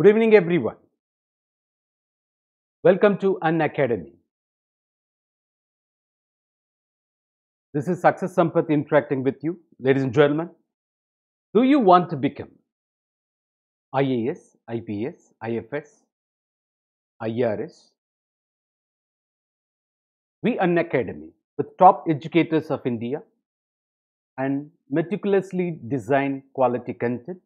Good evening, everyone. Welcome to Unacademy. This is Success Sampath interacting with you. Ladies and gentlemen, do you want to become IAS, IPS, IFS, IRS? We Unacademy with top educators of India and meticulously designed quality content.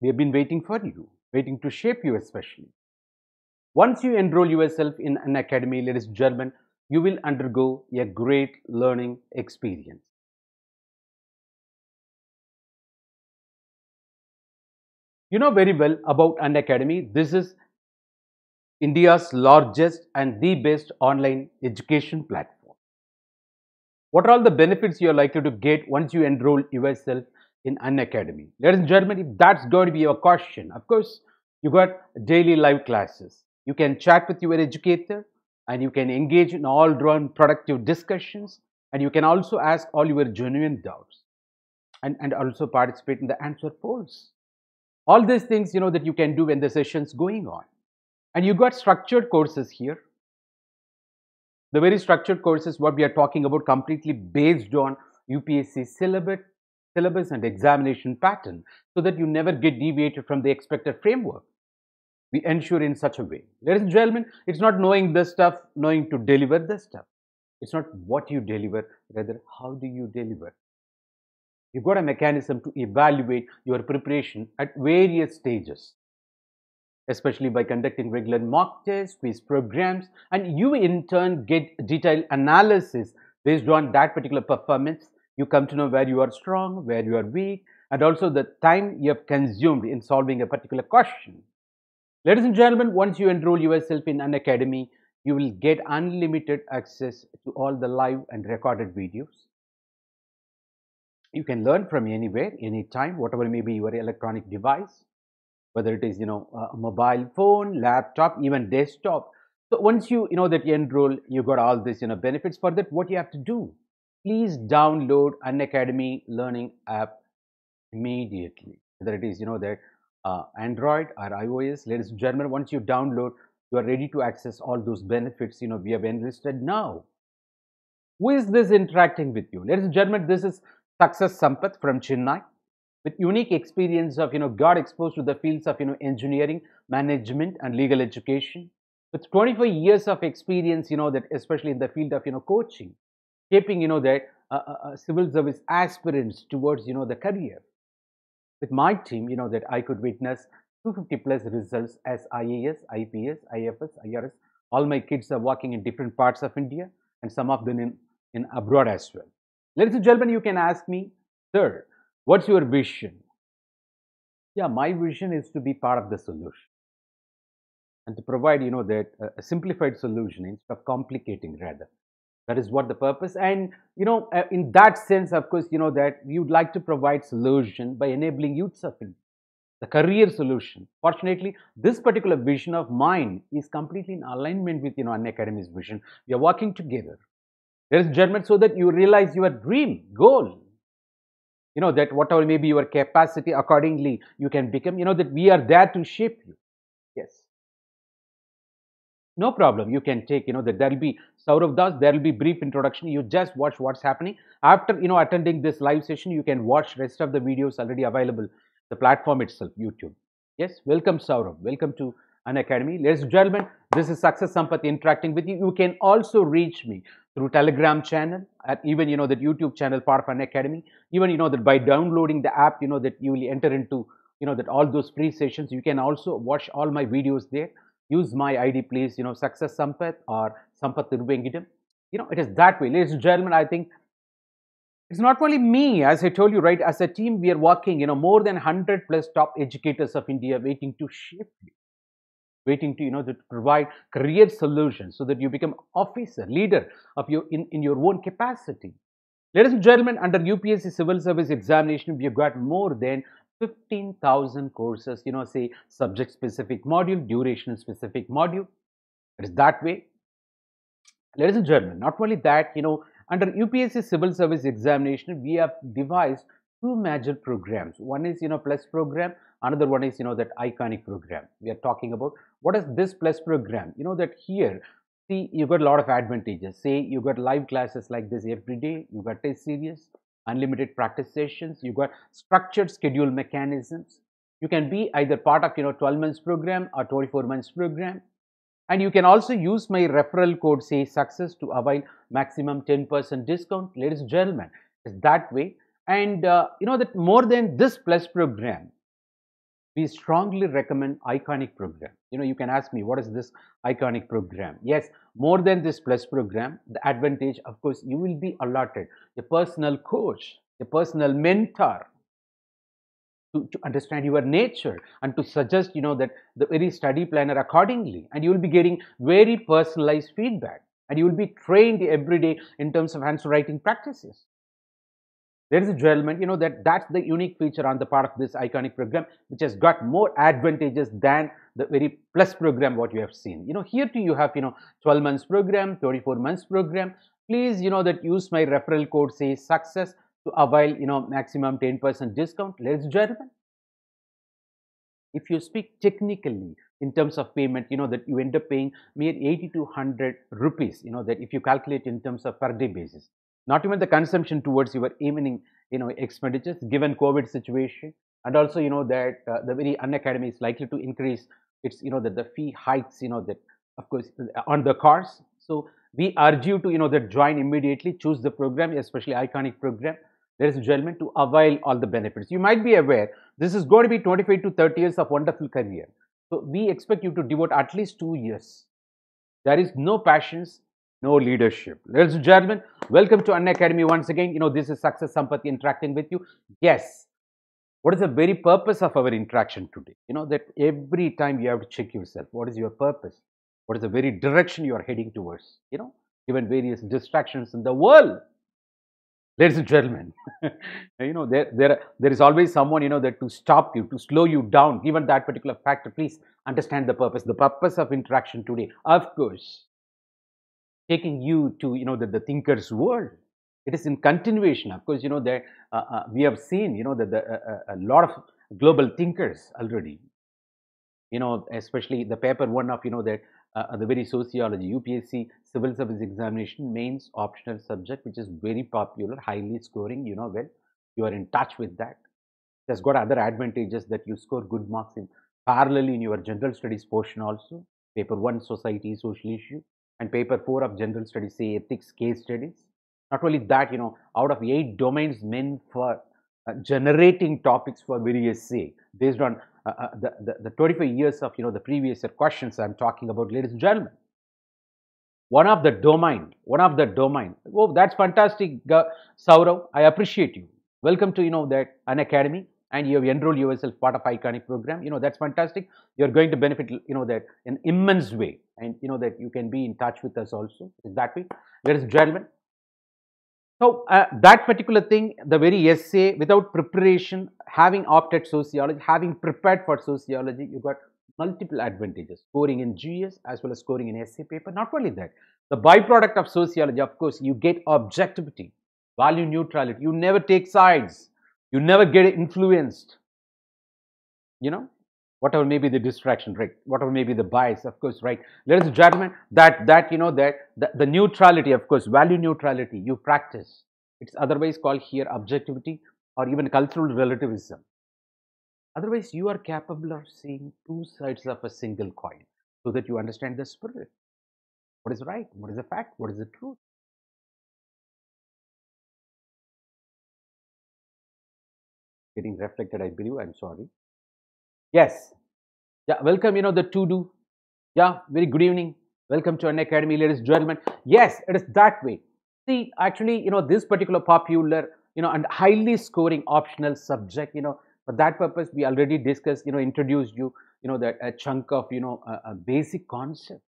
We have been waiting for you, waiting to shape you especially. Once you enroll yourself in Unacademy, ladies and gentlemen, you will undergo a great learning experience. You know very well about Unacademy. This is India's largest and the best online education platform. What are all the benefits you are likely to get once you enroll yourself in Unacademy? Ladies and gentlemen, if that's going to be your question, of course, you got daily live classes. You can chat with your educator and you can engage in all round productive discussions and you can also ask all your genuine doubts and, and also participate in the answer polls. All these things, you know, that you can do when the session's going on. And you got structured courses here. The very structured courses, what we are talking about, completely based on UPSC syllabus, syllabus and examination pattern, so that you never get deviated from the expected framework. We ensure in such a way. Ladies and gentlemen, it's not knowing the stuff, knowing to deliver the stuff. It's not what you deliver, rather how do you deliver. You've got a mechanism to evaluate your preparation at various stages especially by conducting regular mock tests, quiz programs, and you in turn get detailed analysis based on that particular performance. You come to know where you are strong, where you are weak, and also the time you have consumed in solving a particular question. Ladies and gentlemen, once you enroll yourself in Unacademy, you will get unlimited access to all the live and recorded videos. You can learn from anywhere, anytime, whatever may be your electronic device whether it is you know a mobile phone laptop even desktop so once you you know that you enroll you got all this you know benefits for that what you have to do please download Unacademy learning app immediately. Whether it is you know that uh, android or ios ladies and gentlemen once you download you are ready to access all those benefits you know we have enlisted now. Who is this interacting with you? Ladies and gentlemen this is success sampath from chennai with unique experience of you know got exposed to the fields of you know engineering management and legal education. With 25 years of experience you know that especially in the field of you know coaching shaping you know that uh, uh, uh civil service aspirants towards you know the career with my team you know that i could witness 250 plus results as ias ips ifs irs all my kids are working in different parts of india and some of them in, in abroad as well ladies and gentlemen you can ask me sir What's your vision? Yeah, my vision is to be part of the solution and to provide, you know, that uh, a simplified solution instead of complicating rather. That is what the purpose. And, you know, uh, in that sense, of course, you know, that we would like to provide solution by enabling youth suffering, the career solution. Fortunately, this particular vision of mine is completely in alignment with, you know, Unacademy's vision. We are working together. There is German so that you realize your dream, goal, you know that whatever may be your capacity accordingly you can become you know that we are there to shape you yes no problem you can take you know that there will be Saurav Das there will be brief introduction. You just watch what's happening. After you know attending this live session you can watch rest of the videos already available the platform itself YouTube. Yes welcome Saurav. Welcome to Unacademy. Ladies and gentlemen this is success sampath interacting with you. You can also reach me through telegram channel at even you know that youtube channel part of Unacademy. Even you know that by downloading the app you know that you will enter into you know that all those free sessions. You can also watch all my videos there use my id please. You know success sampath or sampath you know it is that way. Ladies and gentlemen i think it's not only me as i told you right? As a team we are working you know more than 100 plus top educators of india waiting to shape you. Waiting to you know to provide career solutions so that you become officer leader of your in, in your own capacity. Ladies and gentlemen under upsc civil service examination we have got more than 15000 courses you know say subject specific module duration specific module it is that way ladies and gentlemen not only that you know under upsc civil service examination we have devised two major programs. One is, you know, plus program. Another one is, you know, that iconic program. We are talking about what is this plus program? You know that here, see, you got a lot of advantages. Say you got live classes like this every day. You got test series, unlimited practice sessions. You got structured schedule mechanisms. You can be either part of, you know, 12 months program or 24 months program. And you can also use my referral code, say success, to avail maximum 10% discount. Ladies and gentlemen, it's that way. And uh, you know that more than this plus program, we strongly recommend iconic program. You know, you can ask me, what is this iconic program? Yes, more than this plus program, the advantage, of course, you will be allotted a personal coach, a personal mentor, to, to understand your nature and to suggest you know that the very study planner accordingly and you will be getting very personalized feedback and you will be trained every day in terms of answer writing practices ladies and gentlemen you know that that's the unique feature on the part of this iconic program which has got more advantages than the very plus program what you have seen. You know here too you have you know 12 months program 24 months program. Please you know that use my referral code say success to avail you know maximum 10% discount. Ladies and gentlemen if you speak technically in terms of payment you know that you end up paying mere 80 to 100 rupees you know that if you calculate in terms of per day basis not even the consumption towards your evening you know expenditures given covid situation and also you know that uh, the very unacademy is likely to increase its you know that the fee hikes you know that of course on the cars so we urge you to you know that join immediately choose the program especially iconic program ladies and gentlemen, to avail all the benefits. You might be aware this is going to be 25 to 30 years of wonderful career. So we expect you to devote at least two years. There is no passions, no leadership. Ladies and gentlemen, welcome to Unacademy once again. You know, this is Success Sampathi interacting with you. Yes, what is the very purpose of our interaction today? You know, that every time you have to check yourself, what is your purpose? What is the very direction you are heading towards? You know, given various distractions in the world ladies and gentlemen you know there there there is always someone you know that to stop you to slow you down given that particular factor please understand the purpose the purpose of interaction today of course taking you to you know the, the thinker's world it is in continuation of course you know that uh, uh, we have seen you know that uh, uh a lot of global thinkers already you know especially the paper one of you know that uh, the very sociology, UPSC civil service examination mains optional subject, which is very popular, highly scoring, you know, well, you are in touch with that. It has got other advantages that you score good marks in parallelly in your general studies portion also. Paper 1, society, social issue, and paper 4 of general studies, say ethics, case studies. Not only that, you know, out of 8 domains meant for uh, generating topics for various say based on uh, uh, the, the, the 25 years of you know the previous questions I'm talking about, ladies and gentlemen. One of the domain, one of the domain. Oh, that's fantastic, uh, Saurav. I appreciate you. Welcome to you know that Unacademy and you have enrolled yourself part of iconic program. You know that's fantastic. You're going to benefit you know that in immense way, and you know that you can be in touch with us also. Is that way, ladies and gentlemen? So uh, that particular thing, the very essay, without preparation, having opted sociology, having prepared for sociology, you got multiple advantages, scoring in GS as well as scoring in essay paper. Not only that, the byproduct of sociology, of course, you get objectivity, value neutrality. You never take sides. You never get influenced. You know, whatever may be the distraction, right? Whatever may be the bias, of course, right? Ladies and gentlemen, that that you know that the, the neutrality, of course, value neutrality you practice. It's otherwise called here objectivity or even cultural relativism. Otherwise, you are capable of seeing two sides of a single coin so that you understand the spirit. What is right? What is the fact? What is the truth? Getting reflected, I believe. I'm sorry. Yes. Yeah, welcome, you know, the Tudu. Yeah, very good evening. Welcome to an academy, ladies and gentlemen. Yes, it is that way. See, actually, you know, this particular popular, you know, and highly scoring optional subject, you know, for that purpose, we already discussed, you know, introduced you, you know, that a chunk of, you know, a, a basic concept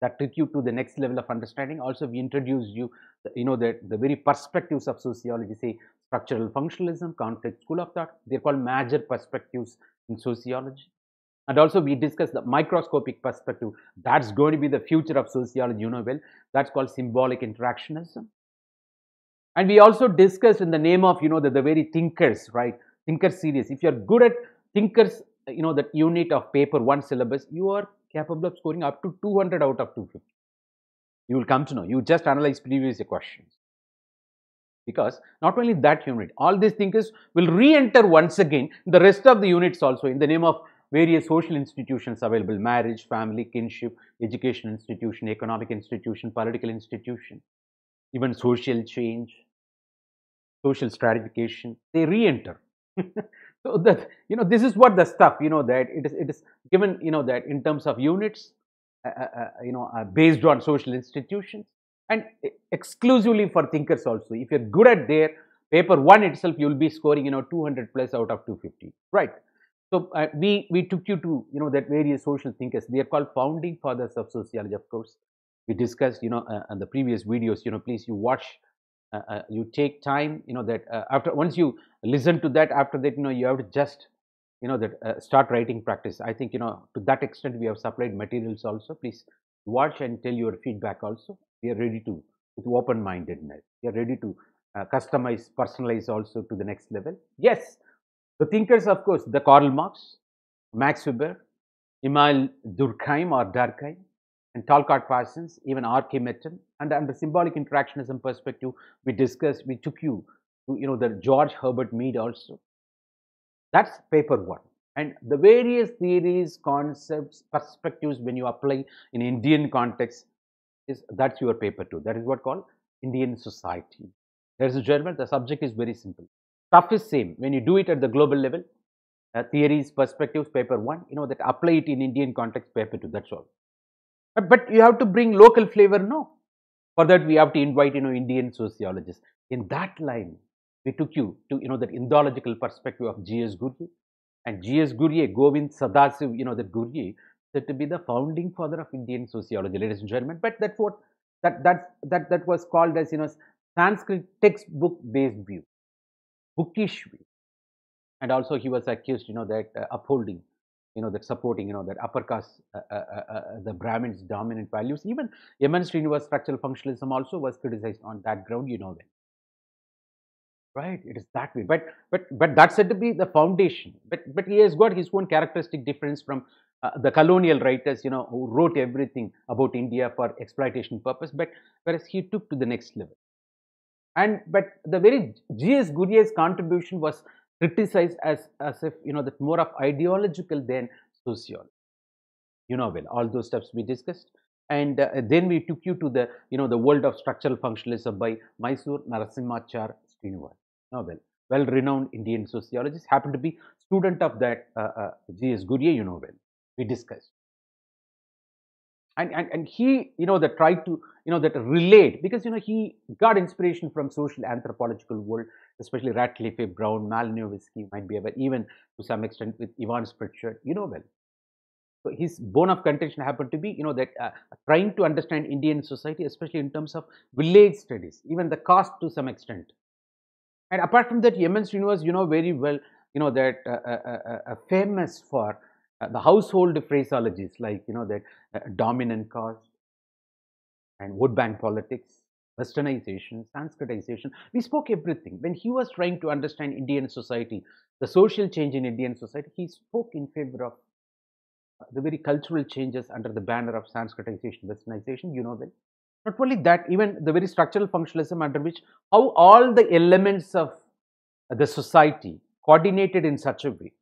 that took you to the next level of understanding. Also, we introduced you, you know, that the very perspectives of sociology, say structural functionalism, conflict school of thought, they're called major perspectives in sociology. And also we discussed the microscopic perspective. That's going to be the future of sociology, you know well. That's called symbolic interactionism. And we also discussed in the name of, you know, the, the very thinkers, right? Thinker series. If you're good at thinkers, you know, that unit of paper one syllabus, you are capable of scoring up to 200 out of 250. You will come to know. You just analyze previous questions. Because not only that unit, all these thinkers will re-enter once again the rest of the units also in the name of various social institutions available, marriage, family, kinship, education institution, economic institution, political institution, even social change, social stratification, they re-enter. so that, you know, this is what the stuff, you know, that it is, it is given, you know, that in terms of units, uh, uh, uh you know, uh, based on social institutions and exclusively for thinkers also. If you're good at their paper one itself, you'll be scoring, you know, 200 plus out of 250, right? So uh, we we took you to you know that various social thinkers. They are called founding fathers of sociology. Of course, we discussed you know uh, in the previous videos. You know, please you watch. Uh, uh you take time. You know that uh, after once you listen to that, after that you know you have to just you know that uh, start writing practice. I think you know to that extent we have supplied materials also. Please watch and tell your feedback also. We are ready to with open mindedness. We are ready to customize, personalize also to the next level. Yes, the thinkers, of course, the Karl Marx, Max Weber, Emil Durkheim or Durkheim, and Talcott Parsons, even R.K. Merton, and under symbolic interactionism perspective, we discussed, we took you to, you know, the George Herbert Mead also. That's paper one. And the various theories, concepts, perspectives, when you apply in Indian context, is that's your paper two. That is what called Indian society. There is a German, the subject is very simple. Stuff is same. When you do it at the global level, uh, theories, perspectives, paper one, you know, that apply it in Indian context, paper two, that's all. But, but you have to bring local flavor, no. For that, we have to invite, you know, Indian sociologists. In that line, we took you to, you know, that Indological perspective of G.S. Ghurye. And G.S. Ghurye, Govind Sadasiv, you know, that Ghurye, said to be the founding father of Indian sociology, ladies and gentlemen. But that's what, that, that, that, that was called as, you know, Sanskrit textbook based view bookish way. And also he was accused, you know, that uh, upholding, you know, that supporting, you know, that upper caste, uh, uh, uh, uh the Brahmins' dominant values. Even M.N. Srinivas structural functionalism also was criticized on that ground, you know that. Right, it is that way, but but but that's said to be the foundation. But but he has got his own characteristic difference from uh, the colonial writers, you know, who wrote everything about India for exploitation purpose. But whereas he took to the next level. And but the very G.S. Ghurye's contribution was criticized as, as if, you know, that more of ideological than sociology. You know well, all those steps we discussed. And uh, then we took you to the, you know, the world of structural functionalism by Mysore Narasimhachar Srinivas. Oh, well, well-renowned Indian sociologist, happened to be student of that uh, uh, G.S. Ghurye, you know well. We discussed and, and and he you know that tried to you know that relate because you know he got inspiration from social anthropological world especially Radcliffe, Brown, Malinowski might be ever even to some extent with Ivan Pritchard, you know well. So his bone of contention happened to be, you know, that uh, trying to understand Indian society, especially in terms of village studies, even the caste to some extent. And apart from that, M.N. Srinivas, you know very well, you know, that uh, uh, uh, uh famous for the household phraseologies like you know that uh, dominant caste and vote bank politics westernization sanskritization we spoke everything. When he was trying to understand indian society the social change in indian society he spoke in favor of uh, the very cultural changes under the banner of sanskritization westernization you know that. Not only that even the very structural functionalism under which how all the elements of the society coordinated in such a way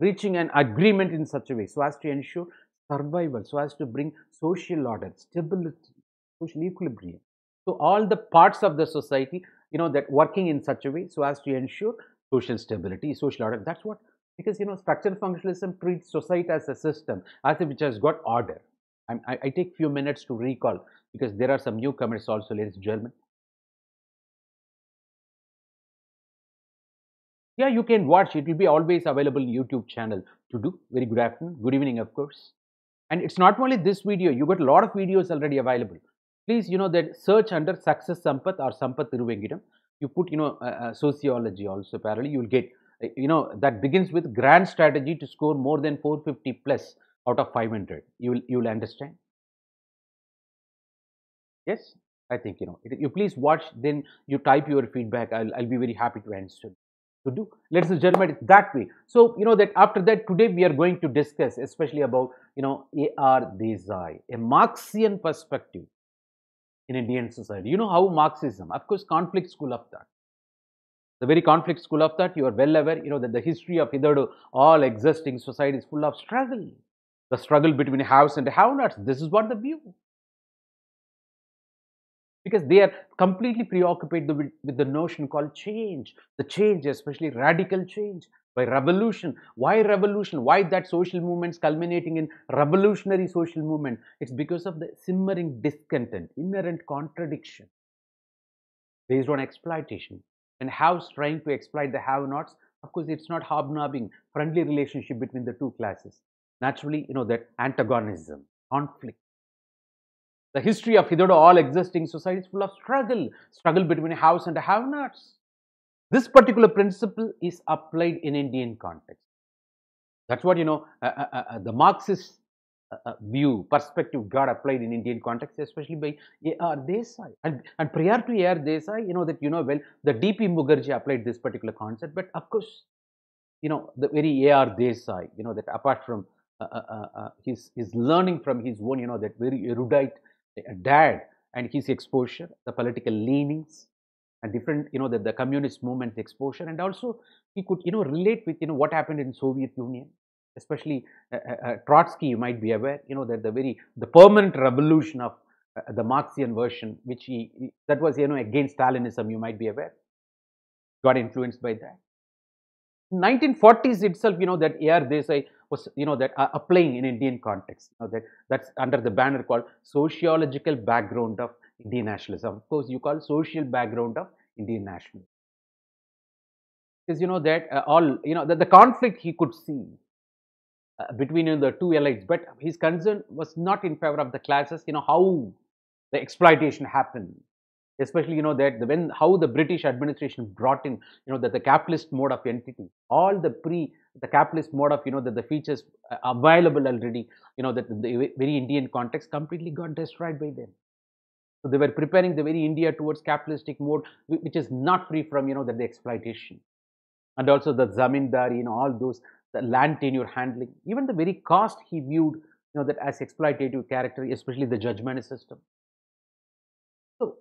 reaching an agreement in such a way so as to ensure survival, so as to bring social order, stability, social equilibrium. So all the parts of the society, you know, that working in such a way so as to ensure social stability, social order. That's what because you know structural functionalism treats society as a system, as if it has got order. I, I take few minutes to recall because there are some newcomers also, ladies and gentlemen. Yeah, you can watch. It will be always available YouTube channel Tudu. Very good afternoon, good evening, of course. And it's not only this video. You got a lot of videos already available. Please, you know that search under Success Sampath or Sampath Iruvengidam. You put, you know, uh, uh, sociology also parallel. You will get, uh, you know, that begins with grand strategy to score more than 450 plus out of 500. You will, you will understand. Yes. I think, you know, it, you please watch, then you type your feedback. I'll, I'll be very happy to answer. Tudu, ladies and gentlemen, it's that way. So, you know, that after that, today we are going to discuss, especially about, you know, A.R. Desai, a Marxian perspective in Indian society. You know how Marxism, of course, conflict school of thought. The very conflict school of thought, you are well aware, you know, that the history of hitherto all existing society is full of struggle. The struggle between haves and have-nots. This is what the view because they are completely preoccupied with, the notion called change. The change especially radical change by revolution. Why revolution? Why that social movements culminating in revolutionary social movement? It's because of the simmering discontent inherent contradiction based on exploitation. And haves trying to exploit the have nots of course it's not hobnobbing friendly relationship between the two classes. Naturally you know that antagonism conflict the history of hitherto all existing societies full of struggle, struggle between haves and have-nots. This particular principle is applied in Indian context. That's what you know. Uh, uh, uh, uh the Marxist uh, uh, view perspective got applied in Indian context, especially by A.R. Desai. And, and prior to A.R. Desai, you know that you know well the D.P. Mukherjee applied this particular concept. But of course, you know the very A.R. Desai, you know that apart from his his learning from his own, you know that very erudite dad and his exposure, the political leanings and different, you know, the, the communist movement exposure and also he could, you know, relate with, you know, what happened in Soviet Union, especially uh, uh, uh Trotsky, you might be aware, you know, that the very, the permanent revolution of uh, the Marxian version, which he, he, that was, you know, against Stalinism, you might be aware, got influenced by that. 1940s itself, you know, that A.R. Desai was, you know, that uh, applying in Indian context. You know, that that's under the banner called sociological background of Indian nationalism. Of course, you call social background of Indian nationalism. Because you know that uh, all, you know, that the conflict he could see uh, between you know, the two elites, but his concern was not in favor of the classes. You know how the exploitation happened especially you know that the, when how the british administration brought in you know that the capitalist mode of entity all the pre the capitalist mode of you know that the features uh, available already you know that the very indian context completely got destroyed by them. So they were preparing the very india towards capitalistic mode which is not free from you know that the exploitation. And also the zamindari you know all those the land tenure handling even the very cost he viewed you know that as exploitative character especially the jajmani system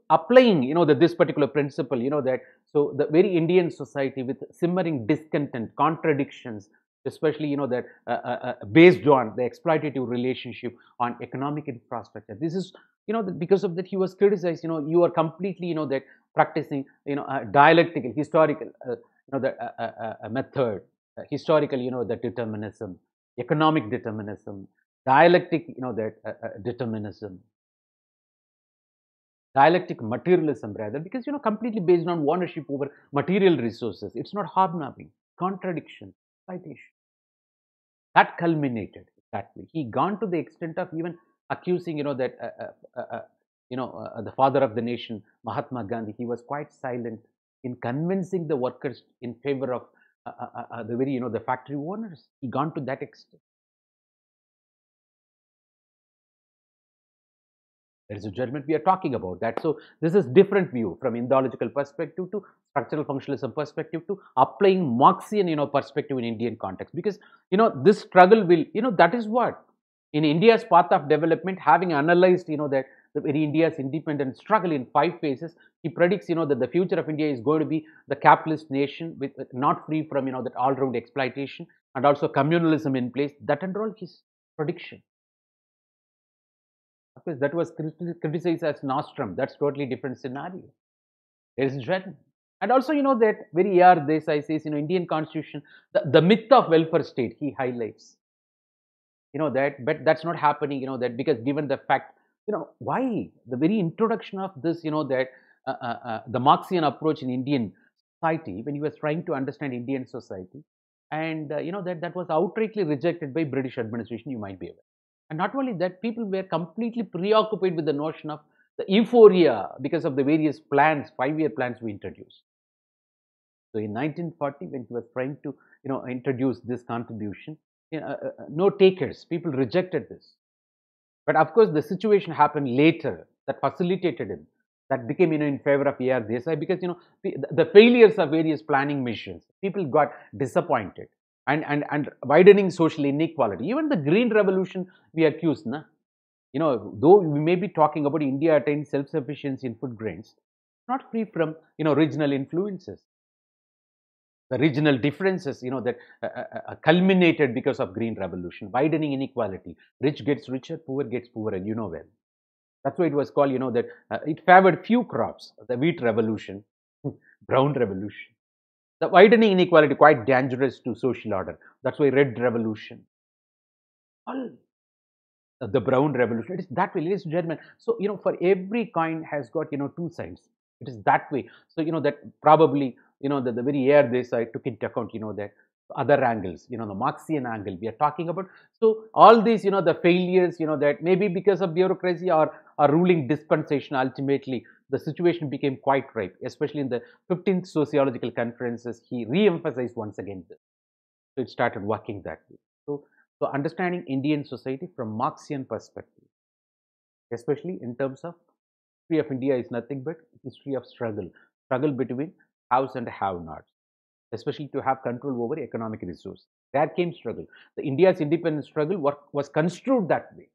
applying, you know, that this particular principle, you know, that so the very Indian society with simmering discontent, contradictions, especially, you know, that uh, uh, uh based on the exploitative relationship on economic infrastructure. This is, you know, because of that he was criticized, you know, you are completely, you know, that practicing, you know, dialectical, historical, uh, you know, the uh, uh, method, historical, you know, the determinism, economic determinism, dialectic, you know, that determinism, dialectic materialism rather because you know completely based on ownership over material resources it's not hobnobbing contradiction citation. That culminated that way he gone to the extent of even accusing you know that uh, uh, uh, uh you know uh, the father of the nation mahatma gandhi he was quite silent in convincing the workers in favor of uh, the very you know the factory owners. He gone to that extent There is a judgment we are talking about that. So this is different view from Indological perspective to structural functionalism perspective to applying Marxian, you know, perspective in Indian context. Because, you know, this struggle will, you know, that is what in India's path of development, having analyzed, you know, that the very India's independent struggle in five phases, he predicts, you know, that the future of India is going to be the capitalist nation with not free from, you know, that all-round exploitation and also communalism in place. That and all his prediction course, that was criticized as nostrum. That's totally different scenario. Ladies and. And also, you know, that very A.R. Desai says, you know, Indian constitution, the, the myth of welfare state, he highlights. You know, that, but that's not happening, you know, that because given the fact, you know, why? The very introduction of this, you know, that uh, uh, uh, the Marxian approach in Indian society, when he was trying to understand Indian society, and, uh, you know, that that was outrightly rejected by British administration, you might be aware. And not only that, people were completely preoccupied with the notion of the euphoria because of the various plans, five-year plans we introduced. So in 1940, when he was trying to, you know, introduce this contribution, you know, uh, uh, no takers, people rejected this. But of course, the situation happened later that facilitated him that became you know in favor of AR because you know the, the failures of various planning missions. People got disappointed and, and, and widening social inequality. Even the Green Revolution we accuse, na? you know, though we may be talking about India attaining self-sufficiency in food grains, not free from you know regional influences the regional differences, you know, that uh, uh, uh, culminated because of green revolution, widening inequality. Rich gets richer, poor gets poorer, and you know well. That's why it was called, you know, that uh, it favored few crops, the wheat revolution, brown revolution. The widening inequality quite dangerous to social order. That's why red revolution. All the brown revolution. It is that way, ladies and gentlemen. So, you know, for every coin has got, you know, two sides. It is that way. So, you know, that probably you know, the, the very A.R. Desai took into account, you know, that other angles, you know, the Marxian angle we are talking about. So all these, you know, the failures, you know, that maybe because of bureaucracy or, or ruling dispensation, ultimately the situation became quite ripe, especially in the 15th sociological conferences, he re-emphasized once again this. So it started working that way. So, so understanding Indian society from Marxian perspective, especially in terms of history of India is nothing but history of struggle, struggle between haves and have-nots, especially to have control over economic resource. There came struggle. The India's independence struggle was construed that way.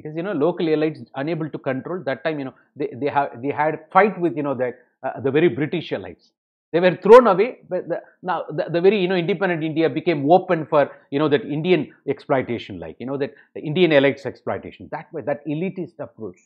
Because you know local elites unable to control that time you know they they have they had fight with you know that uh, the very British elites they were thrown away but the, now the, the, very you know independent india became open for you know that indian exploitation like you know that the indian elites exploitation. That way that elitist approach.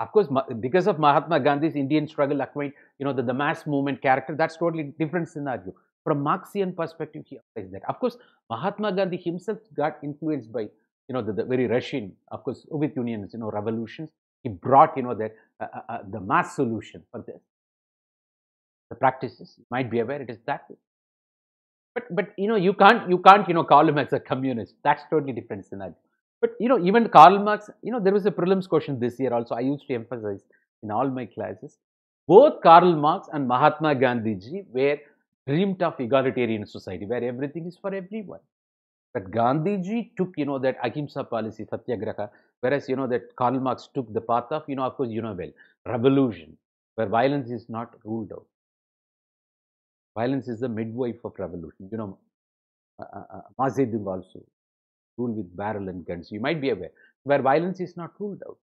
Of course, because of Mahatma Gandhi's Indian struggle acquired, you know, the, the mass movement character, that's totally different scenario. From Marxian perspective, he applies that. Of course, Mahatma Gandhi himself got influenced by, you know, the, the very Russian, of course, Soviet Union's, you know, revolutions. He brought, you know, that uh, uh, uh, the mass solution for this. The practices, you might be aware, it is that way. But, but you know, you can't, you can't, you know, call him as a communist. That's totally different scenario. But you know, even Karl Marx, you know, there was a prelims question this year also. I used to emphasize in all my classes. Both Karl Marx and Mahatma Gandhiji were dreamed of egalitarian society where everything is for everyone. But Gandhiji took, you know, that ahimsa policy, satyagraha, whereas, you know, that Karl Marx took the path of, you know, of course, you know well, revolution, where violence is not ruled out. Violence is the midwife of revolution. You know, uh, uh, uh also rule with barrel and guns. You might be aware where violence is not ruled out.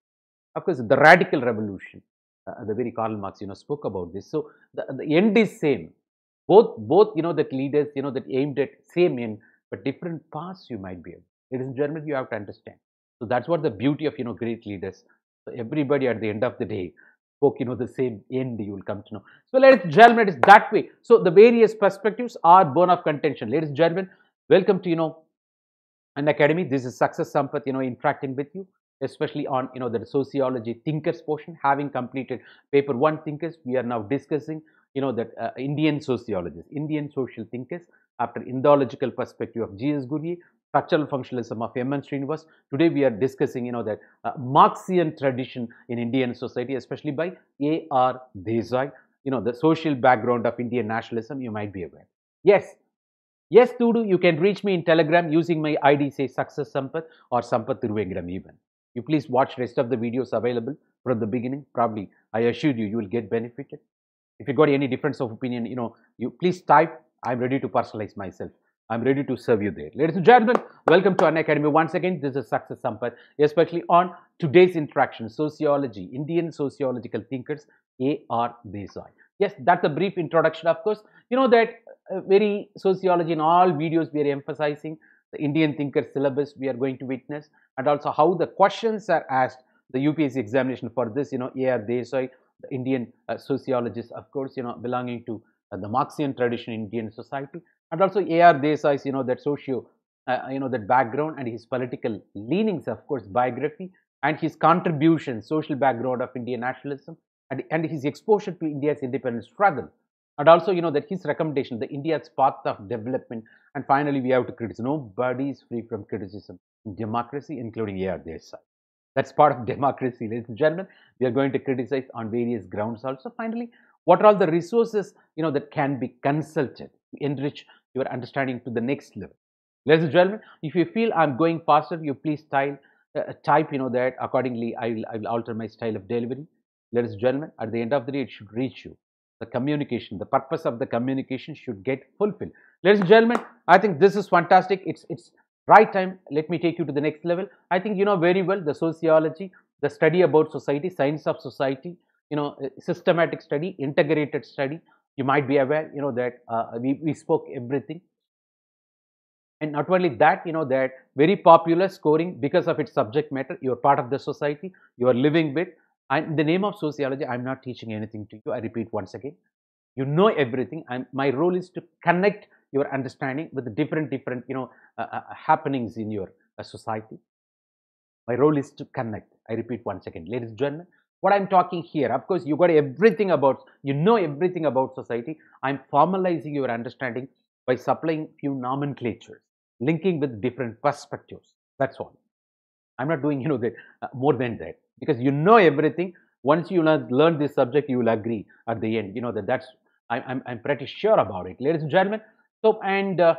Of course, the radical revolution, uh, the very Karl Marx, you know, spoke about this. So the, the end is same. Both, both, you know, that leaders, you know, that aimed at same end, but different paths you might be. It is in Germany you have to understand. So that's what the beauty of, you know, great leaders. So everybody at the end of the day spoke, you know, the same end you will come to know. So ladies and gentlemen, it is that way. So the various perspectives are born of contention. Ladies and gentlemen, welcome to, you know, Unacademy. This is Success Sampath, you know, interacting with you, especially on, you know, the sociology thinkers portion. Having completed paper one thinkers, we are now discussing, you know, that uh, Indian sociologists, Indian social thinkers after Indological perspective of G.S. Ghurye, structural functionalism of M.N. Srinivas. Today we are discussing, you know, that uh, Marxian tradition in Indian society, especially by A.R. Desai, you know, the social background of Indian nationalism, you might be aware. Yes, Yes, Tudu, you can reach me in Telegram using my ID, say Success Sampath or Sampath Thiruvengram even. You please watch rest of the videos available from the beginning. Probably, I assure you, you will get benefited. If you got any difference of opinion, you know, you please type. I'm ready to personalize myself. I'm ready to serve you there. Ladies and gentlemen, welcome to Unacademy. Once again, this is Success Sampath, especially on today's interaction, sociology, Indian sociological thinkers, A.R. Desai. Yes, that's a brief introduction, of course. You know that uh, very sociology in all videos we are emphasizing the Indian thinker syllabus we are going to witness and also how the questions are asked the UPSC examination for this you know A.R. Desai the Indian uh, sociologist of course you know belonging to uh, the Marxian tradition in Indian society and also A.R. Desai's you know that socio uh, you know that background and his political leanings of course biography and his contribution social background of Indian nationalism and, and his exposure to India's independence struggle. And also, you know, that his recommendation, the India's path of development. And finally, we have to criticize. Nobody is free from criticism in democracy, including A.R. Desai. That's part of democracy, ladies and gentlemen. We are going to criticize on various grounds also. Finally, what are all the resources, you know, that can be consulted to enrich your understanding to the next level. Ladies and gentlemen, if you feel I'm going faster, you please type uh, type, you know, that accordingly I will, I will alter my style of delivery. Ladies and gentlemen, at the end of the day, it should reach you. The communication, the purpose of the communication should get fulfilled. Ladies and gentlemen, I think this is fantastic. It's, it's right time. Let me take you to the next level. I think you know very well the sociology, the study about society, science of society, you know, systematic study, integrated study. You might be aware, you know, that uh, we, we spoke everything and not only that you know that very popular scoring because of its subject matter you are part of the society you are living with and in the name of sociology i'm not teaching anything to you i repeat once again you know everything and my role is to connect your understanding with the different different you know uh, uh, happenings in your uh, society my role is to connect i repeat once again ladies and gentlemen what i'm talking here of course you got everything about you know everything about society i'm formalizing your understanding by supplying few nomenclatures, linking with different perspectives. That's all. I'm not doing, you know, that uh, more than that because you know everything. Once you learn, learn this subject, you will agree at the end. You know that that's I, I'm I'm pretty sure about it, ladies and gentlemen. So and uh,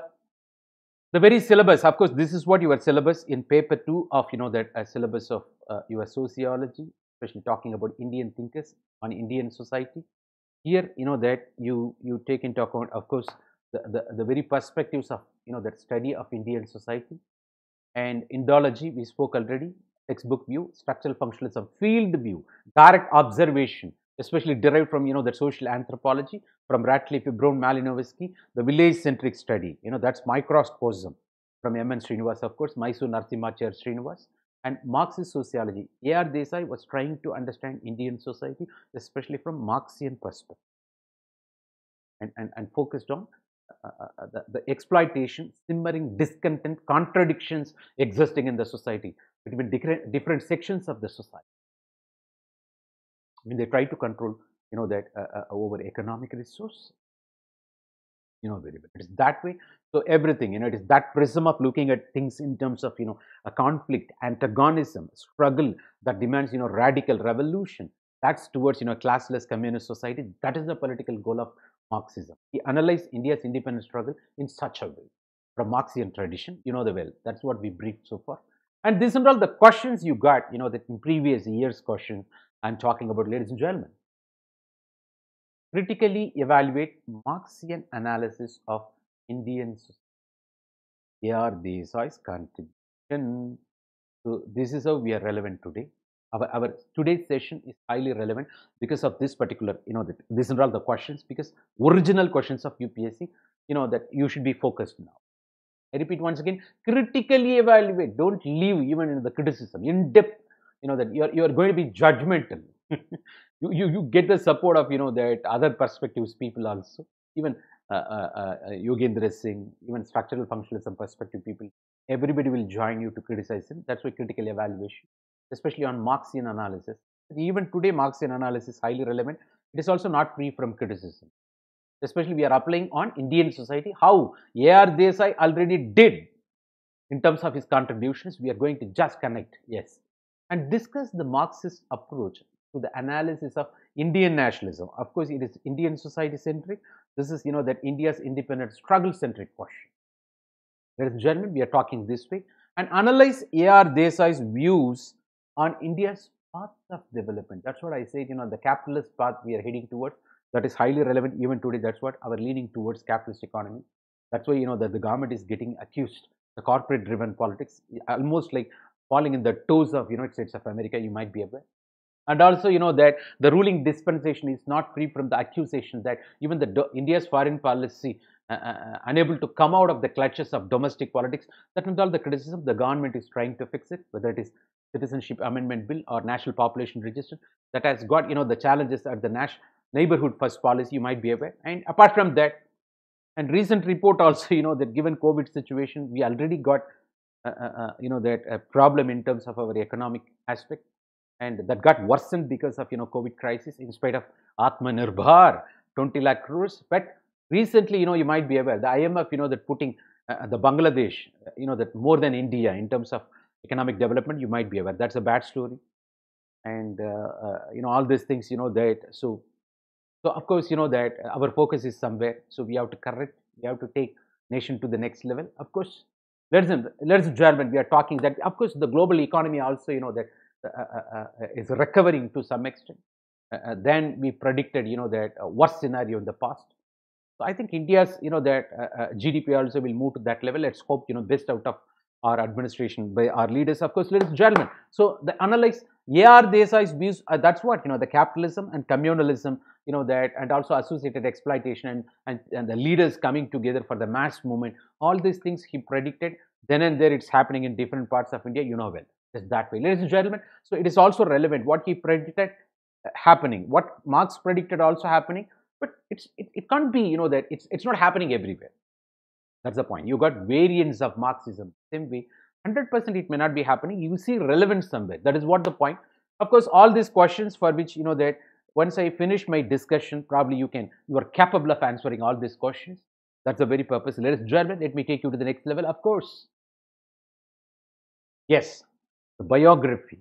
the very syllabus, of course, this is what your syllabus in paper two of you know that uh, syllabus of uh, your sociology, especially talking about Indian thinkers on Indian society. Here, you know that you you take into account, of course, the, the, the very perspectives of you know that study of Indian society and Indology we spoke already textbook view structural functionalism field view direct observation especially derived from you know the social anthropology from Radcliffe Brown Malinowski the village centric study you know that's microcosm from M.N. Srinivas of course Mysore Narasimhachar Srinivas and Marxist sociology A.R. Desai was trying to understand Indian society especially from Marxian perspective and, and, and focused on uh, uh, uh, the, the, exploitation, simmering discontent, contradictions existing in the society between different sections of the society. I mean, they try to control, you know, that uh, uh, over economic resource. You know, very well. It is that way. So everything, you know, it is that prism of looking at things in terms of, you know, a conflict, antagonism, struggle that demands, you know, radical revolution. That's towards, you know, classless communist society. That is the political goal of Marxism. He analyzed India's independence struggle in such a way from Marxian tradition. You know the well. That's what we briefed so far. And these are all the questions you got, you know, that in previous years' questions I'm talking about, ladies and gentlemen. Critically evaluate Marxian analysis of Indian society. Here are contribution. So this is how we are relevant today our, our today's session is highly relevant because of this particular, you know, that these are all the questions because original questions of UPSC, you know, that you should be focused now. I repeat once again, critically evaluate, don't leave even in the criticism, in depth, you know, that you're, you're going to be judgmental. you, you, you get the support of, you know, that other perspectives people also, even uh, uh, uh, Yogendra Singh, even structural functionalism perspective people, everybody will join you to criticize him. That's why critical evaluation especially on Marxian analysis. Even today, Marxian analysis is highly relevant. It is also not free from criticism. Especially we are applying on Indian society, how A.R. Desai already did in terms of his contributions. We are going to just connect, yes, and discuss the Marxist approach to the analysis of Indian nationalism. Of course, it is Indian society centric. This is, you know, that India's independent struggle centric question. Ladies and gentlemen, we are talking this way and analyze A.R. Desai's views on India's path of development. That's what I said, you know, the capitalist path we are heading towards that is highly relevant even today. That's what our leaning towards capitalist economy. That's why, you know, that the government is getting accused, the corporate driven politics, almost like falling in the toes of United States of America, you might be aware. And also, you know, that the ruling dispensation is not free from the accusation that even the India's foreign policy uh, uh, uh, unable to come out of the clutches of domestic politics. That is all the criticism the government is trying to fix it, whether it is Citizenship Amendment Bill or National Population Register that has got you know the challenges at the national neighborhood first policy you might be aware and apart from that and recent report also you know that given covid situation we already got you know that problem in terms of our economic aspect. And that got worsened because of you know covid crisis in spite of atmanirbhar 20 lakh crores. But recently you know you might be aware the imf you know that putting uh, the bangladesh you know that more than india in terms of economic development you might be aware. That's a bad story. And uh, uh, you know all these things you know that so so of course you know that our focus is somewhere. So we have to correct we have to take nation to the next level. Of course ladies and, ladies and gentlemen, we are talking that, of course, the global economy also, you know, that uh, uh, uh, is recovering to some extent. then we predicted, you know, that worst scenario in the past. So I think India's, you know, that GDP also will move to that level. Let's hope, you know, best out of our administration by our leaders, of course, ladies and gentlemen. So the analyze A.R. Desai's views, uh, that's what, you know, the capitalism and communalism, you know, that and also associated exploitation and, and, and the leaders coming together for the mass movement, all these things he predicted, then and there it's happening in different parts of India, you know well, just that way. Ladies and gentlemen, so it is also relevant what he predicted uh, happening, what Marx predicted also happening, but it's it, it can't be, you know, that it's it's not happening everywhere. That's the point. You got variants of Marxism. Same way, 100% it may not be happening. You see relevance somewhere. That is what the point. Of course, all these questions for which, you know, that once I finish my discussion, probably you can, you are capable of answering all these questions. That's the very purpose. Ladies and gentlemen, let me take you to the next level. Of course. Yes, the biography.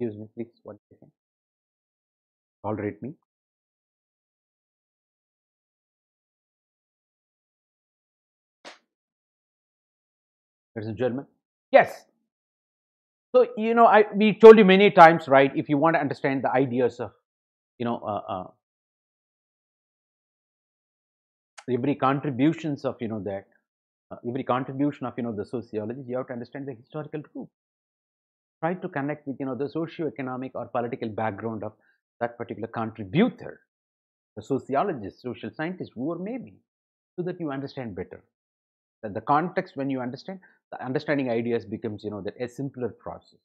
Excuse me, please, one second. Tolerate me. And gentlemen, yes. So, you know, I we told you many times, right, if you want to understand the ideas of, you know, uh, uh, every contributions of, you know, that, uh, every contribution of, you know, the sociology, you have to understand the historical root try to connect with you know the socio-economic or political background of that particular contributor, the sociologist, social scientist, whoever may be, so that you understand better. That the context when you understand, the understanding ideas becomes you know that a simpler process.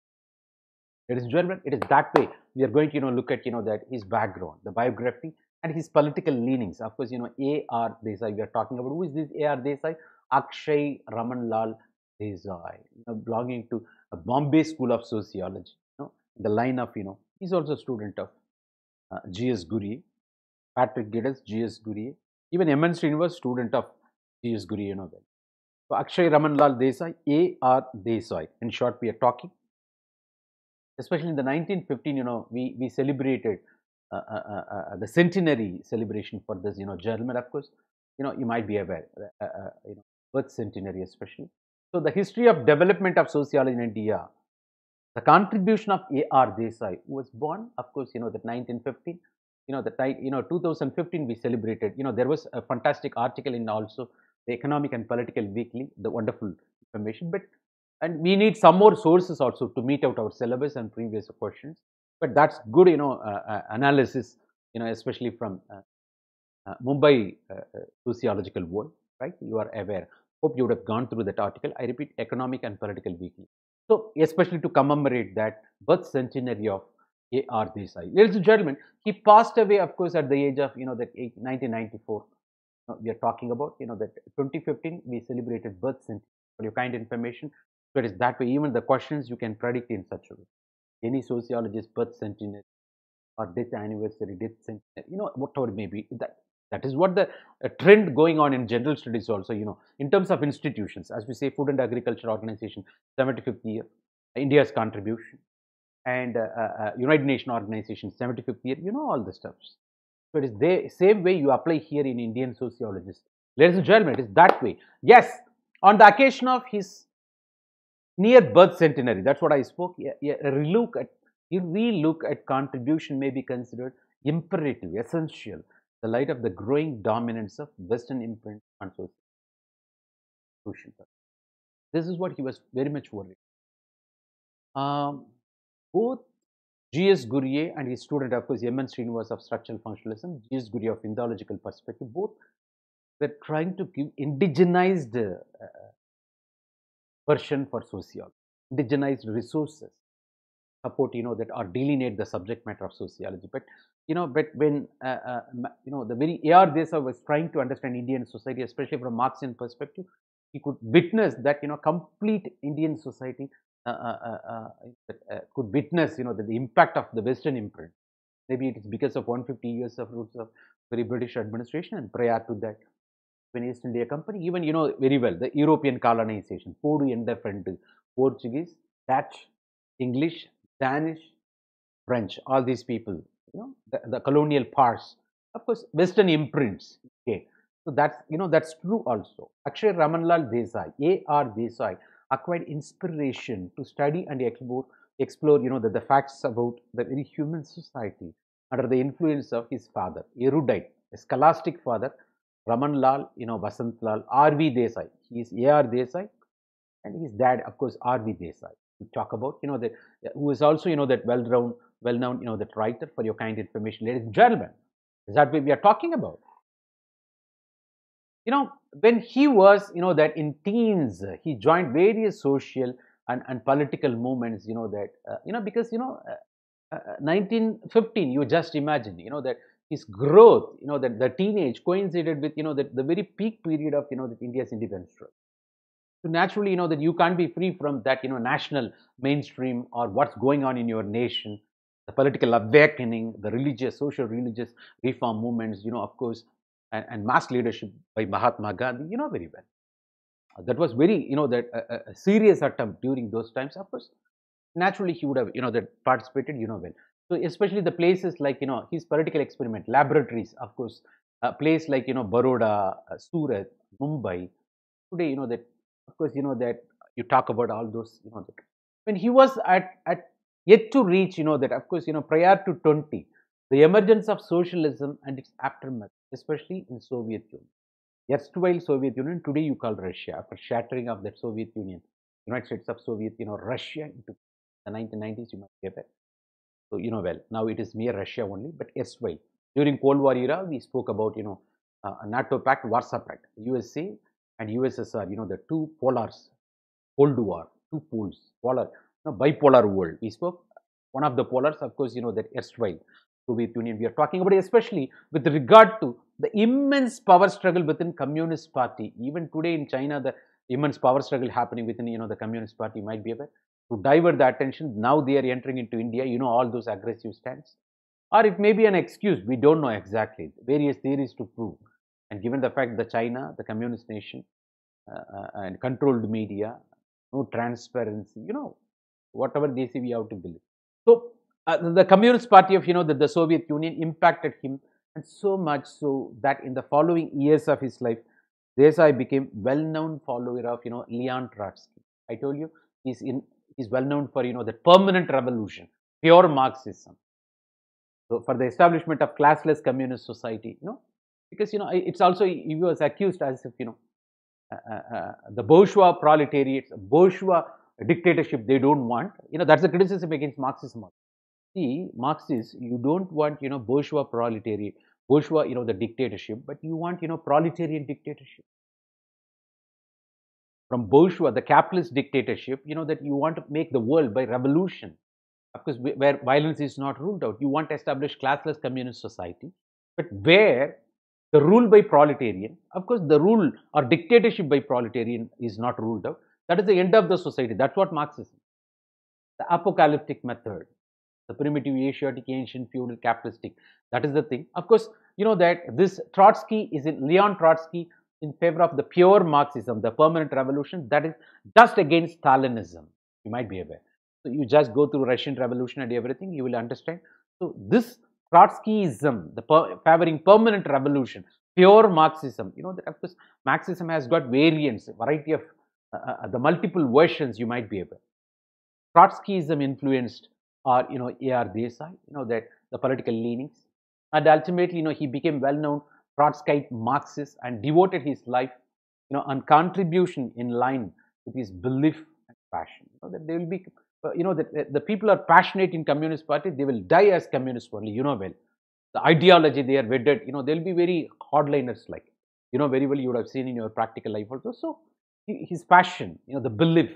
It is German. It is that way. We are going to you know look at you know that his background, the biography, and his political leanings. Of course, you know A.R. Desai. We are talking about who is this A.R. Desai? Akshay Ramanlal Desai, you know, belonging to a Bombay School of Sociology. You know, the line of, you know, he's also a student of uh, G.S. Ghurye, Patrick Geddes, G.S. Ghurye, even University was student of G.S. Ghurye, you know that. So Akshay Ramanlal Desai, A.R. Desai, in short we are talking. Especially in the 1915, you know, we, we celebrated uh, uh, uh, uh, the centenary celebration for this, you know, journal, of course. You know, you might be aware, uh, you know, birth centenary especially. So, the history of development of sociology in India, the contribution of A.R. Desai, was born, of course, you know, that 1915, you know, that, you know, 2015 we celebrated, you know, there was a fantastic article in also the Economic and Political Weekly, the wonderful information, but, and we need some more sources also to meet out our syllabus and previous questions, but that's good, you know, uh, uh, analysis, you know, especially from uh, uh Mumbai uh, uh, sociological world, right? You are aware. Hope you would have gone through that article. I repeat, Economic and Political Weekly. So, especially to commemorate that birth centenary of A.R. Desai. Ladies and gentlemen, he passed away, of course, at the age of, you know, that 1994. We are talking about, you know, that 2015, we celebrated birth centenary. For your kind information, so it is that way. Even the questions you can predict in such a way. Any sociologist birth centenary or death anniversary, death centenary, you know, whatever it may be, that that is what the uh, trend going on in general studies also, you know, in terms of institutions, as we say, Food and Agriculture Organization, 75th year, India's contribution, and uh, uh, uh United Nations Organization, 75th year, you know, all the stuffs. So it is the same way you apply here in Indian sociologists. Ladies and gentlemen, it is that way. Yes, on the occasion of his near birth centenary, that's what I spoke. Yeah, yeah, relook at, if we look at contribution may be considered imperative, essential, the light of the growing dominance of Western imprint on social. This is what he was very much worried. Um, both G.S. Ghurye and his student, of course, M.N. Srinivas of structural functionalism, G.S. Ghurye of Indological perspective, both were trying to give indigenized uh, version for sociology, indigenized resources, support, you know, that or delineate the subject matter of sociology. But, you know, but when, uh, uh, you know, the very A.R. Desai was trying to understand Indian society, especially from a Marxian perspective, he could witness that, you know, complete Indian society Uh, uh, uh, could witness, you know, the, the, impact of the Western imprint. Maybe it is because of 150 years of roots of very British administration and prior to that, when East India Company, even, you know, very well, the European colonization, and the Portuguese, Dutch, English, Danish, French, all these people, you know, the, the colonial parts. Of course, Western imprints. Okay, so that's you know that's true also. Akshay Ramanlal Desai, A.R. Desai, acquired inspiration to study and explore explore you know the, the facts about the very human society under the influence of his father, erudite, scholastic father, Ramanlal, you know, Vasantlal, R.V. Desai. He is A.R. Desai, and his dad, of course, R.V. Desai. We talk about, you know, that who is also, you know, that well-known, well-known, you know, that writer for your kind information, ladies and gentlemen. Is that what we are talking about? You know, when he was, you know, that in teens, he joined various social and, and political movements, you know, that, uh, you know, because, you know, uh, uh, 1915, you just imagine, you know, that his growth, you know, that the teenage coincided with, you know, that the very peak period of, you know, that India's independence struggle. So naturally, you know, that you can't be free from that, you know, national mainstream or what's going on in your nation, the political awakening, the religious, social religious reform movements, you know, of course, and, and mass leadership by Mahatma Gandhi, you know very well. Uh, that was very, you know, that uh, a serious attempt during those times, of course. Naturally, he would have, you know, that participated, you know, well. So especially the places like, you know, his political experiment, laboratories, of course, a place like, you know, Baroda, uh, Surat, Mumbai. Today, you know, that, of course, you know, that you talk about all those, you know, that when he was at, at yet to reach, you know, that, of course, you know, prior to 20, the emergence of socialism and its aftermath, especially in Soviet Union. Erstwhile Soviet Union, today you call Russia, after shattering of that Soviet Union, United States of Soviet, you know, Russia into the 1990s, you might get it. So, you know well, now it is mere Russia only, but erstwhile. During Cold War era, we spoke about, you know, uh, NATO Pact, Warsaw Pact, USA and USSR, you know, the two polars, Cold War, two poles, polar, you know, bipolar world. We spoke one of the polars, of course, you know, that erstwhile Soviet Union we are talking about, especially with regard to the immense power struggle within Communist Party. Even today in China, the immense power struggle happening within, you know, the Communist Party might be aware. To divert the attention, now they are entering into India, you know, all those aggressive stands. Or it may be an excuse, we don't know exactly. Various theories to prove. And given the fact that China, the communist nation, uh, uh, and controlled media, no transparency, you know, whatever they say we have to believe. So uh, the Communist Party of, you know, the, the Soviet Union impacted him and so much so that in the following years of his life, Desai became well-known follower of, you know, Leon Trotsky. I told you, he's in, he's well known for, you know, the permanent revolution, pure Marxism. So for the establishment of classless communist society, you know, because, you know, it's also, he was accused as if, you know, uh, uh, uh the bourgeois proletariat, bourgeois dictatorship they don't want, you know, that's the criticism against Marxism. See, Marxists, you don't want, you know, bourgeois proletariat, bourgeois, you know, the dictatorship, but you want, you know, proletarian dictatorship. From bourgeois, the capitalist dictatorship, you know, that you want to make the world by revolution. Of course, where violence is not ruled out. You want to establish classless communist society, but where the rule by proletarian, of course, the rule or dictatorship by proletarian is not ruled out. That is the end of the society. That's what Marxism. The apocalyptic method the primitive Asiatic ancient feudal capitalistic. That is the thing. Of course, you know that this Trotsky is in Leon Trotsky in favor of the pure Marxism, the permanent revolution that is just against Stalinism. You might be aware. So you just go through Russian Revolution and everything, you will understand. So this Trotskyism, the per, favoring permanent revolution, pure Marxism, you know that of course Marxism has got variants, variety of uh, uh, the multiple versions you might be aware. Trotskyism influenced or you know A.R. Desai, you know that the political leanings, and ultimately you know he became well-known Trotskyite Marxist and devoted his life you know on contribution in line with his belief and passion. You know that they will be uh, you know that the people are passionate in Communist Party, they will die as communists only. You know well, the ideology they are wedded. You know they'll be very hardliners like you know very well. You would have seen in your practical life also. So his passion, you know the belief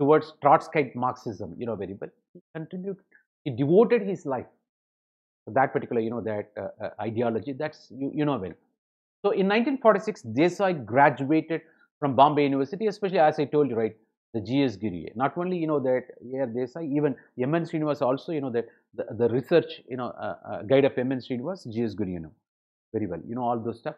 towards Trotskyite Marxism, you know very well. He contributed he devoted his life to that particular, you know, that uh, uh, ideology. That's, you, you know well. So in 1946, Desai graduated from Bombay University, especially as I told you, right, the G.S. Ghurye. Not only, you know, that yeah, Desai, even M.N. Srinivas also, you know, that the, the research, you know, uh, uh, guide of M.N. Srinivas, G.S. Ghurye, you know, very well, you know, all those stuff.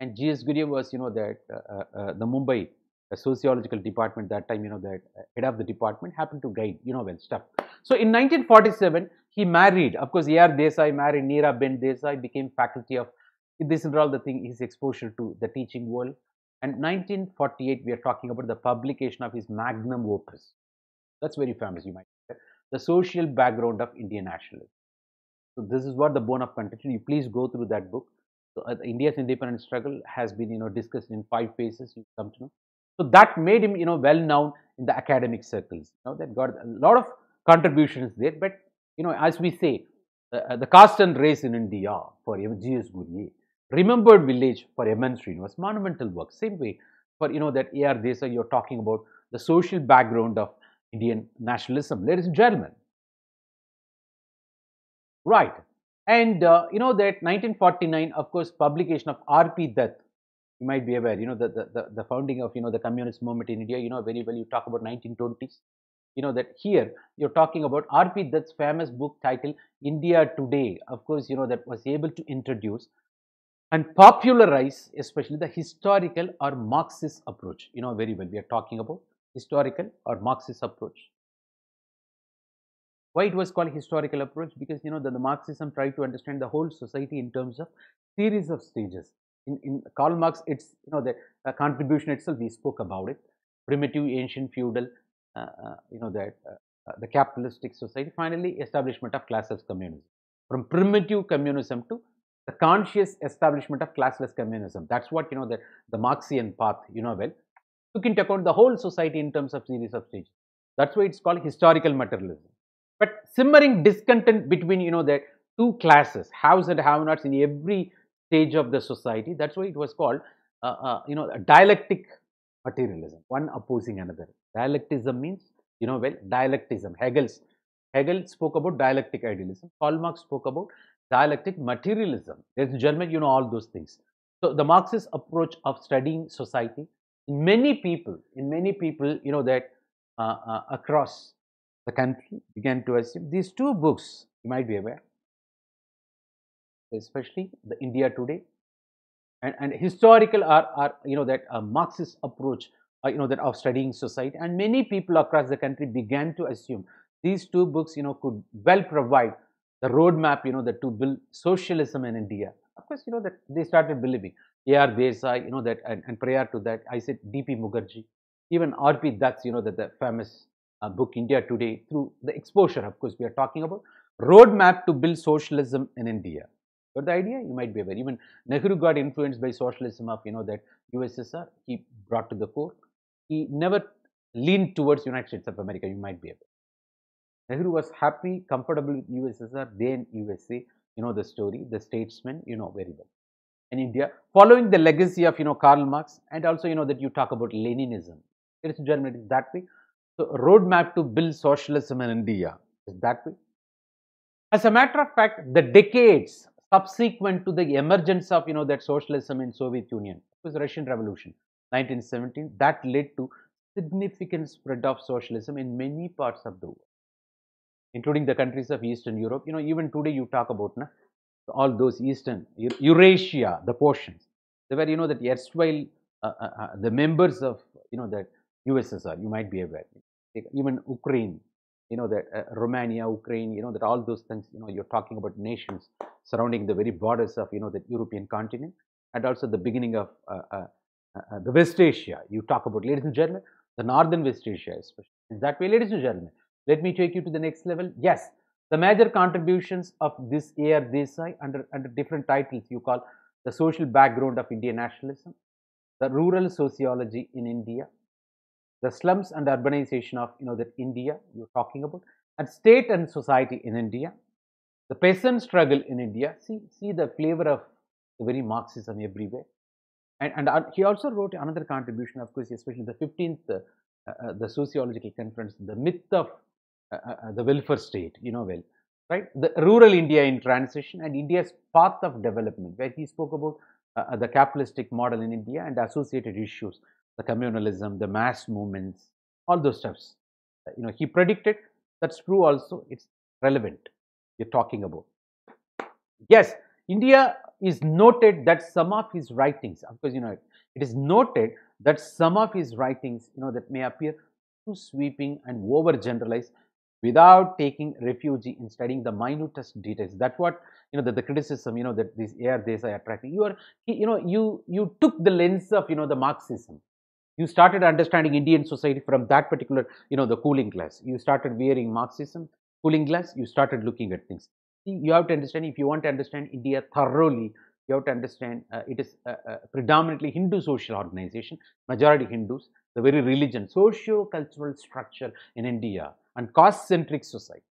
And G.S. Ghurye was, you know, that uh, uh, the Mumbai a sociological department that time, you know, that head of the department happened to guide, you know, well stuff. So in 1947, he married, of course, A.R. Desai married Neera Ben Desai, became faculty of, this is all the thing, his exposure to the teaching world. And 1948, we are talking about the publication of his magnum opus. That's very famous, you might say. The social background of Indian nationalism. So this is what the bone of contention. You please go through that book. So uh, India's independence struggle has been, you know, discussed in five phases. You come to know. So that made him, you know, well known in the academic circles. You know, that got a lot of contributions there. But you know, as we say, uh, the caste and race in India for G.S. Ghurye, Remembered Village for M.N. Srinivas, monumental work. Same way for you know that A.R. Desai, you're talking about the social background of Indian nationalism. Ladies and gentlemen, Right. And uh, you know that 1949, of course, publication of R.P. Dutt, you might be aware, you know, the, the, the founding of, you know, the communist movement in India, you know, very well, you talk about 1920s. You know that here you're talking about R.P. Dutt's famous book titled India Today. Of course, you know, that was able to introduce and popularize especially the historical or Marxist approach. You know very well, we are talking about historical or Marxist approach. Why it was called historical approach? Because you know the, the Marxism tried to understand the whole society in terms of series of stages. In, in Karl Marx, it's you know the uh, contribution itself. We spoke about it. Primitive, ancient, feudal. Uh, uh, you know that uh, uh, the capitalistic society. Finally, establishment of classless communism. From primitive communism to the conscious establishment of classless communism. That's what you know the the Marxian path. You know well took into account the whole society in terms of series of stages. That's why it's called historical materialism but simmering discontent between you know the two classes haves and have nots in every stage of the society. That's why it was called uh, uh, you know dialectic materialism one opposing another. Dialectism means you know well dialectism. Hegel's hegel spoke about dialectic idealism. Karl marx spoke about dialectic materialism. There's german you know all those things. So the marxist approach of studying society in many people in many people you know that uh, uh across the country began to assume these two books, you might be aware, especially the India Today and, and historical are, are you know that Marxist approach uh, you know that of studying society and many people across the country began to assume these two books you know could well provide the roadmap you know that to build socialism in India. Of course, you know that they started believing A.R. Desai, you know that and, and prior to that I said D.P. Mukherjee, even R.P. Dutt's, you know that the famous uh, book India Today through the exposure, of course, we are talking about roadmap to build socialism in India. But the idea you might be aware, even Nehru got influenced by socialism of, you know, that USSR, he brought to the core. He never leaned towards United States of America, you might be aware. Nehru was happy, comfortable with USSR, then USA, you know the story, the statesman, you know very well. In India, following the legacy of, you know, Karl Marx and also, you know, that you talk about Leninism. It is Germany, that way. So, roadmap to build socialism in India is that way. As a matter of fact, the decades subsequent to the emergence of you know that socialism in Soviet Union it was Russian Revolution 1917 that led to significant spread of socialism in many parts of the world including the countries of Eastern Europe. You know, even today you talk about na, all those Eastern, Eurasia, the portions. They were, you know, that erstwhile uh, uh, uh, the members of, you know, that USSR, you might be aware. Even Ukraine, you know, that uh, Romania, Ukraine, you know, that all those things, you know, you're talking about nations surrounding the very borders of, you know, the European continent and also the beginning of uh, uh, uh the West Asia. You talk about, ladies and gentlemen, the northern West Asia, especially. In that way, ladies and gentlemen, let me take you to the next level. Yes, the major contributions of this A.R. Desai under, under different titles you call the social background of Indian nationalism, the rural sociology in India, the slums and urbanization of you know that India you're talking about and state and society in India, the peasant struggle in India. See, see the flavor of the very Marxism everywhere. And, and uh, he also wrote another contribution, of course, especially the 15th, uh, uh, the sociological conference, the myth of uh, uh, the welfare state, you know well, right? The rural India in transition and India's path of development, where he spoke about the capitalistic model in India and associated issues the communalism, the mass movements, all those stuffs. You know, he predicted that's true also, it's relevant. You're talking about. Yes, India is noted that some of his writings, of course, you know, it is noted that some of his writings, you know, that may appear too sweeping and overgeneralized without taking refuge in studying the minutest details. That's what you know the, the criticism you know that these A.R. Desai attracting. You are you know you you took the lens of you know the Marxism. You started understanding Indian society from that particular you know the cooling glass. You started wearing Marxism cooling glass. You started looking at things. You have to understand if you want to understand India thoroughly. You have to understand uh, it is a, a predominantly Hindu social organization, majority Hindus, the very religion, socio-cultural structure in India and caste-centric society.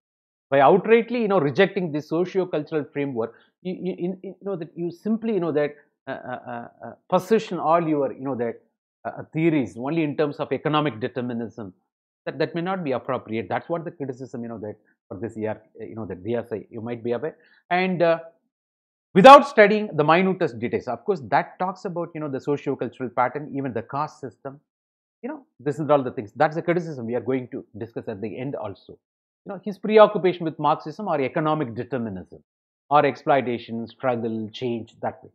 By outrightly, you know, rejecting this socio-cultural framework, you, you, you, know that you simply, you know, that uh, uh, uh, position all your, you know, that uh, theories only in terms of economic determinism. That that may not be appropriate. That's what the criticism, you know, that for this year, you know, that Desai, you might be aware. And uh, without studying the minutest details, of course, that talks about, you know, the socio-cultural pattern, even the caste system, you know, this is all the things. That's the criticism we are going to discuss at the end also. You know, his preoccupation with Marxism or economic determinism or exploitation, struggle, change, that way.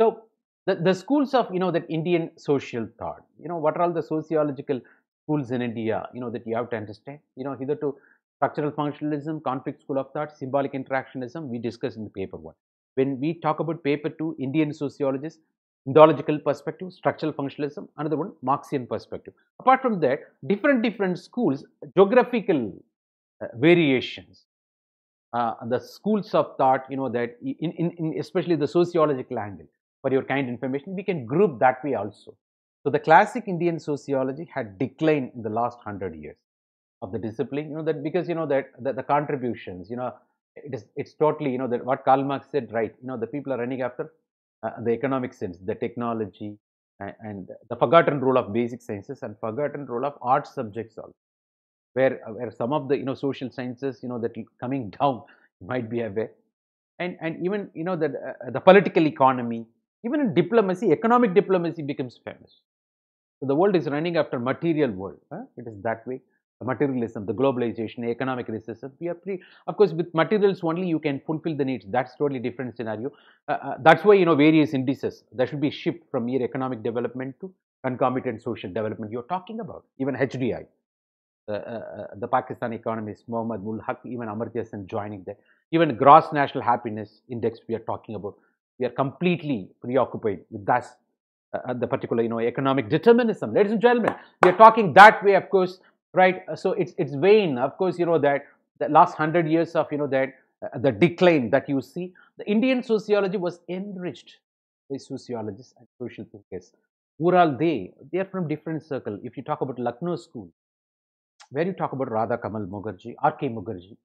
So, the, the schools of, you know, that Indian social thought, you know, what are all the sociological schools in India, you know, that you have to understand, you know, hitherto structural functionalism, conflict school of thought, symbolic interactionism, we discussed in the paper one. When we talk about paper two, Indian sociologists, Indological perspective, structural functionalism, another one Marxian perspective. Apart from that, different different schools, geographical uh, variations, uh, the schools of thought, you know that in, in, in especially the sociological angle for your kind information, we can group that way also. So the classic Indian sociology had declined in the last hundred years of the discipline, you know that because you know that the, the contributions, you know, it is it's totally you know that what Karl Marx said right, you know the people are running after uh, the economic sense, the technology, and, and, the forgotten role of basic sciences and forgotten role of art subjects also, where where some of the you know social sciences you know that coming down might be aware, and and even you know that uh, the political economy, even in diplomacy, economic diplomacy becomes famous. So the world is running after material world. Huh? It is that way materialism, the globalization, economic recession. We are pretty, of course, with materials only you can fulfill the needs. That's totally different scenario. Uh, uh, that's why you know various indices there should be shift from mere economic development to concomitant social development. You're talking about even HDI. Uh, uh, the Pakistan economist Mahbub ul Haq, even Amartya Sen joining there. Even gross national happiness index we are talking about. We are completely preoccupied with that uh, the particular you know economic determinism ladies and gentlemen we are talking that way of course right? So it's it's vain. Of course, you know that the last hundred years of you know that uh, the decline that you see, the Indian sociology was enriched by sociologists and social thinkers. Who are they? They are from different circle. If you talk about Lucknow school, where you talk about Radha Kamal Mukherjee, R.K. Mukherjee,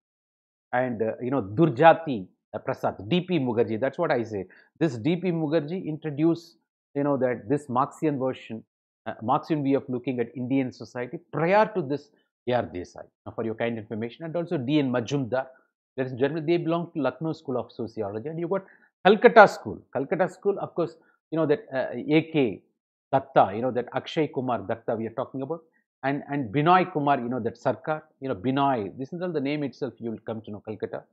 and uh, you know Dhurjati uh, Prasad, D.P. Mukherjee. That's what I say. This D.P. Mukherjee introduced you know that this Marxian version uh, Marxian way of looking at Indian society prior to this A.R. Desai. Now, for your kind information, and also D.N. Majumdar, ladies gentlemen, they belong to Lucknow School of Sociology, and you got Calcutta School. Calcutta School, of course, you know that uh, A.K. Datta, you know that Akshay Kumar Datta we are talking about, and and Binoy Kumar, you know that Sarkar, you know Binoy. This is all the name itself. You will come to know Calcutta,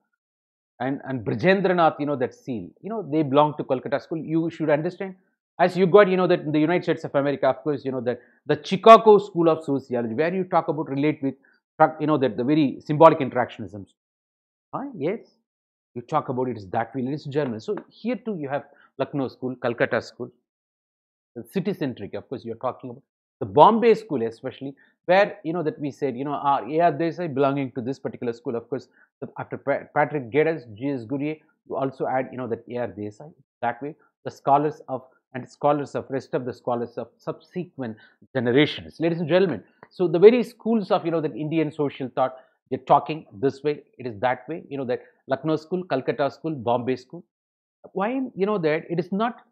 and and Brajendranath, you know that Seal. You know they belong to Calcutta School. You should understand as you got, you know, that in the United States of America, of course, you know, that the Chicago School of Sociology, where you talk about relate with, you know, that the very symbolic interactionism. Huh? Ah, yes, you talk about it is that way, ladies and gentlemen. So here too, you have Lucknow School, Calcutta School, city-centric, of course, you're talking about the Bombay School, especially where you know that we said, you know, our AR Desai belonging to this particular school. Of course, after Patrick Geddes, G.S. Ghurye, you also add, you know, that AR Desai. That way, the scholars of and scholars of rest of the scholars of subsequent generations. Ladies and gentlemen, so the very schools of you know that Indian social thought, they're talking this way, it is that way, you know that Lucknow school, Calcutta school, Bombay school. Why you know that it is not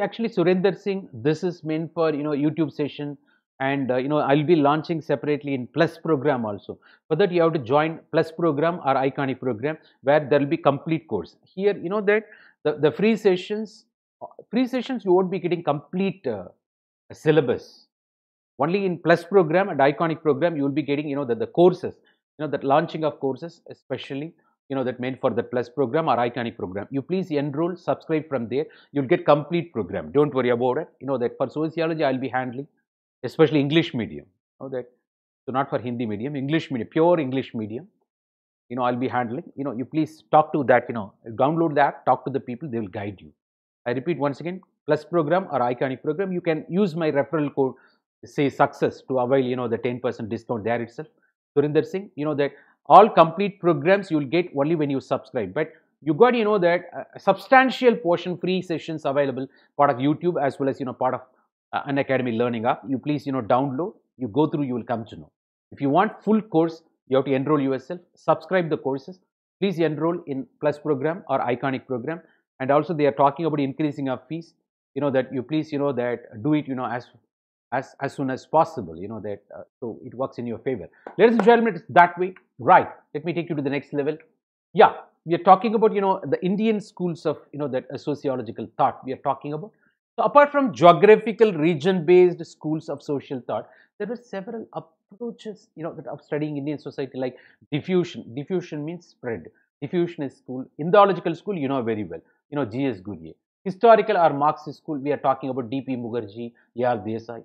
actually Surinder Singh, this is meant for you know YouTube session and uh, you know I'll be launching separately in Plus program also. For that you have to join Plus program or Iconic program where there will be complete course. Here you know that the, the free sessions, free sessions you won't be getting complete uh, syllabus. Only in Plus program and Iconic program you will be getting you know the, the courses, you know that launching of courses especially you know, that meant for the plus program or iconic program. You please enroll, subscribe from there. You'll get complete program. Don't worry about it. You know that for sociology, I'll be handling, especially English medium. You know that, so not for Hindi medium, English medium, pure English medium. You know, I'll be handling. You know, you please talk to that. You know, download that. Talk to the people. They will guide you. I repeat once again, plus program or iconic program. You can use my referral code, say success, to avail. You know the 10% discount there itself. Surinder Singh, you know that all complete programs you will get only when you subscribe. But you got you know that a substantial portion free sessions available part of YouTube as well as you know part of uh, Unacademy Learning App. You please you know download. You go through. You will come to know. If you want full course, you have to enroll yourself. Subscribe the courses. Please enroll in Plus program or Iconic program. And also they are talking about increasing of fees. You know that you please you know that do it you know as as, as soon as possible, you know, that uh, so it works in your favor. Ladies and gentlemen, it's that way. Right. Let me take you to the next level. Yeah, we are talking about, you know, the Indian schools of, you know, that uh, sociological thought we are talking about. So apart from geographical region-based schools of social thought, there were several approaches, you know, that of studying Indian society like diffusion. Diffusion means spread. Diffusion is school. Indological school, you know very well. You know, G.S. Ghurye. Historical or Marxist school, we are talking about D.P. Mukherjee, A.R. Desai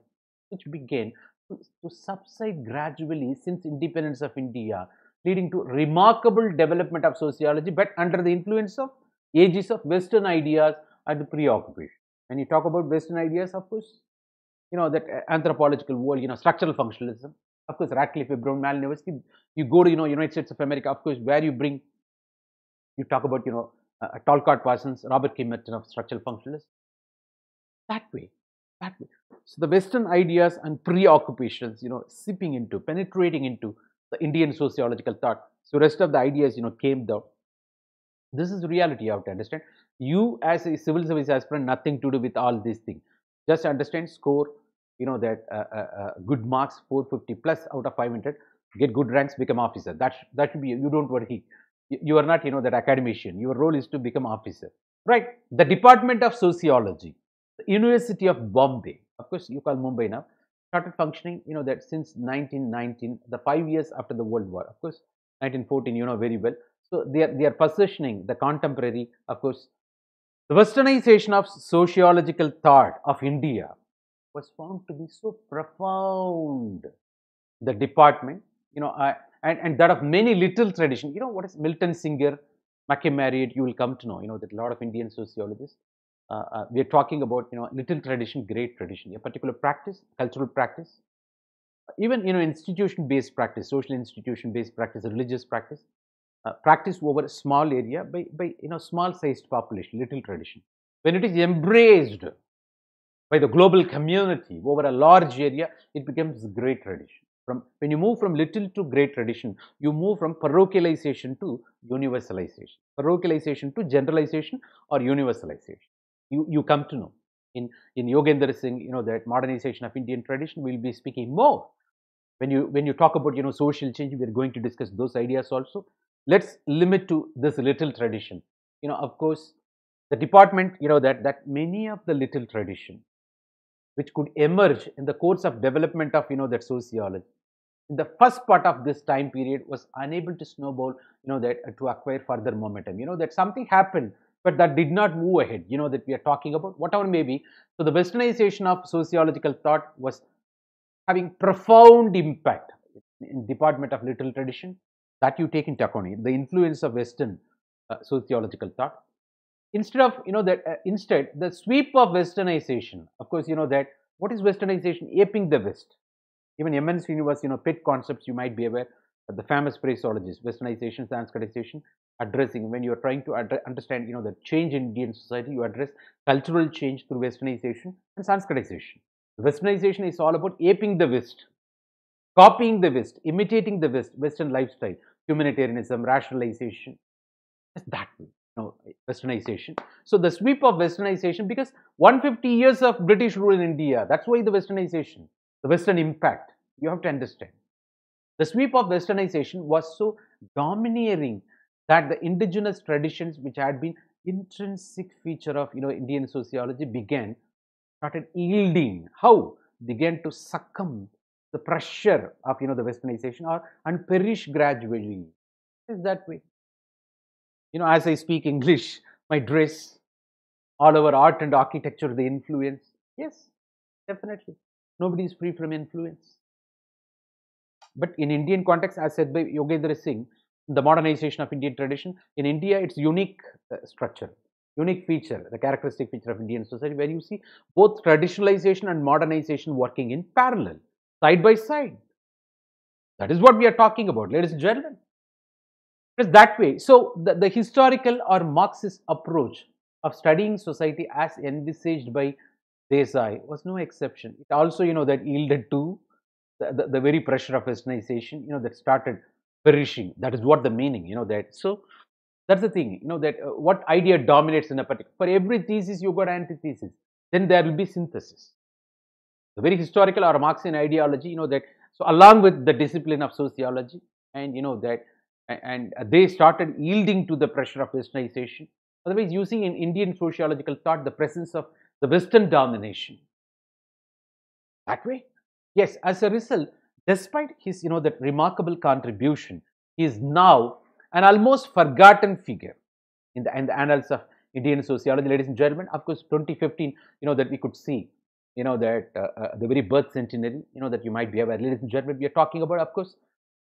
which began to, to subside gradually since independence of India, leading to remarkable development of sociology, but under the influence of ages of Western ideas and preoccupation. When you talk about Western ideas, of course, you know that uh, anthropological world, you know, structural functionalism. Of course, Radcliffe, Brown, Malinowski. You go to you know United States of America, of course, where you bring, you talk about you know uh, Talcott Parsons, Robert K. Merton of structural functionalism. That way, that way. So the Western ideas and preoccupations, you know, seeping into, penetrating into the Indian sociological thought. So rest of the ideas, you know, came down. This is reality you have to understand. You as a civil service aspirant, nothing to do with all these things. Just understand score, you know, that uh, uh, uh, good marks, 450 plus out of 500, get good ranks, become officer. That, that should be, you don't worry. You, you are not, you know, that academician. Your role is to become officer. Right. The Department of Sociology, University of Bombay, of course, you call Mumbai now, started functioning, you know, that since 1919, the five years after the World War, of course, 1914, you know very well. So they are, they are positioning the contemporary, of course, the westernization of sociological thought of India was found to be so profound. The department, you know, uh, and, and that of many little tradition. You know, what is Milton Singer, McKim Marriott, you will come to know, you know, that a lot of Indian sociologists uh, uh, we are talking about you know little tradition, great tradition, a particular practice, cultural practice, even you know institution based practice, social institution based practice, religious practice, uh, practice over a small area by, by you know small sized population, little tradition. When it is embraced by the global community over a large area, it becomes great tradition. From when you move from little to great tradition, you move from parochialization to universalization, parochialization to generalization or universalization you, you come to know. In, in Yogendra Singh, you know, that modernization of Indian tradition, we'll be speaking more. When you, when you talk about, you know, social change, we're going to discuss those ideas also. Let's limit to this little tradition. You know, of course, the department, you know, that, that many of the little tradition which could emerge in the course of development of, you know, that sociology, in the first part of this time period was unable to snowball, you know, that uh, to acquire further momentum. You know, that something happened but that did not move ahead, you know, that we are talking about, whatever may be. So the westernization of sociological thought was having profound impact in Department of Literal Tradition that you take into account, the influence of Western uh, sociological thought. Instead of, you know, that uh, instead the sweep of westernization, of course, you know that what is westernization? Aping the West. Even M.N. Srinivas, you know, pet concepts you might be aware, the famous phraseologies, westernization, sanskritization, addressing. When you are trying to understand you know the change in indian society you address cultural change through westernization and sanskritization. Westernization is all about aping the west copying the west imitating the west western lifestyle humanitarianism rationalization. Just that way you know, westernization. So the sweep of westernization because 150 years of british rule in india that's why the westernization the western impact you have to understand. The sweep of westernization was so domineering that the indigenous traditions which had been intrinsic feature of you know Indian sociology began started yielding. How? Began to succumb the pressure of you know the westernization or and perish gradually. Is that way? You know, as I speak English, my dress, all over art and architecture, the influence. Yes, definitely. Nobody is free from influence. But in Indian context, as said by Yogendra Singh, the modernization of Indian tradition, in India, it's unique uh, structure, unique feature, the characteristic feature of Indian society, where you see both traditionalization and modernization working in parallel, side by side. That is what we are talking about, ladies and gentlemen. It's that way. So, the, the historical or Marxist approach of studying society as envisaged by Desai was no exception. It also, you know, that yielded to the, the, the very pressure of westernization, you know, that started perishing. That is what the meaning, you know, that. So, that's the thing, you know, that uh, what idea dominates in a particular, for every thesis you got antithesis, then there will be synthesis. The very historical or Marxian ideology, you know, that, so along with the discipline of sociology and, you know, that, and they started yielding to the pressure of westernization. Otherwise, using in Indian sociological thought the presence of the Western domination. That way, yes, as a result, despite his, you know, that remarkable contribution, he is now an almost forgotten figure in the, in the annals of Indian sociology. Ladies and gentlemen, of course, 2015, you know, that we could see, you know, that uh, uh, the very birth centenary, you know, that you might be aware. Ladies and gentlemen, we are talking about, of course,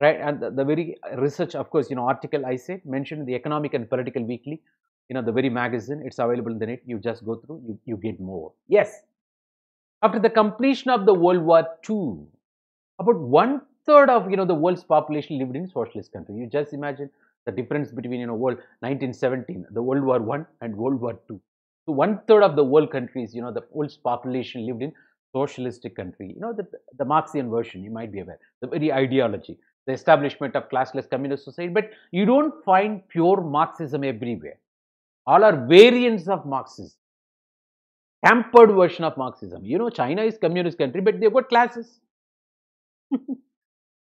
right, and the, the very research, of course, you know, article I said, mentioned in the Economic and Political Weekly, you know, the very magazine, it's available in the net, you just go through, you, you get more. Yes, after the completion of the World War II, about one third of, you know, the world's population lived in socialist country. You just imagine the difference between, you know, world 1917, the World War One and World War II. So one third of the world countries, you know, the world's population lived in socialistic country. You know, the, the Marxian version, you might be aware, the very ideology, the establishment of classless communist society. But you don't find pure Marxism everywhere. All are variants of Marxism, hampered version of Marxism. You know, China is communist country, but they've got classes.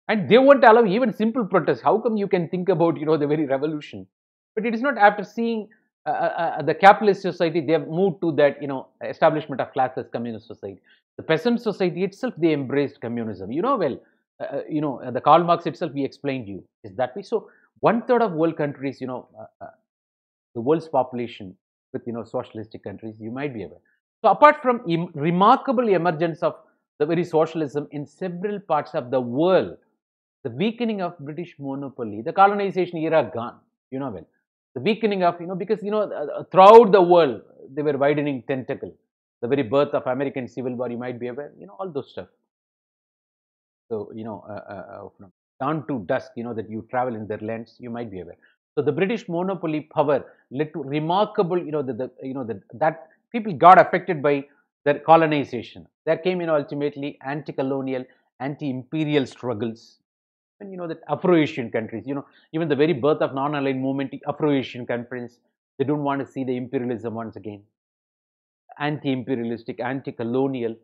And they won't allow even simple protest. How come you can think about, you know, the very revolution? But it is not after seeing uh, uh, uh the capitalist society, they have moved to that, you know, establishment of classless communist society. The peasant society itself, they embraced communism. You know, well, uh, uh you know, the Karl Marx itself, we explained you, is that way. So, one third of world countries, you know, uh, the world's population with you know socialistic countries you might be aware so apart from em remarkable emergence of the very socialism in several parts of the world. The weakening of british monopoly the colonization era gone you know well. The weakening of you know because you know uh, uh throughout the world they were widening tentacle. The very birth of american civil war you might be aware you know all those stuff. So you know uh, uh, uh down to dusk you know that you travel in their lands you might be aware. So the British monopoly power led to remarkable, you know, the, the you know the, that people got affected by their colonization. There came in ultimately anti-colonial, anti-imperial struggles. And you know that Afro-Asian countries, you know, even the very birth of non-aligned movement, Afro-Asian conference, they don't want to see the imperialism once again. Anti-imperialistic, anti-colonial,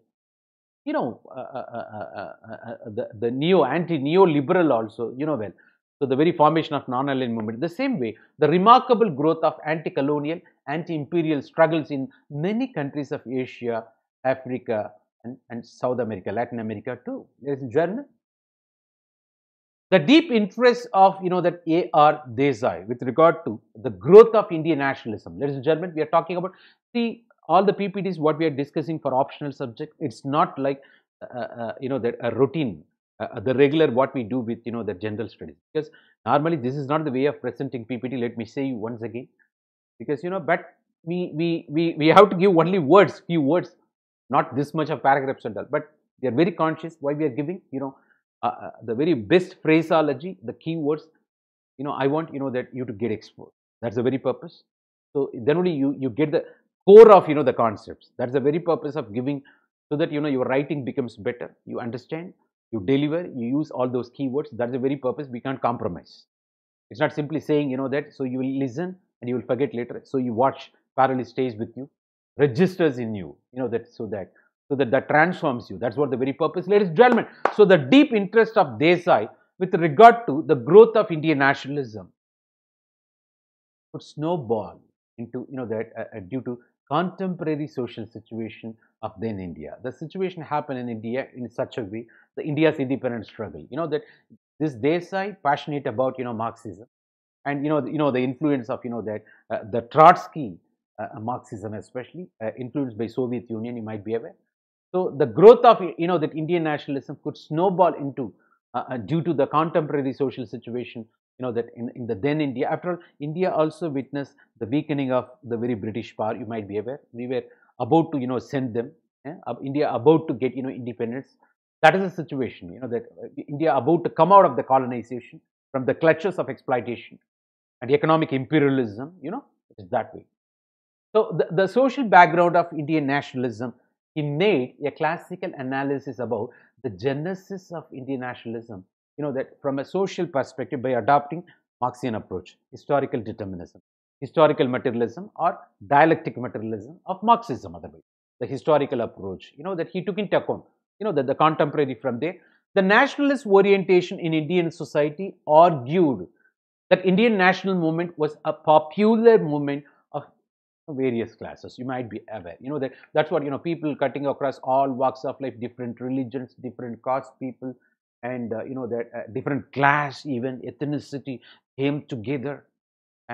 you know, uh, uh, uh, the, the neo, anti-neoliberal also, you know well. So the very formation of non-aligned movement. The same way, the remarkable growth of anti-colonial, anti-imperial struggles in many countries of Asia, Africa, and, and South America, Latin America too. Ladies and gentlemen, the deep interest of you know that A.R. Desai with regard to the growth of Indian nationalism. Ladies and gentlemen, we are talking about see all the PPTs what we are discussing for optional subject. It's not like uh, uh, you know that a routine uh, the regular what we do with you know the general studies because normally this is not the way of presenting ppt let me say you once again because you know but we we we, we have to give only words few words not this much of paragraphs and all but they are very conscious why we are giving you know uh, uh, the very best phraseology the keywords you know i want you know that you to get exposed that's the very purpose so then only you you get the core of you know the concepts that's the very purpose of giving so that you know your writing becomes better you understand you deliver, you use all those keywords. That's the very purpose. We can't compromise. It's not simply saying, you know, that so you will listen and you will forget later. So you watch, parallel stays with you, registers in you, you know, that so that so that that transforms you. That's what the very purpose, ladies and gentlemen. So the deep interest of Desai with regard to the growth of Indian nationalism would snowball into, you know, that uh, uh, due to contemporary social situation of then India. The situation happened in India in such a way, the India's independence struggle. You know that this Desai passionate about you know Marxism, and you know, the, you know the influence of you know that uh, the Trotsky uh, Marxism, especially uh, influenced by Soviet Union, you might be aware. So the growth of you know that Indian nationalism could snowball into uh, due to the contemporary social situation. You know that in, in the then India, after all, India also witnessed the weakening of the very British power. You might be aware. We were about to you know send them. Yeah? India about to get you know independence. That is the situation. You know that India about to come out of the colonization from the clutches of exploitation and economic imperialism. You know it is that way. So the, the social background of Indian nationalism he made a classical analysis about the genesis of Indian nationalism, you know, that from a social perspective by adopting Marxian approach, historical determinism, historical materialism or dialectic materialism of Marxism otherwise, the historical approach, you know, that he took into account, you know, that the contemporary from there. The nationalist orientation in Indian society argued that Indian national movement was a popular movement of various classes. You might be aware. You know that that's what you know people cutting across all walks of life different religions different caste people and uh, you know that uh, different class even ethnicity came together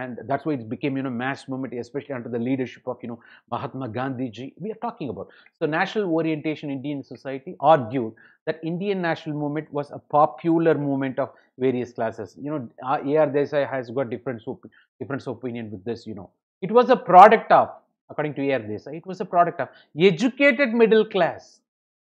and that's why it became you know mass movement especially under the leadership of you know mahatma gandhi ji we are talking about so national orientation indian society argued that indian national movement was a popular movement of various classes you know uh, ar desai has got different different opinion with this you know it was a product of, according to A.R. Desai, it was a product of educated middle class.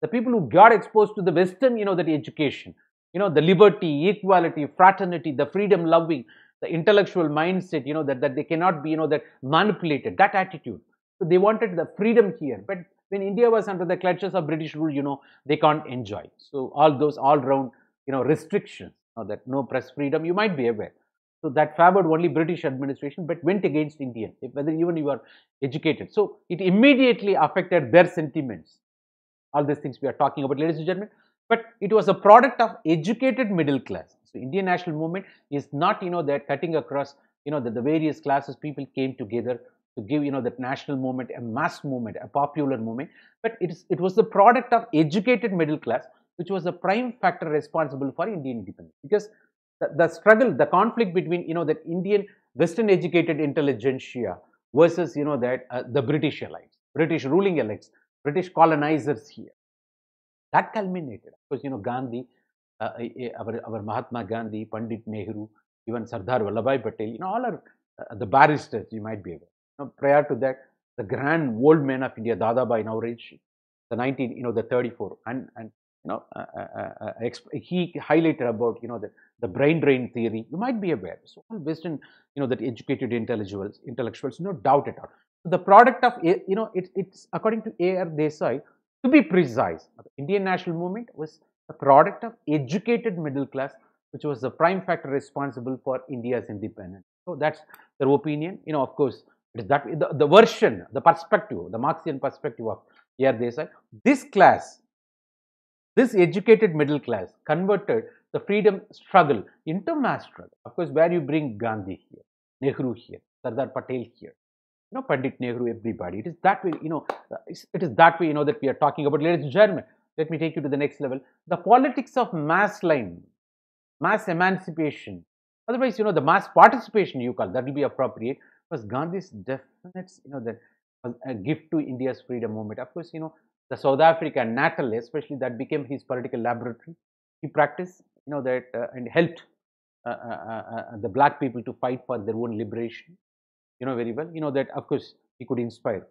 The people who got exposed to the Western, you know, that education, you know, the liberty, equality, fraternity, the freedom loving, the intellectual mindset, you know, that, that they cannot be, you know, that manipulated, that attitude. So they wanted the freedom here. But when India was under the clutches of British rule, you know, they can't enjoy. So all those all round, you know, restrictions, you know, that no press freedom, you might be aware. So that favored only British administration, but went against Indian, whether even you are educated. So it immediately affected their sentiments. All these things we are talking about, ladies and gentlemen. But it was a product of educated middle class. So Indian national movement is not, you know, that cutting across, you know, that the various classes people came together to give, you know, that national movement, a mass movement, a popular movement. But it, is, it was the product of educated middle class, which was the prime factor responsible for Indian independence. Because the, the struggle, the conflict between, you know, that Indian Western educated intelligentsia versus, you know, that uh, the British elites, British ruling elites, British colonizers here. That culminated. Of course, you know, Gandhi, our, our Mahatma Gandhi, Pandit Nehru, even Sardar Vallabhbhai Patel, you know, all are uh, the barristers, you might be aware. You know, prior to that, the grand old men of India, Dada Dadabhai Naoroji, the 19, you know, the 34, and, and you know, uh, uh, uh, he highlighted about, you know, the, the brain drain theory, you might be aware. So all Western, you know, that educated intellectuals, intellectuals, no doubt at all. The product of, you know, it, it's according to A.R. Desai, to be precise, the Indian national movement was a product of educated middle class, which was the prime factor responsible for India's independence. So that's their opinion. You know, of course, it is that the, the version, the perspective, the Marxian perspective of A.R. Desai. This class this educated middle class converted the freedom struggle into mass struggle. Of course, where you bring Gandhi here, Nehru here, Sardar Patel here, you know, Pandit Nehru, everybody. It is that way, you know, it is that way, you know, that we are talking about. Ladies and gentlemen, let me take you to the next level. The politics of mass line, mass emancipation, otherwise, you know, the mass participation you call, that will be appropriate, was Gandhi's definite, you know, the, a gift to India's freedom movement. Of course, you know, the South Africa Natal, especially that became his political laboratory. He practiced, you know, that uh, and helped uh, uh, uh, uh, the black people to fight for their own liberation. You know very well. You know that of course he could inspire.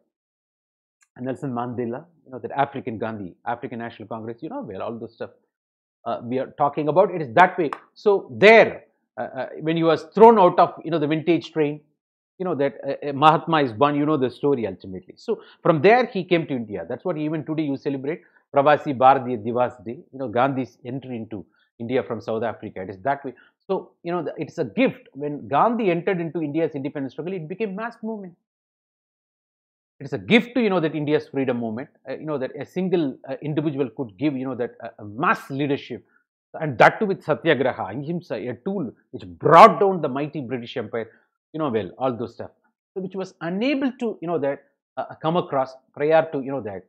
Nelson Mandela, you know that African Gandhi, African National Congress. You know well all those stuff uh, we are talking about. It is that way. So there, when he was thrown out of you know the vintage train, you know that uh, uh, Mahatma is born, you know the story ultimately. So from there he came to India. That's what even today you celebrate Pravasi Bharatiya Divas Day, you know Gandhi's entry into India from South Africa. It is that way. So, you know, it's a gift. When Gandhi entered into India's independence struggle, it became mass movement. It's a gift to, you know, that India's freedom movement, uh, you know, that a single uh, individual could give, you know, that uh, mass leadership. And that too with Satyagraha, Ahimsa, a tool which brought down the mighty British Empire you know well all those stuff so which was unable to you know that uh, come across prior to you know that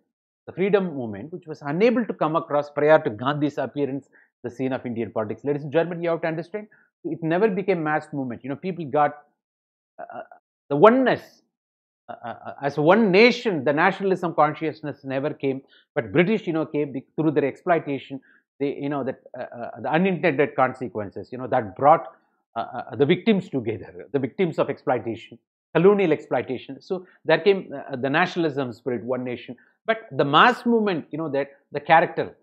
the freedom movement which was unable to come across prior to gandhi's appearance the scene of indian politics ladies and gentlemen you have to understand it never became mass movement. You know, people got uh, the oneness uh, uh, as one nation, the nationalism consciousness never came, but British, you know, came through their exploitation, they, you know, that uh, uh, the unintended consequences, you know, that brought uh, the victims together, the victims of exploitation, colonial exploitation. So there came the nationalism spirit, one nation, but the mass movement, you know, that the character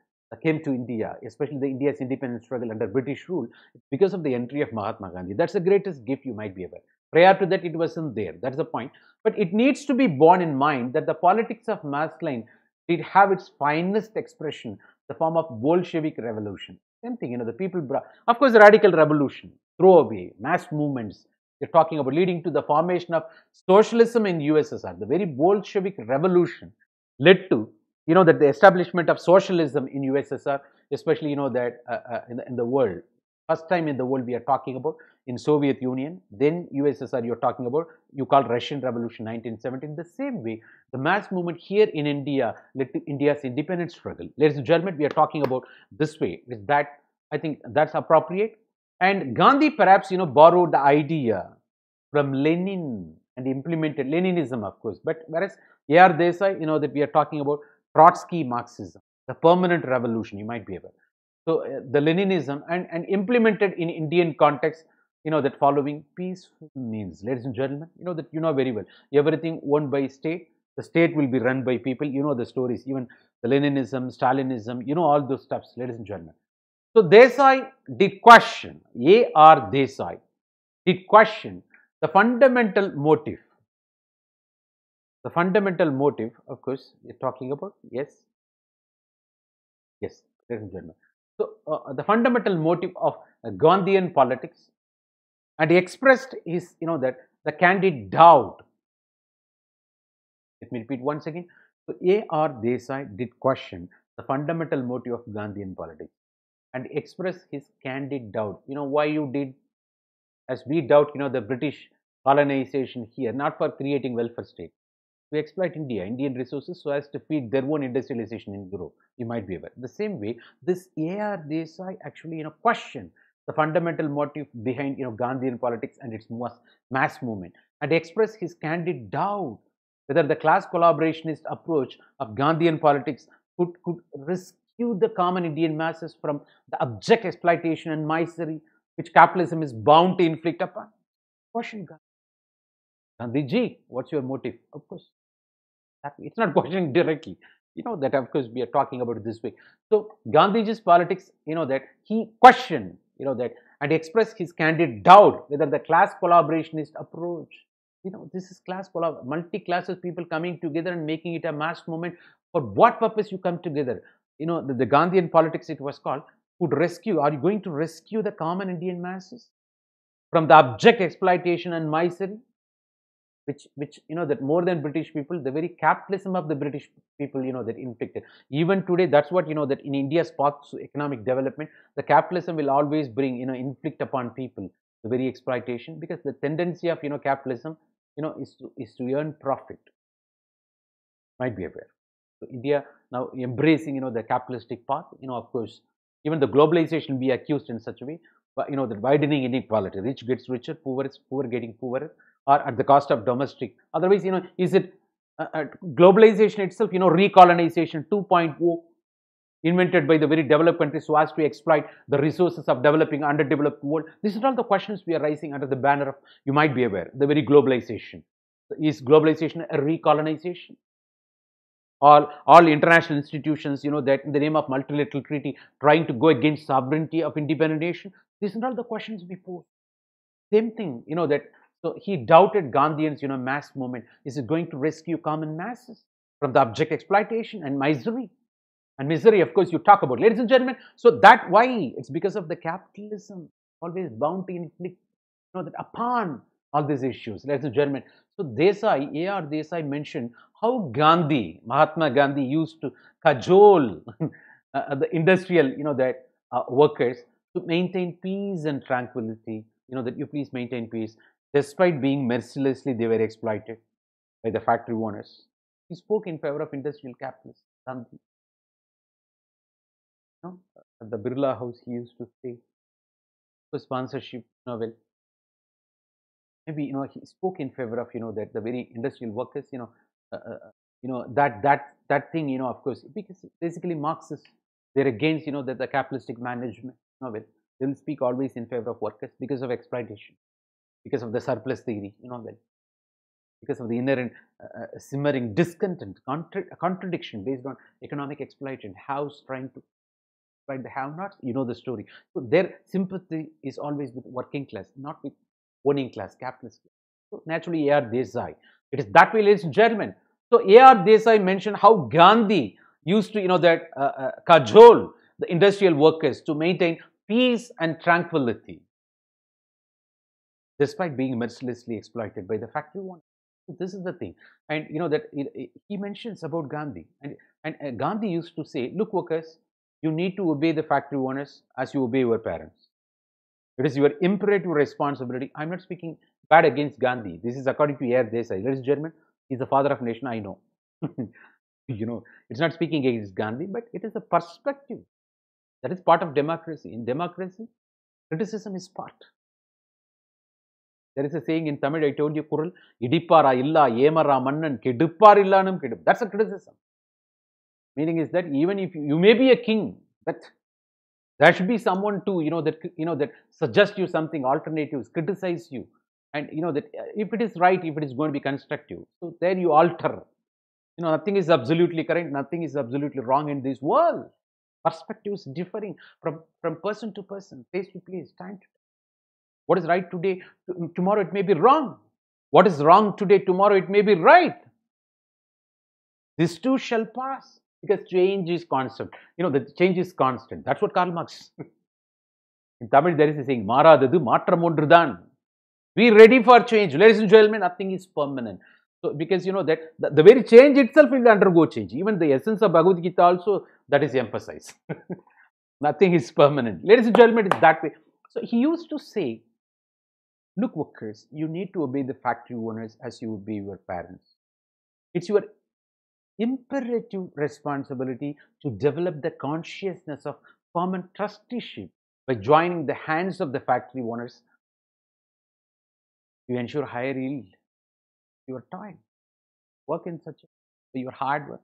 came to India, especially the India's independence struggle under British rule, because of the entry of Mahatma Gandhi. That's the greatest gift you might be aware. Prior to that, it wasn't there. That's the point. But it needs to be borne in mind that the politics of mass line did have its finest expression, the form of Bolshevik revolution. Same thing, you know, the people brought, of course, the radical revolution, throwaway, mass movements. They're talking about leading to the formation of socialism in USSR. The very Bolshevik revolution led to, you know, that the establishment of socialism in USSR, especially, you know, that uh, uh, in, the, in the world. First time in the world we are talking about in Soviet Union, then USSR you're talking about, you call Russian Revolution 1917. The same way, the mass movement here in India led to India's independence struggle. Ladies and gentlemen, we are talking about this way. Is that, I think that's appropriate. And Gandhi perhaps, you know, borrowed the idea from Lenin and implemented Leninism, of course. But whereas A.R. Desai, you know, that we are talking about Trotsky Marxism, the permanent revolution, you might be aware. So uh, the Leninism and, and implemented in Indian context you know that following peaceful means ladies and gentlemen you know that you know very well. Everything owned by state the state will be run by people. You know the stories even the leninism stalinism you know all those stuffs ladies and gentlemen. So desai did question ar desai did question the fundamental motive. The fundamental motive of course you're talking about yes? Yes ladies and gentlemen. So uh, the fundamental motive of uh, gandhian politics and he expressed his, you know, that the candid doubt. Let me repeat once again. So A.R. Desai did question the fundamental motive of Gandhian politics and express his candid doubt. You know, why you did, as we doubt, you know, the British colonization here, not for creating welfare state. To exploit India, Indian resources so as to feed their own industrialization in Europe. You might be aware. The same way, this A.R. Desai actually, you know, questioned the fundamental motive behind you know Gandhian politics and its mass, mass movement and express his candid doubt whether the class collaborationist approach of Gandhian politics could, could rescue the common Indian masses from the abject exploitation and misery which capitalism is bound to inflict upon. Question Gandhi. Gandhiji, what's your motive? Of course, that, it's not questioning directly you know that of course we are talking about it this way so gandhiji's politics you know that he questioned you know that and express his candid doubt whether the class collaborationist approach you know this is class collab multi classes people coming together and making it a mass movement. For what purpose you come together? You know the, the gandhian politics it was called could rescue are you going to rescue the common indian masses from the abject exploitation and misery which which you know that more than british people the very capitalism of the british people you know that inflicted even today that's what you know that in india's path to economic development the capitalism will always bring you know inflict upon people the very exploitation because the tendency of you know capitalism you know is to is to earn profit. Might be aware. So india now embracing you know the capitalistic path you know of course even the globalization be accused in such a way but you know the widening inequality. Rich gets richer poor is poor getting poorer or at the cost of domestic. Otherwise, you know, is it uh, uh, globalization itself, you know, recolonization 2.0 invented by the very developed countries so as to exploit the resources of developing underdeveloped world. These are all the questions we are raising under the banner of, you might be aware, the very globalization. Is globalization a recolonization? All, all international institutions, you know, that in the name of multilateral treaty, trying to go against sovereignty of independent nation. These are all the questions we pose. Same thing, you know, that so he doubted Gandhians, you know, mass movement. Is it going to rescue common masses from the abject exploitation and misery? And misery, of course, you talk about, ladies and gentlemen. So that why it's because of the capitalism always bound to inflict, you know, that upon all these issues, ladies and gentlemen. So Desai, A.R. Desai mentioned how Gandhi, Mahatma Gandhi used to cajole uh, the industrial, you know, that uh, workers to maintain peace and tranquility. You know that you please maintain peace Despite being mercilessly, they were exploited by the factory owners. He spoke in favor of industrial capitalism. Gandhi. Know, at the Birla house he used to stay. for sponsorship, well, maybe you know he spoke in favor of you know that the very industrial workers, you know, uh, uh, you know that that that thing, you know, of course, because basically Marxists they're against you know that the capitalistic management, well, they will speak always in favor of workers because of exploitation, because of the surplus theory, you know, well, because of the inherent uh, uh simmering discontent, contra contradiction based on economic exploitation, house trying to exploit the have-nots, you know the story. So their sympathy is always with working class, not with owning class, capitalist. So naturally, A.R. Desai. It is that way, ladies and gentlemen. So A.R. Desai mentioned how Gandhi used to, you know, that uh, uh, cajole the industrial workers to maintain peace and tranquility despite being mercilessly exploited by the factory owners. This is the thing. And you know that it, it, he mentions about Gandhi. And, and uh, Gandhi used to say, look workers, you need to obey the factory owners as you obey your parents. It is your imperative responsibility. I'm not speaking bad against Gandhi. This is according to A.R. Desai. Ladies and gentlemen, he's the father of nation, I know. you know, it's not speaking against Gandhi, but it is a perspective. That is part of democracy. In democracy, criticism is part. There is a saying in Tamil, I told you, Kural, idipara illa, yemara mannan, keduppar illanum kedup. That's a criticism. Meaning is that even if you, you may be a king, but there should be someone to, you know, that, you know, that suggest you something, alternatives, criticize you. And, you know, that if it is right, if it is going to be constructive. So there you alter. You know, nothing is absolutely correct, nothing is absolutely wrong in this world. Perspectives differing from, from person to person, place to place, time to. What is right today, tomorrow it may be wrong. What is wrong today, tomorrow it may be right. This too shall pass because change is constant. You know, the change is constant. That's what Karl Marx. In Tamil, there is a saying, Maradadu matram ondrudan. Be ready for change. Ladies and gentlemen, nothing is permanent. So, because you know that the, the, very change itself will undergo change. Even the essence of Bhagavad Gita also, that is emphasized. nothing is permanent. Ladies and gentlemen, it's that way. So, he used to say, look workers, you need to obey the factory owners as you obey your parents. It's your imperative responsibility to develop the consciousness of common trusteeship by joining the hands of the factory owners. You ensure higher yield. Your time. Work in such a way, your hard work.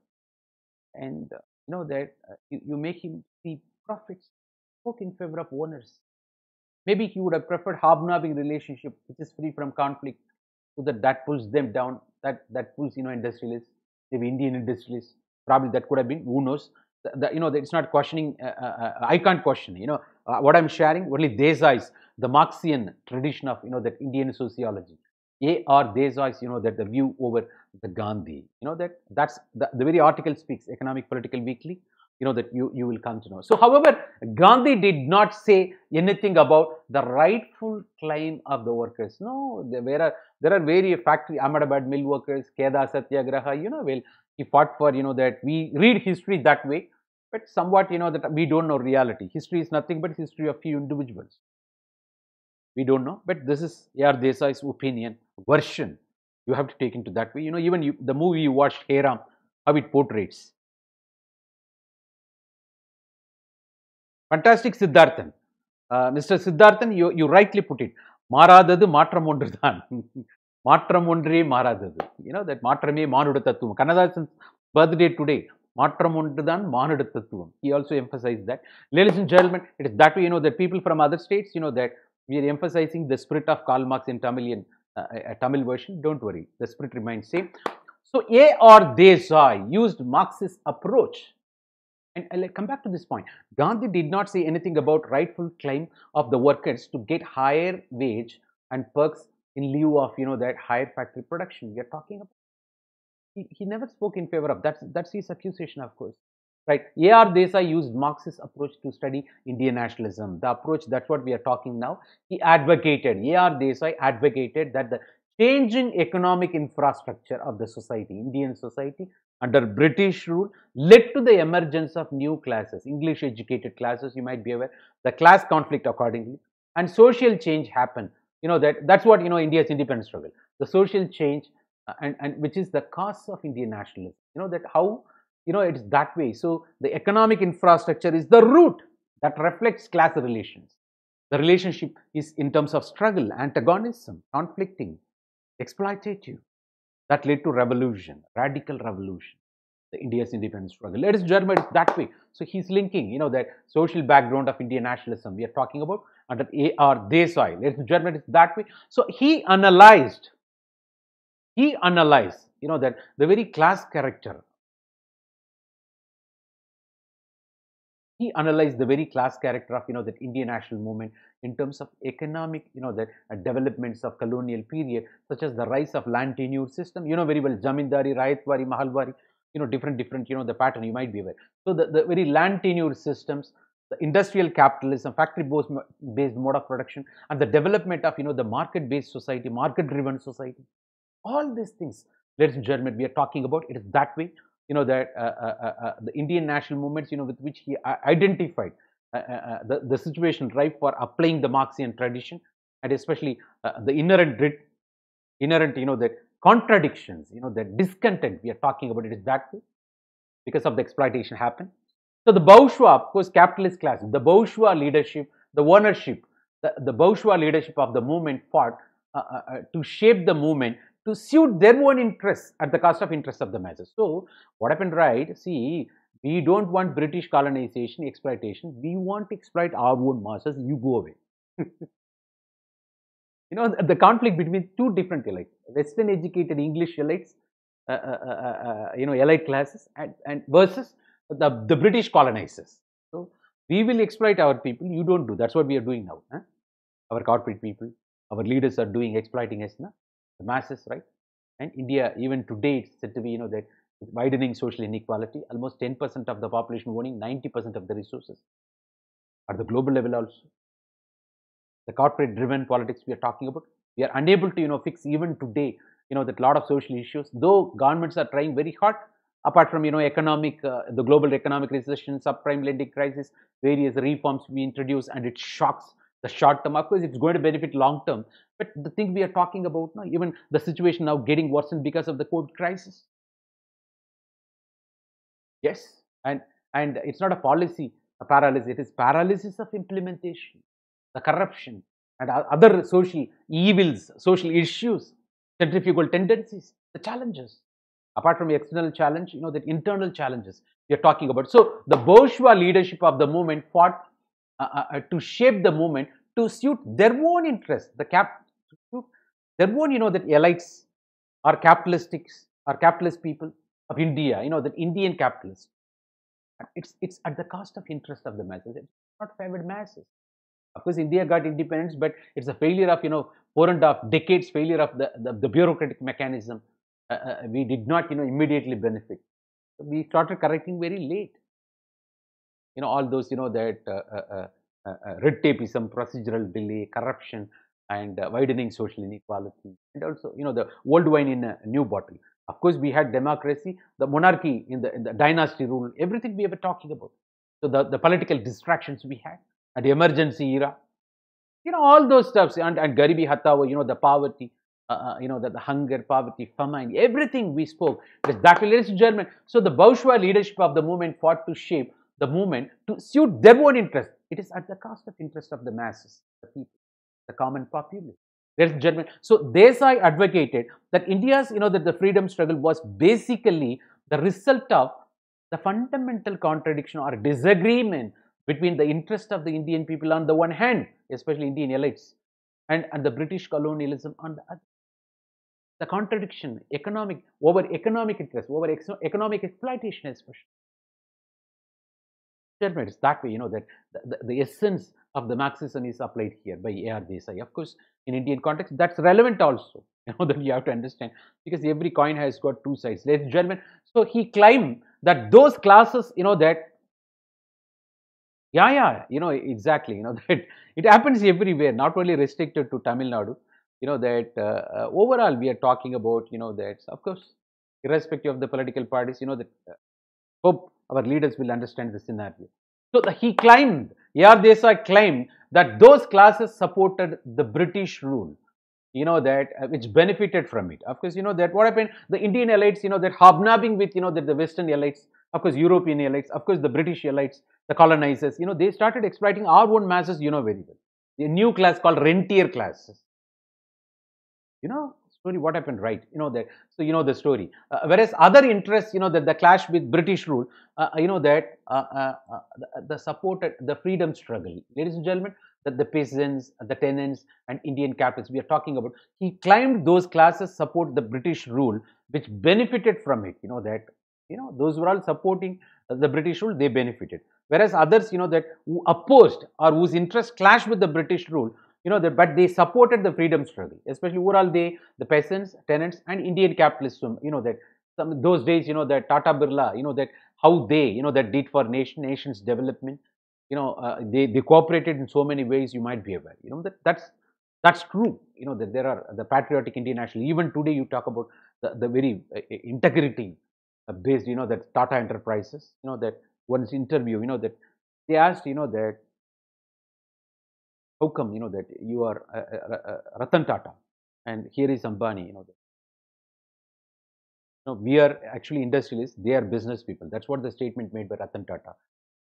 And uh, you know that uh, you, you make him see profits. Work in favor of owners maybe he would have preferred hobnobbing relationship which is free from conflict so that that pulls them down that that pulls you know industrialists maybe Indian industrialists. Probably that could have been. Who knows? The, the, you know, it's not questioning. Uh, uh, uh, I can't question. You know, uh, what I'm sharing only Desai's the Marxian tradition of you know that Indian sociology. A.R. Desai's you know that the view over the Gandhi. You know that that's the, the very article speaks. Economic Political Weekly you know that you, you will come to know. So, however, Gandhi did not say anything about the rightful claim of the workers. No, there are there are various factory Ahmedabad mill workers, Kheda Satyagraha, you know, well, he fought for, you know, that we read history that way, but somewhat, you know, that we don't know reality. History is nothing but history of few individuals. We don't know, but this is A.R. Desai's opinion, version. You have to take into that way. You know, even you, the movie you watched, Hey Ram, how it portrays fantastic Siddharthan mister Siddharthan you you rightly put it மாறாதது மாற்றம் ஒன்று தான் மாற்றம் ஒன்றே மாறாதது. You know that மாற்றமே மானுட தத்துவம். கண்ணதாசன் பர்த்டே டுடே மாற்றம் ஒன்று தான் மானுட தத்துவம். He also emphasize that ladies and German it's that you know that people from other states you know that we are emphasizing the spirit of Karl Marx in Tamil in uh, uh, Tamil version. Don't worry, the spirit remains same. So, A or Desai used Marxist approach. And I'll come back to this point. Gandhi did not say anything about rightful claim of the workers to get higher wage and perks in lieu of, you know, that higher factory production we are talking about. He, he never spoke in favor of that's that's his accusation, of course. Right. A.R. Desai used Marxist approach to study Indian nationalism. The approach, that's what we are talking now. He advocated, A.R. Desai advocated that the changing economic infrastructure of the society, Indian society, under British rule led to the emergence of new classes, English educated classes, you might be aware, the class conflict accordingly, and social change happened. You know, that that's what, you know, India's independence struggle, the social change, uh, and, and which is the cause of Indian nationalism. You know, that how, you know, it's that way. So, the economic infrastructure is the root that reflects class relations. The relationship is in terms of struggle, antagonism, conflicting, exploitative. That led to revolution, radical revolution, the India's independence struggle. Ladies and gentlemen, it's that way. So he's linking, you know, that social background of Indian nationalism we are talking about under A.R. Desai. Ladies and gentlemen, it's that way. So he analyzed, he analyzed, you know, that the very class character he analyzed the very class character of you know that Indian national movement in terms of economic you know the uh, developments of colonial period such as the rise of land tenure system you know very well zamindari rayatwari mahalwari you know different different you know the pattern you might be aware. So the, the very land tenure systems the industrial capitalism factory based mode of production and the development of you know the market based society market driven society all these things ladies and gentlemen we are talking about it is that way you know that uh, uh, uh, the Indian national movements, you know, with which he identified the, the situation ripe for applying the Marxian tradition, and especially the inherent inherent, you know, that contradictions, you know, that discontent we are talking about it is that way because of the exploitation happened. So the bourgeois, of course, capitalist class, the bourgeois leadership, the ownership, the, the bourgeois leadership of the movement fought uh, uh, to shape the movement to suit their own interests at the cost of interests of the masses. So, what happened right? See, we don't want British colonization, exploitation. We want to exploit our own masses. You go away. you know, the, the, conflict between two different elites, Western educated English elites, uh, uh, uh, uh, uh you know, elite classes and, and versus the, the British colonizers. So, we will exploit our people. You don't do. That's what we are doing now. Huh? Our corporate people, our leaders are doing exploiting us now the masses, right? And India, even today, it's said to be, you know, that widening social inequality, almost 10% of the population owning 90% of the resources. At the global level also, the corporate driven politics we are talking about, we are unable to, you know, fix even today, you know, that lot of social issues, though governments are trying very hard, apart from, you know, economic, uh, the global economic recession, subprime lending crisis, various reforms we introduce and it shocks the short term. Of course, it's going to benefit long term. But the thing we are talking about now, even the situation now getting worsened because of the COVID crisis. Yes, and and it's not a policy a paralysis, it is paralysis of implementation, the corruption and other social evils, social issues, centrifugal tendencies, the challenges. Apart from the external challenge, you know, the internal challenges we are talking about. So the bourgeois leadership of the movement fought to shape the movement to suit their own interests. The cap, their own, you know, that elites are capitalistics, are capitalist people of India, you know, that Indian capitalists. It's it's at the cost of interest of the masses. It's not favored masses. Of course, India got independence, but it's a failure of you know four and a half decades failure of the the, the bureaucratic mechanism. Uh, uh, we did not you know immediately benefit. We started correcting very late you know, all those, you know, that uh, uh, red tapeism, procedural delay, corruption, and widening social inequality, and also, you know, the old wine in a new bottle. Of course, we had democracy, the monarchy in the, in the dynasty rule, everything we were talking about. So the, the political distractions we had at the emergency era, you know, all those stuffs and, and Garibi Hatao, you know, the poverty, uh, you know, the, the, hunger, poverty, famine, everything we spoke. Because that, ladies and gentlemen, so the bourgeois leadership of the movement fought to shape the movement to suit their own interest. It is at the cost of interest of the masses, the people, the common populace. And gentlemen, so Desai advocated that India's, you know, that the freedom struggle was basically the result of the fundamental contradiction or disagreement between the interest of the Indian people on the one hand, especially Indian elites, and, and the British colonialism on the other. The contradiction, economic, over economic interest, over economic exploitation especially it's that way, you know, that the, the, the, essence of the Marxism is applied here by A.R. Desai. Of course, in Indian context, that's relevant also, you know, that you have to understand because every coin has got two sides. Ladies and gentlemen, so he claimed that those classes, you know, that yeah, yeah, you know, exactly, you know, that it happens everywhere, not only restricted to Tamil Nadu, you know, that uh, uh, overall we are talking about, you know, that of course, irrespective of the political parties, you know, that uh, hope our leaders will understand the scenario. So the, he claimed, A.R. Desai claimed that those classes supported the British rule, you know, that uh, which benefited from it. Of course, you know that what happened, the Indian elites, you know, that hobnobbing with, you know, that the Western elites, of course, European elites, of course, the British elites, the colonizers, you know, they started exploiting our own masses, you know, very well. a new class called rentier classes. You know, story what happened, right? You know that. So you know the story. Uh, whereas other interests, you know, that the clash with British rule, uh, you know that uh, uh, uh the, the supported the freedom struggle. Ladies and gentlemen, that the peasants, the tenants, and Indian capitalists we are talking about. He claimed those classes support the British rule, which benefited from it. You know that you know those were all supporting the British rule, they benefited. Whereas others, you know, that who opposed or whose interests clashed with the British rule, you know, that, but they supported the freedom struggle, especially overall they, the peasants, tenants, and Indian capitalists, you know, that some those days, you know, that Tata Birla, you know, that how they, you know, that did for nation, nation's development, you know, uh, they, they cooperated in so many ways, you might be aware, you know, that that's, that's true, you know, that there are the patriotic Indian national, even today you talk about the, the very uh, integrity uh, based, you know, that Tata Enterprises, you know, that one's interview, you know, that they asked, you know, that how come, you know, that you are uh, uh, Ratan Tata and here is Ambani, you know, that, we are actually industrialists, they are business people. That's what the statement made by Ratan Tata,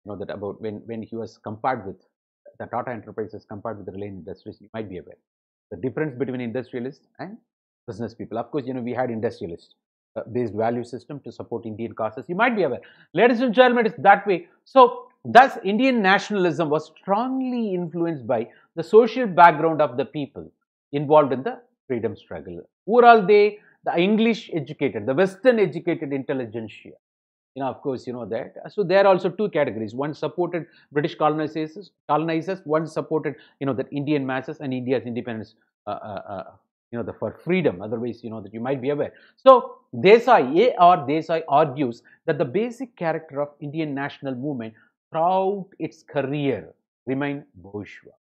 you know, that about when, when he was compared with the Tata Enterprises compared with the Reliance Industries, you might be aware. The difference between industrialists and business people. Of course, you know, we had industrialists uh, based value system to support Indian causes. You might be aware. Ladies and gentlemen, it's that way. So, thus Indian nationalism was strongly influenced by the social background of the people involved in the freedom struggle. Who are all they? The English educated, the Western educated intelligentsia. You know, of course, you know that. So there are also two categories. One supported British colonizers, colonizers. One supported, you know, the Indian masses and India's independence uh, uh, uh you know, the for freedom, otherwise, you know, that you might be aware. So, Desai, A.R. Desai argues that the basic character of Indian national movement throughout its career remained bourgeois.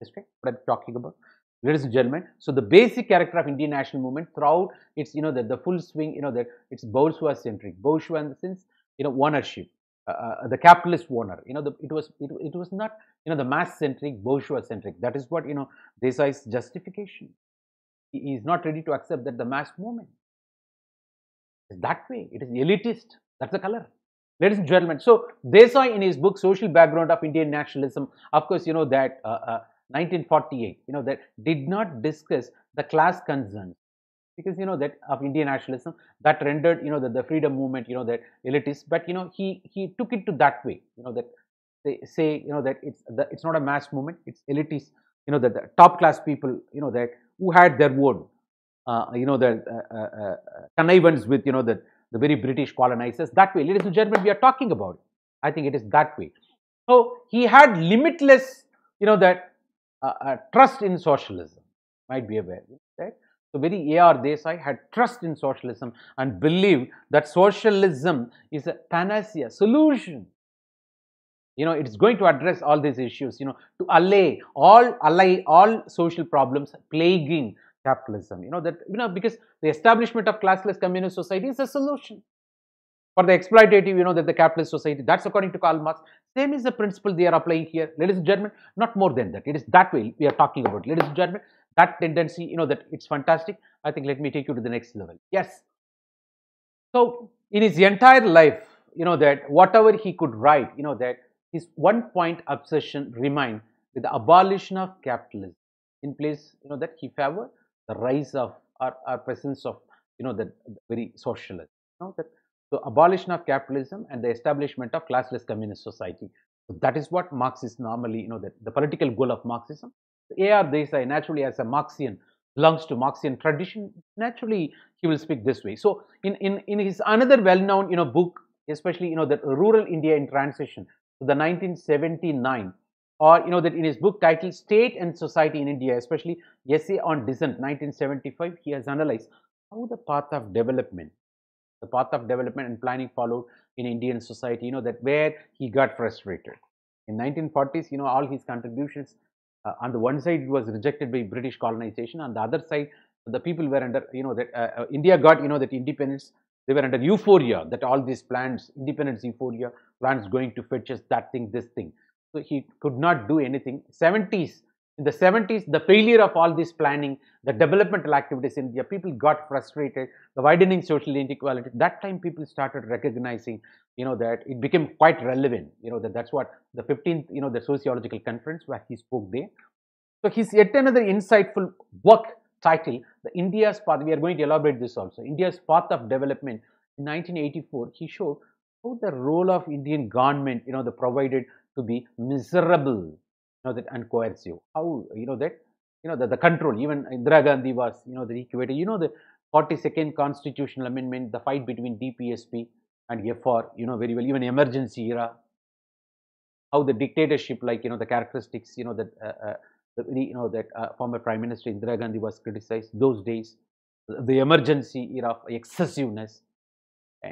Understand what I'm talking about? Ladies and gentlemen, so the basic character of Indian national movement throughout its, you know, the, the full swing, you know, that it's bourgeois centric, bourgeois in the sense, you know, ownership, uh, uh, the capitalist owner. You know, the, it was it, it was not you know the mass centric, bourgeois centric. That is what you know Desai's justification. He is not ready to accept that the mass movement is that way. It is elitist. That's the color. Ladies and gentlemen, so Desai in his book Social Background of Indian Nationalism, of course, you know that uh, 1948, uh, you know that did not discuss the class concerns because you know that of Indian nationalism that rendered you know that the freedom movement you know that elitist, but you know he he took it to that way you know that they say you know that it's the, it's not a mass movement it's elitist you know that the top class people you know that who had their own uh, you know the uh, uh, uh, connivance with you know the the very British colonizers that way ladies and gentlemen we are talking about it. I think it is that way so he had limitless you know that uh, uh, trust in socialism might be aware right so, very A.R. Desai had trust in socialism and believed that socialism is a panacea, solution. You know, it's going to address all these issues, you know, to allay all, allay all social problems plaguing capitalism. You know, that, you know, because the establishment of classless communist society is a solution for the exploitative, you know, that the capitalist society, that's according to Karl Marx. Same is the principle they are applying here. Ladies and gentlemen, not more than that. It is that way we are talking about. Ladies and gentlemen, that tendency, you know, that it's fantastic. I think let me take you to the next level. Yes. So, in his entire life, you know, that whatever he could write, you know, that his one point obsession remained with the abolition of capitalism in place, you know, that he favored the rise of our, our presence of, you know, the very socialist, you know, that so abolition of capitalism and the establishment of classless communist society. So that is what Marx is normally, you know, the, the political goal of Marxism A.R. Desai naturally as a Marxian belongs to Marxian tradition, naturally he will speak this way. So in, in, in his another well-known you know book, especially you know that rural India in transition to the 1979 or you know that in his book titled State and Society in India, especially essay on dissent 1975, he has analyzed how the path of development, the path of development and planning followed in Indian society, you know that where he got frustrated. In 1940s, you know all his contributions uh, on the one side it was rejected by British colonization, on the other side the people were under, you know, that uh, uh, India got, you know, that independence, they were under euphoria that all these plans, independence euphoria, plans going to fetch us that thing, this thing. So he could not do anything. 70s, in the 70s, the failure of all this planning, the developmental activities in India, people got frustrated, the widening social inequality. That time people started recognizing you know, that it became quite relevant. You know, that that's what the 15th, you know, the sociological conference where he spoke there. So his yet another insightful work title, The India's Path, we are going to elaborate this also, India's Path of Development. In 1984, he showed how the role of Indian government, you know, the provided to be miserable, you know, that and coercive. How, you know, that, you know, the, the control, even Indira Gandhi was, you know, the equator, you know, the 42nd constitutional amendment, the fight between DPSP and FR, you know, very well, even emergency era, how the dictatorship, like, you know, the characteristics, you know, that, uh, uh, the, you know, that uh, former Prime Minister Indira Gandhi was criticized those days, the emergency era of excessiveness,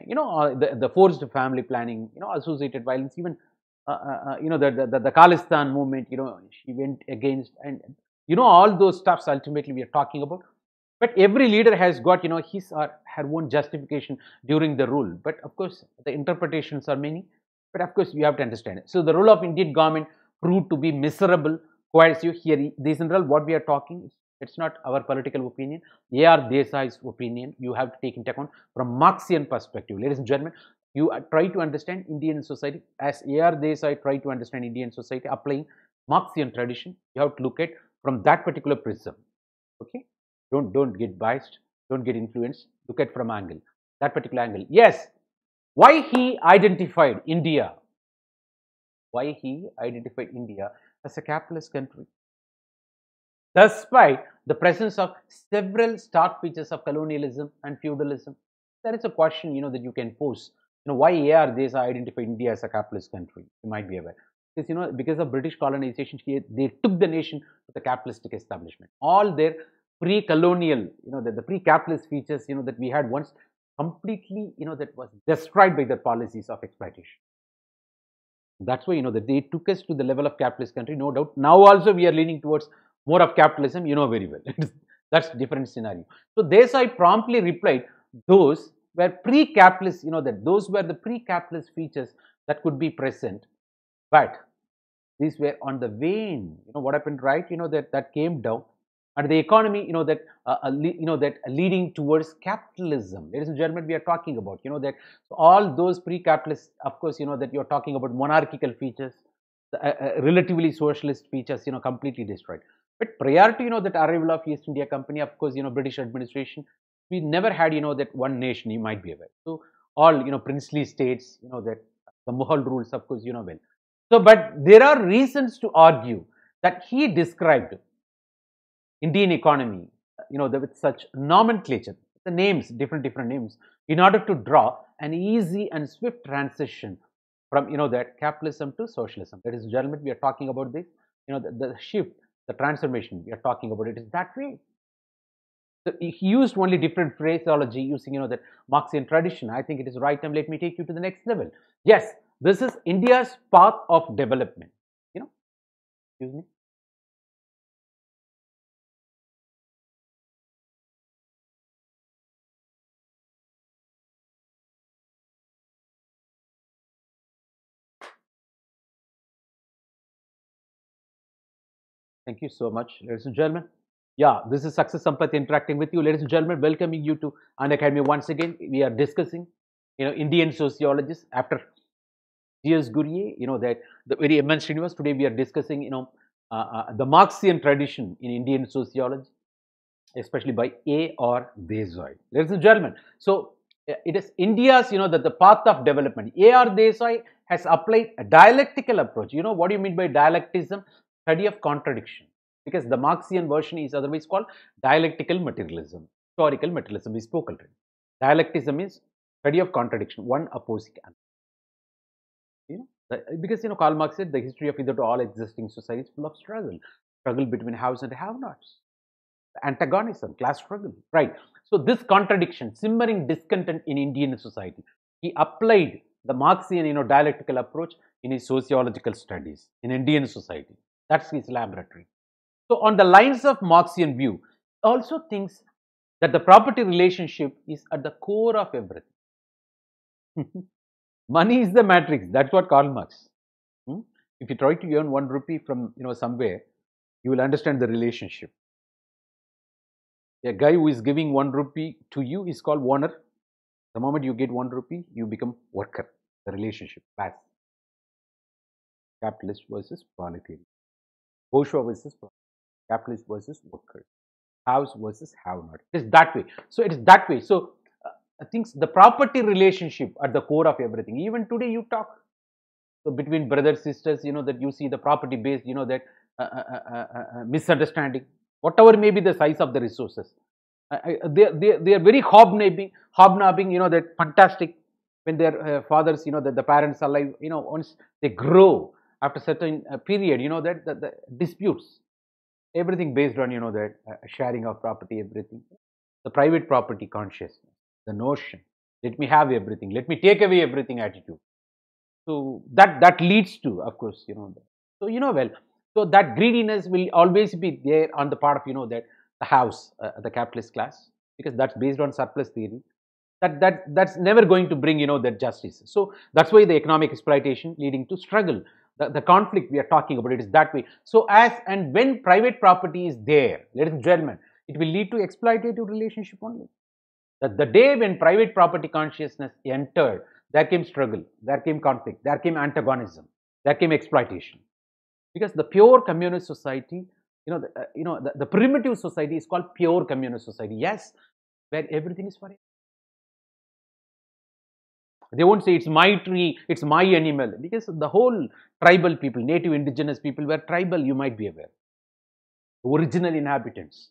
you know, uh, the, the forced family planning, you know, associated violence, even, uh, uh, uh, Uh, uh, uh, you know, the, the, the Khalistan movement, you know, she went against, and, you know, all those stuffs ultimately we are talking about. But every leader has got, you know, his or her own justification during the rule. But of course, the interpretations are many. But of course, you have to understand it. So the role of Indian government proved to be miserable, coercive. Here, this in general, what we are talking, it's not our political opinion. A.R. Desai's opinion, you have to take into account from Marxian perspective. Ladies and gentlemen, you uh, try to understand Indian society as A.R. Desai try to understand Indian society, applying Marxian tradition. You have to look at from that particular prism. Okay. Don't don't get biased. Don't get influenced. Look at from angle that particular angle. Yes, why he identified India? Why he identified India as a capitalist country? Despite the presence of several stark features of colonialism and feudalism, there is a question you know that you can pose. You know why A.R. Desai identified India as a capitalist country? You might be aware because you know because of British colonization, they took the nation to the capitalistic establishment. All their pre-colonial, you know, the, the pre-capitalist features, you know, that we had once completely, you know, that was destroyed by the policies of exploitation. That's why, you know, that they took us to the level of capitalist country, no doubt. Now also we are leaning towards more of capitalism, you know very well. That's different scenario. So Desai promptly replied, those were pre-capitalist, you know, that those were the pre-capitalist features that could be present, but these were on the wane. You know what happened, right? You know that that came down and the economy you know that uh, uh you know that leading towards capitalism ladies and gentlemen we are talking about you know that all those pre-capitalist of course you know that you're talking about monarchical features uh, uh, relatively socialist features you know completely destroyed but prior to you know that arrival of east india company of course you know british administration we never had you know that one nation you might be aware so all you know princely states you know that the mughal rules of course you know well so but there are reasons to argue that he described Indian economy, you know, with such nomenclature, the names, different, different names, in order to draw an easy and swift transition from, you know, that capitalism to socialism. Ladies and gentlemen, we are talking about this, you know, the, the shift, the transformation, we are talking about it is that way. He used only different phraseology using, you know, that Marxian tradition. I think it is right time. Let me take you to the next level. Yes, this is India's path of development. You know, excuse me. Thank you so much, ladies and gentlemen. Yeah, this is Success Sampath interacting with you. Ladies and gentlemen, welcoming you to Unacademy once again. We are discussing, you know, Indian sociologists after G.S. Ghurye, you know, that the very immense universe. Today we are discussing, you know, uh, uh, the Marxian tradition in Indian sociology, especially by A.R. Desai. Ladies and gentlemen, so it is India's, you know, that the path of development. A.R. Desai has applied a dialectical approach. You know, what do you mean by dialectism? study of contradiction because the Marxian version is otherwise called dialectical materialism, historical materialism we spoke already. Dialectism is study of contradiction, one opposing another. You know, because you know Karl Marx said the history of either to all existing societies full of struggle, struggle between haves and have-nots, antagonism, class struggle, right? So this contradiction, simmering discontent in Indian society, he applied the Marxian, you know, dialectical approach in his sociological studies in Indian society. That's his laboratory. So on the lines of Marxian view, also thinks that the property relationship is at the core of everything. Money is the matrix. That's what Karl Marx. Hmm? If you try to earn one rupee from you know somewhere, you will understand the relationship. A guy who is giving one rupee to you is called owner. The moment you get one rupee, you become worker. the relationship, class, capitalist versus proletariat, bourgeois versus capitalist versus workers, haves versus have not. It is that way. So it is that way. So uh, I think the property relationship at the core of everything. Even today, you talk so between brothers sisters, you know that you see the property based, you know that uh, uh, misunderstanding, whatever may be the size of the resources. they, they, they are very hobnobbing, hobnobbing, you know, that fantastic when their uh, fathers, you know, that the parents are alive, you know, once they grow after certain uh, period, you know, that, that the disputes, everything based on, you know, that uh, sharing of property, everything, the private property consciousness, the notion, let me have everything, let me take away everything attitude. So that that leads to, of course, you know, so you know well, so that greediness will always be there on the part of you know that the house, uh, the capitalist class, because that's based on surplus theory. That that that's never going to bring you know that justice. So that's why the economic exploitation leading to struggle. The, the conflict we are talking about it is that way. So as and when private property is there, ladies and gentlemen, it will lead to exploitative relationship only. That the day when private property consciousness entered, there came struggle, there came conflict, there came antagonism, there came exploitation. Because the pure communist society, you know, the, uh, you know, the, the, primitive society is called pure communist society. Yes, where everything is for. They won't say it's my tree, it's my animal, because the whole tribal people, native indigenous people were tribal, you might be aware. Original inhabitants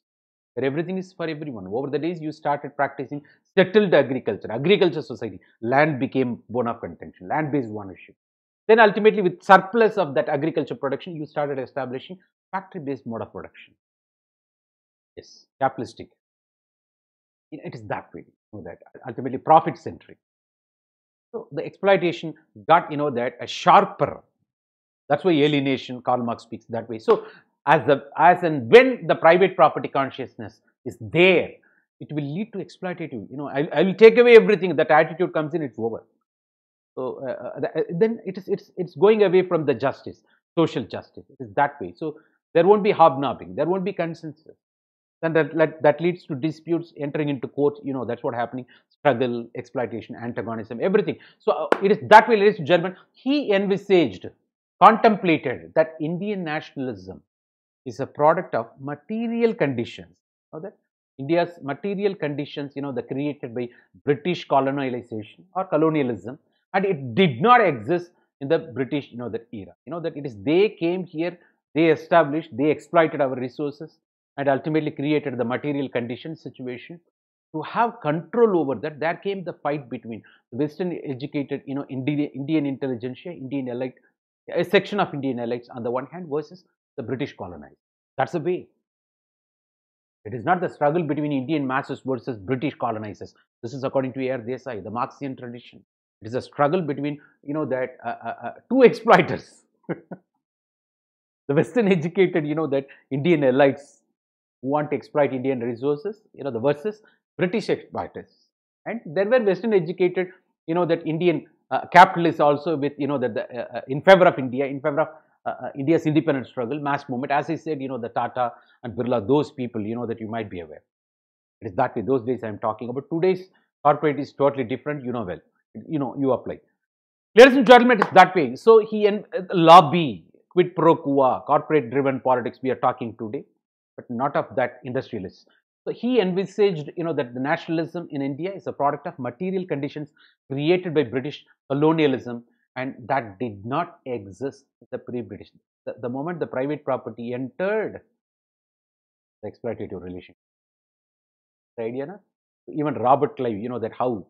where everything is for everyone. Over the days, you started practicing settled agriculture, agriculture society. Land became bone of contention, land-based ownership. Then ultimately, with surplus of that agriculture production, you started establishing factory-based mode of production. Yes, capitalistic. It is that way. You know that ultimately profit-centric. So the exploitation got you know that a sharper. That's why alienation. Karl Marx speaks that way. So as the as and when the private property consciousness is there, it will lead to exploitative. You know, I, will take away everything. That attitude comes in, it's over. So uh, uh, uh, then it is it's it's going away from the justice, social justice. It is that way. So there won't be hobnobbing. There won't be consensus. Then that, that, that leads to disputes entering into court. You know that's what happening. Struggle, exploitation, antagonism, everything. So uh, it is that way, ladies and gentlemen. He envisaged, contemplated that Indian nationalism is a product of material conditions. Know that India's material conditions, you know, the created by British colonization or colonialism, and it did not exist in the British, you know, that era. You know that it is they came here, they established, they exploited our resources, and ultimately created the material condition situation. To have control over that, there came the fight between Western educated, you know, Indian, Indian intelligentsia, Indian elite, a section of Indian elites on the one hand versus the British colonized. That's the way. It is not the struggle between Indian masses versus British colonizers. This is according to A.R. Desai, the Marxian tradition. It is a struggle between, you know, that uh, uh, uh two exploiters. the Western educated, you know, that Indian elites who want to exploit Indian resources, you know, the versus British exploiters. And there were Western educated, you know, that Indian uh, capitalists also with, you know, that the, uh, uh, in favor of India, in favor of uh, uh, India's independent struggle, mass movement. As I said, you know, the Tata and Birla, those people, you know, that you might be aware. It is that way. Those days I am talking about. Today's corporate is totally different. You know well. You know, you apply. Ladies and gentlemen, it's that way. So he and uh, lobby, quid pro quo, corporate-driven politics we are talking today, but not of that industrialists. So he envisaged, you know, that the nationalism in India is a product of material conditions created by British colonialism and that did not exist in the pre-British. The, the, moment the private property entered the exploitative relationship, the idea, na? even Robert Clive, you know that how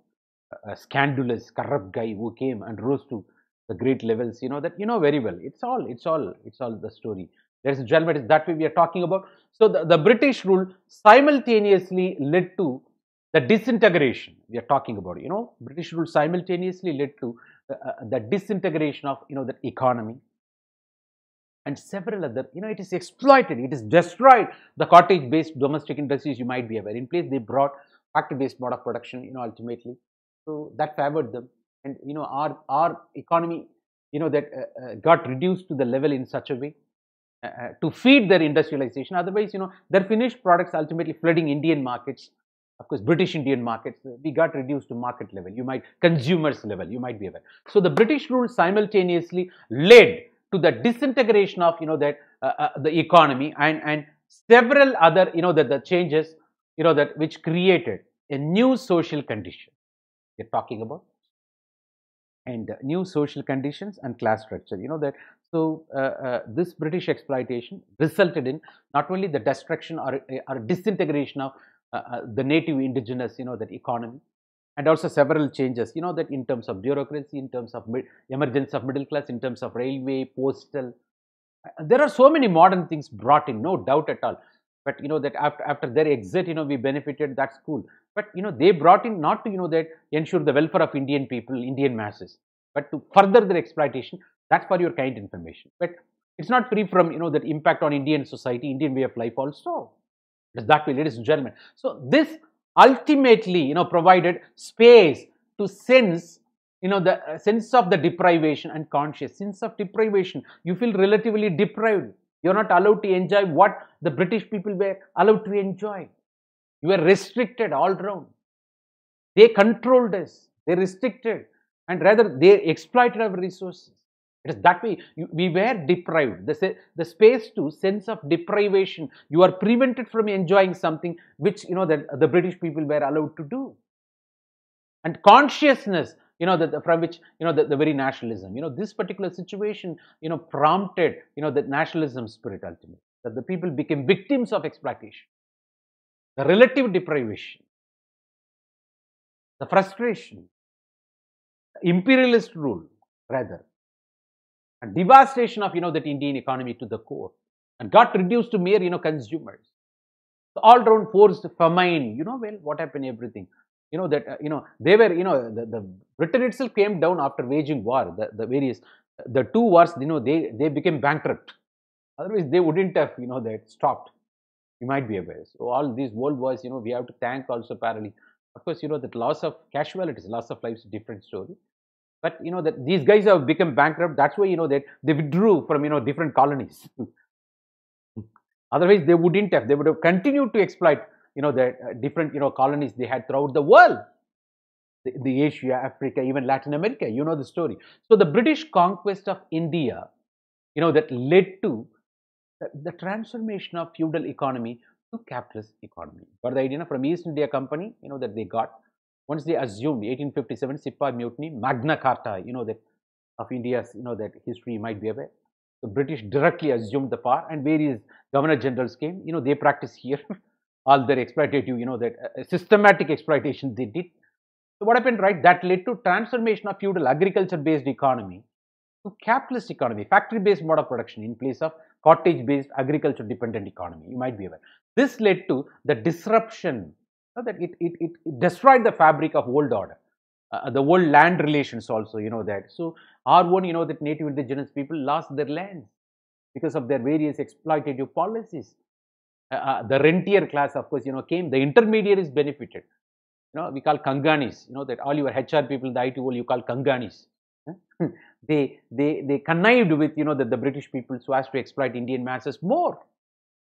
a scandalous, corrupt guy who came and rose to the great levels, you know that you know very well. It's all, it's all, it's all the story. There's a gentleman, it's that way we are talking about. So the, the British rule simultaneously led to the disintegration. We are talking about. You know, British rule simultaneously led to uh, the disintegration of you know the economy. And several other you know it is exploited it is destroyed. The cottage based domestic industries you might be aware in place they brought factory based mode of production you know ultimately. So that favored them. And you know our our economy you know that uh, uh, got reduced to the level in such a way uh, uh to feed their industrialization otherwise you know their finished products ultimately flooding indian markets of course, British Indian markets, we got reduced to market level. You might, consumers level, you might be aware. So the British rule simultaneously led to the disintegration of, you know, that uh, uh, the economy and, and several other, you know, that the changes, you know, that which created a new social condition. We're talking about and new social conditions and class structure. You know that so uh, uh, this British exploitation resulted in not only the destruction or, or disintegration of uh, uh, the native indigenous, you know, that economy, and also several changes, you know, that in terms of bureaucracy, in terms of emergence of middle class, in terms of railway, postal. Uh, there are so many modern things brought in, no doubt at all. But you know that after after their exit, you know, we benefited. That's cool. But you know, they brought in not to you know that ensure the welfare of Indian people, Indian masses, but to further their exploitation. That's for your kind information. But it's not free from you know that impact on Indian society, Indian way of life also. It's that way, ladies and gentlemen. So this ultimately, you know, provided space to sense, you know, the uh, sense of the deprivation and conscious sense of deprivation. You feel relatively deprived. You're not allowed to enjoy what the British people were allowed to enjoy. You were restricted all round. They controlled us. They restricted, and rather they exploited our resources. It is that way you, we were deprived. The, the space to sense of deprivation. You are prevented from enjoying something which you know that the British people were allowed to do. And consciousness, you know, that from which you know the, the very nationalism. You know, this particular situation, you know, prompted you know the nationalism spirit ultimately that the people became victims of exploitation, the relative deprivation, the frustration, imperialist rule rather and devastation of you know that Indian economy to the core and got reduced to mere you know consumers. So all round forced famine, you know well what happened everything. You know that uh, you know they were you know the, the Britain itself came down after waging war. The, the various the two wars you know they they became bankrupt. Otherwise they wouldn't have you know that stopped. You might be aware. So all these world wars you know we have to thank also parallelly. Of course you know that loss of casualties, loss of lives, different story but you know that these guys have become bankrupt. That's why you know that they withdrew from you know different colonies. Otherwise they wouldn't have. They would have continued to exploit you know the uh, different you know colonies they had throughout the world. The, the, asia africa even latin america. You know the story. So the british conquest of india you know that led to the, the transformation of feudal economy to capitalist economy. For the idea from east india company you know that they got once they assumed 1857 Sepoy Mutiny, Magna Carta, you know that of India's, you know that history might be aware. The British directly assumed the power, and various governor generals came. You know they practice here all their exploitative, you know that uh, systematic exploitation they did. So what happened, right? That led to transformation of feudal agriculture-based economy to capitalist economy, factory-based mode of production in place of cottage-based agriculture-dependent economy. You might be aware. This led to the disruption that it, it, it destroyed the fabric of old order. Uh, the old land relations also, you know that. So our own, you know, that native indigenous people lost their lands because of their various exploitative policies. Uh, uh, the rentier class, of course, you know, came. The intermediaries benefited. You know, we call kanganis. You know that all your HR people, in the IT world, you call kanganis. they they they connived with you know the, the British people so as to exploit Indian masses more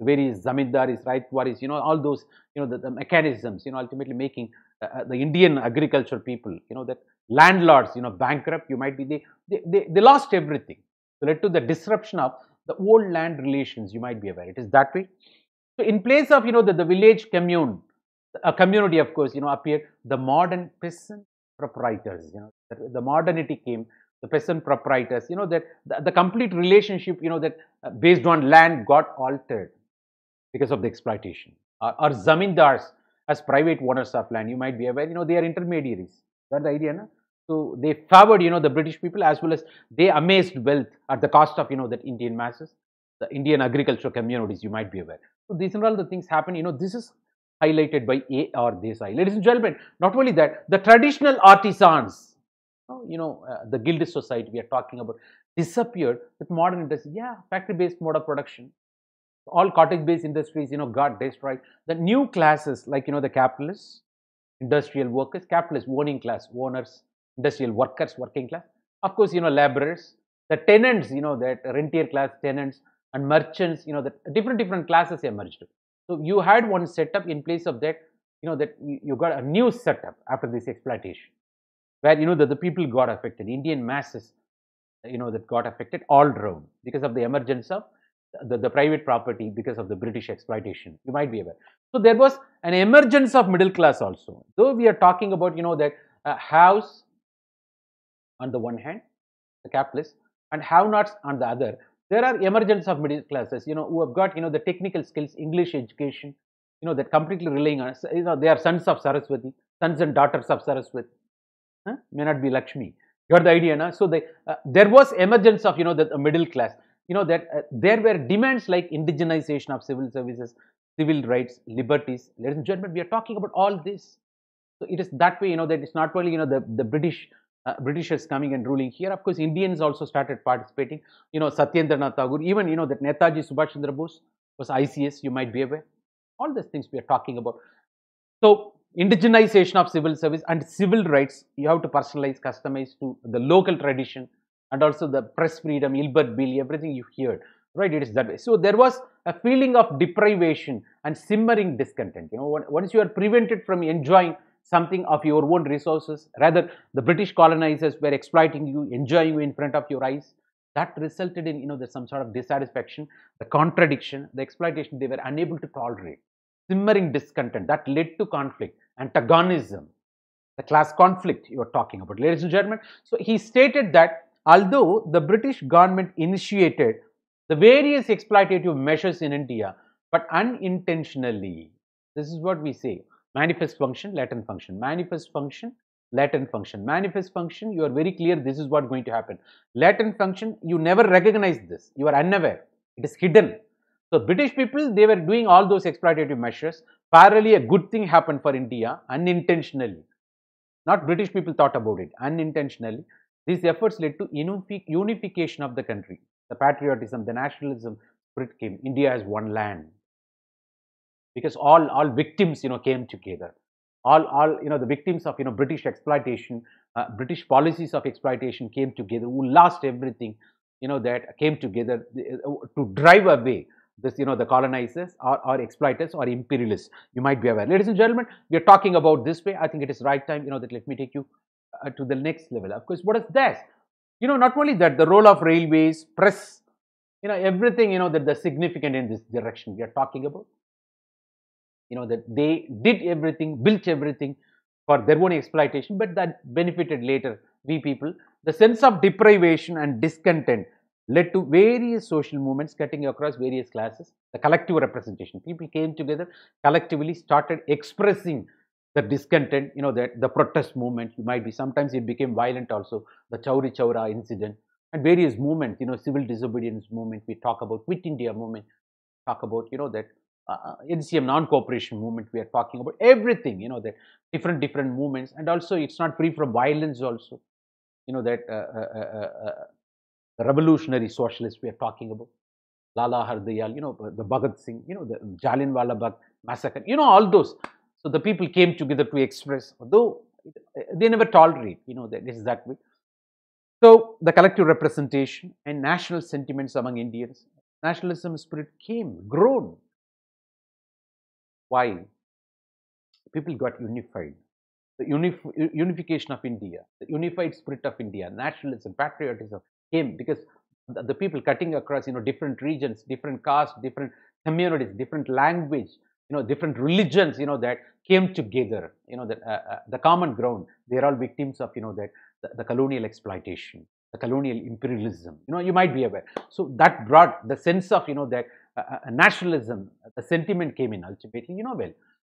various zamindaris, ryotwaris, you know, all those, you know, the, the mechanisms, you know, ultimately making uh, uh, the Indian agriculture people, you know, that landlords, you know, bankrupt, you might be, they, they, they, they lost everything. So led to the disruption of the old land relations, you might be aware. It is that way. So in place of, you know, the, the village commune, a community, of course, you know, appeared the modern peasant proprietors, you know, the, the modernity came the peasant proprietors, you know, that the, the complete relationship, you know, that uh, based on land got altered because of the exploitation. Or, or zamindars as private owners of land, you might be aware, you know, they are intermediaries. That's the idea, no? So they favored, you know, the British people as well as they amassed wealth at the cost of, you know, that Indian masses, the Indian agricultural communities, you might be aware. So these are all the things happen, you know, this is highlighted by A. R. Desai. Ladies and gentlemen, not only that, the traditional artisans, you know, uh, the guild society we are talking about disappeared with modern industry. Yeah, factory-based mode of production all cottage-based industries, you know, got destroyed. The new classes, like you know, the capitalists, industrial workers, capitalists, owning class, owners, industrial workers, working class. Of course, you know, laborers, the tenants, you know, that rentier class tenants and merchants, you know, the different different classes emerged. So you had one setup in place of that. you know, that you, got a new setup after this exploitation, where, you know, that the people got affected, Indian masses, you know, that got affected all round because of the emergence of the, the private property because of the British exploitation. You might be aware. So there was an emergence of middle class also. Though we are talking about, you know, that house on the one hand, the capitalists, and have-nots on the other. There are emergence of middle classes, you know, who have got, you know, the technical skills, English education, you know, that completely relying on, you know, they are sons of Saraswati, sons and daughters of Saraswati. Huh? May not be Lakshmi. You got the idea, na? So the, uh, there was emergence of, you know, the middle class. You know, that uh, there were demands like indigenization of civil services, civil rights, liberties. Ladies and gentlemen, we are talking about all this. So it is that way, you know, that it's not only, you know, the, the British uh, Britishers coming and ruling here. Of course, Indians also started participating. You know, Satyendranath Tagore, even, you know, that Netaji Subhash Chandra Bose was ICS, you might be aware. All these things we are talking about. So, indigenization of civil service and civil rights, you have to personalize, customize to the local tradition and also the press freedom, Ilbert Bill, everything you heard, right? It is that way. So, there was a feeling of deprivation and simmering discontent. You know, once you are prevented from enjoying something of your own resources. Rather, the British colonizers were exploiting you, enjoying you in front of your eyes. That resulted in, you know, there's some sort of dissatisfaction, the contradiction, the exploitation they were unable to tolerate. Simmering discontent that led to conflict, antagonism, the class conflict you are talking about, ladies and gentlemen. So he stated that although the British government initiated the various exploitative measures in India, but unintentionally, this is what we say, manifest function, latent function, manifest function, latent function, manifest function, you are very clear this is what going to happen. Latent function, you never recognize this, you are unaware, it is hidden. So, British people, they were doing all those exploitative measures. Parallelly, a good thing happened for India unintentionally. Not British people thought about it, unintentionally. These efforts led to unification of the country. The patriotism, the nationalism spirit came. India has one land. Because all all victims you know came together. All all you know the victims of you know british exploitation uh, british policies of exploitation came together who lost everything you know that came together uh, to drive away this you know the colonizers or, or exploiters or imperialists. You might be aware. Ladies and gentlemen we are talking about this way. I think it is right time you know that let me take you uh, to the next level. Of course what is this you know not only that the role of railways press you know everything you know that the significant in this direction we are talking about. You know that they did everything built everything for their own exploitation but that benefited later we people. The sense of deprivation and discontent led to various social movements cutting across various classes. The collective representation. People came together collectively started expressing the discontent you know that the protest movement you might be sometimes it became violent also the chauri chaura incident and various movements you know civil disobedience movement we talk about quit india movement talk about you know that uh, NCM non-cooperation movement we are talking about everything you know the different different movements and also it's not free from violence also you know that uh, uh, uh, uh the revolutionary socialists we are talking about Lala Hardayal you know the Bhagat Singh you know the Jallianwala Bagh massacre you know all those so the people came together to express though they never tolerate you know that is that way so the collective representation and national sentiments among Indians nationalism spirit came grown why? People got unified. The unif- unification of India, the unified spirit of India, nationalism, patriotism came because the, the people cutting across, you know, different regions, different castes, different communities, different language, you know, different religions, you know, that came together, you know, that uh, uh, the common ground. They're all victims of, you know, that the, the, colonial exploitation, the colonial imperialism. You know, you might be aware. So that brought the sense of, you know, that uh, nationalism, the sentiment came in ultimately, you know, well.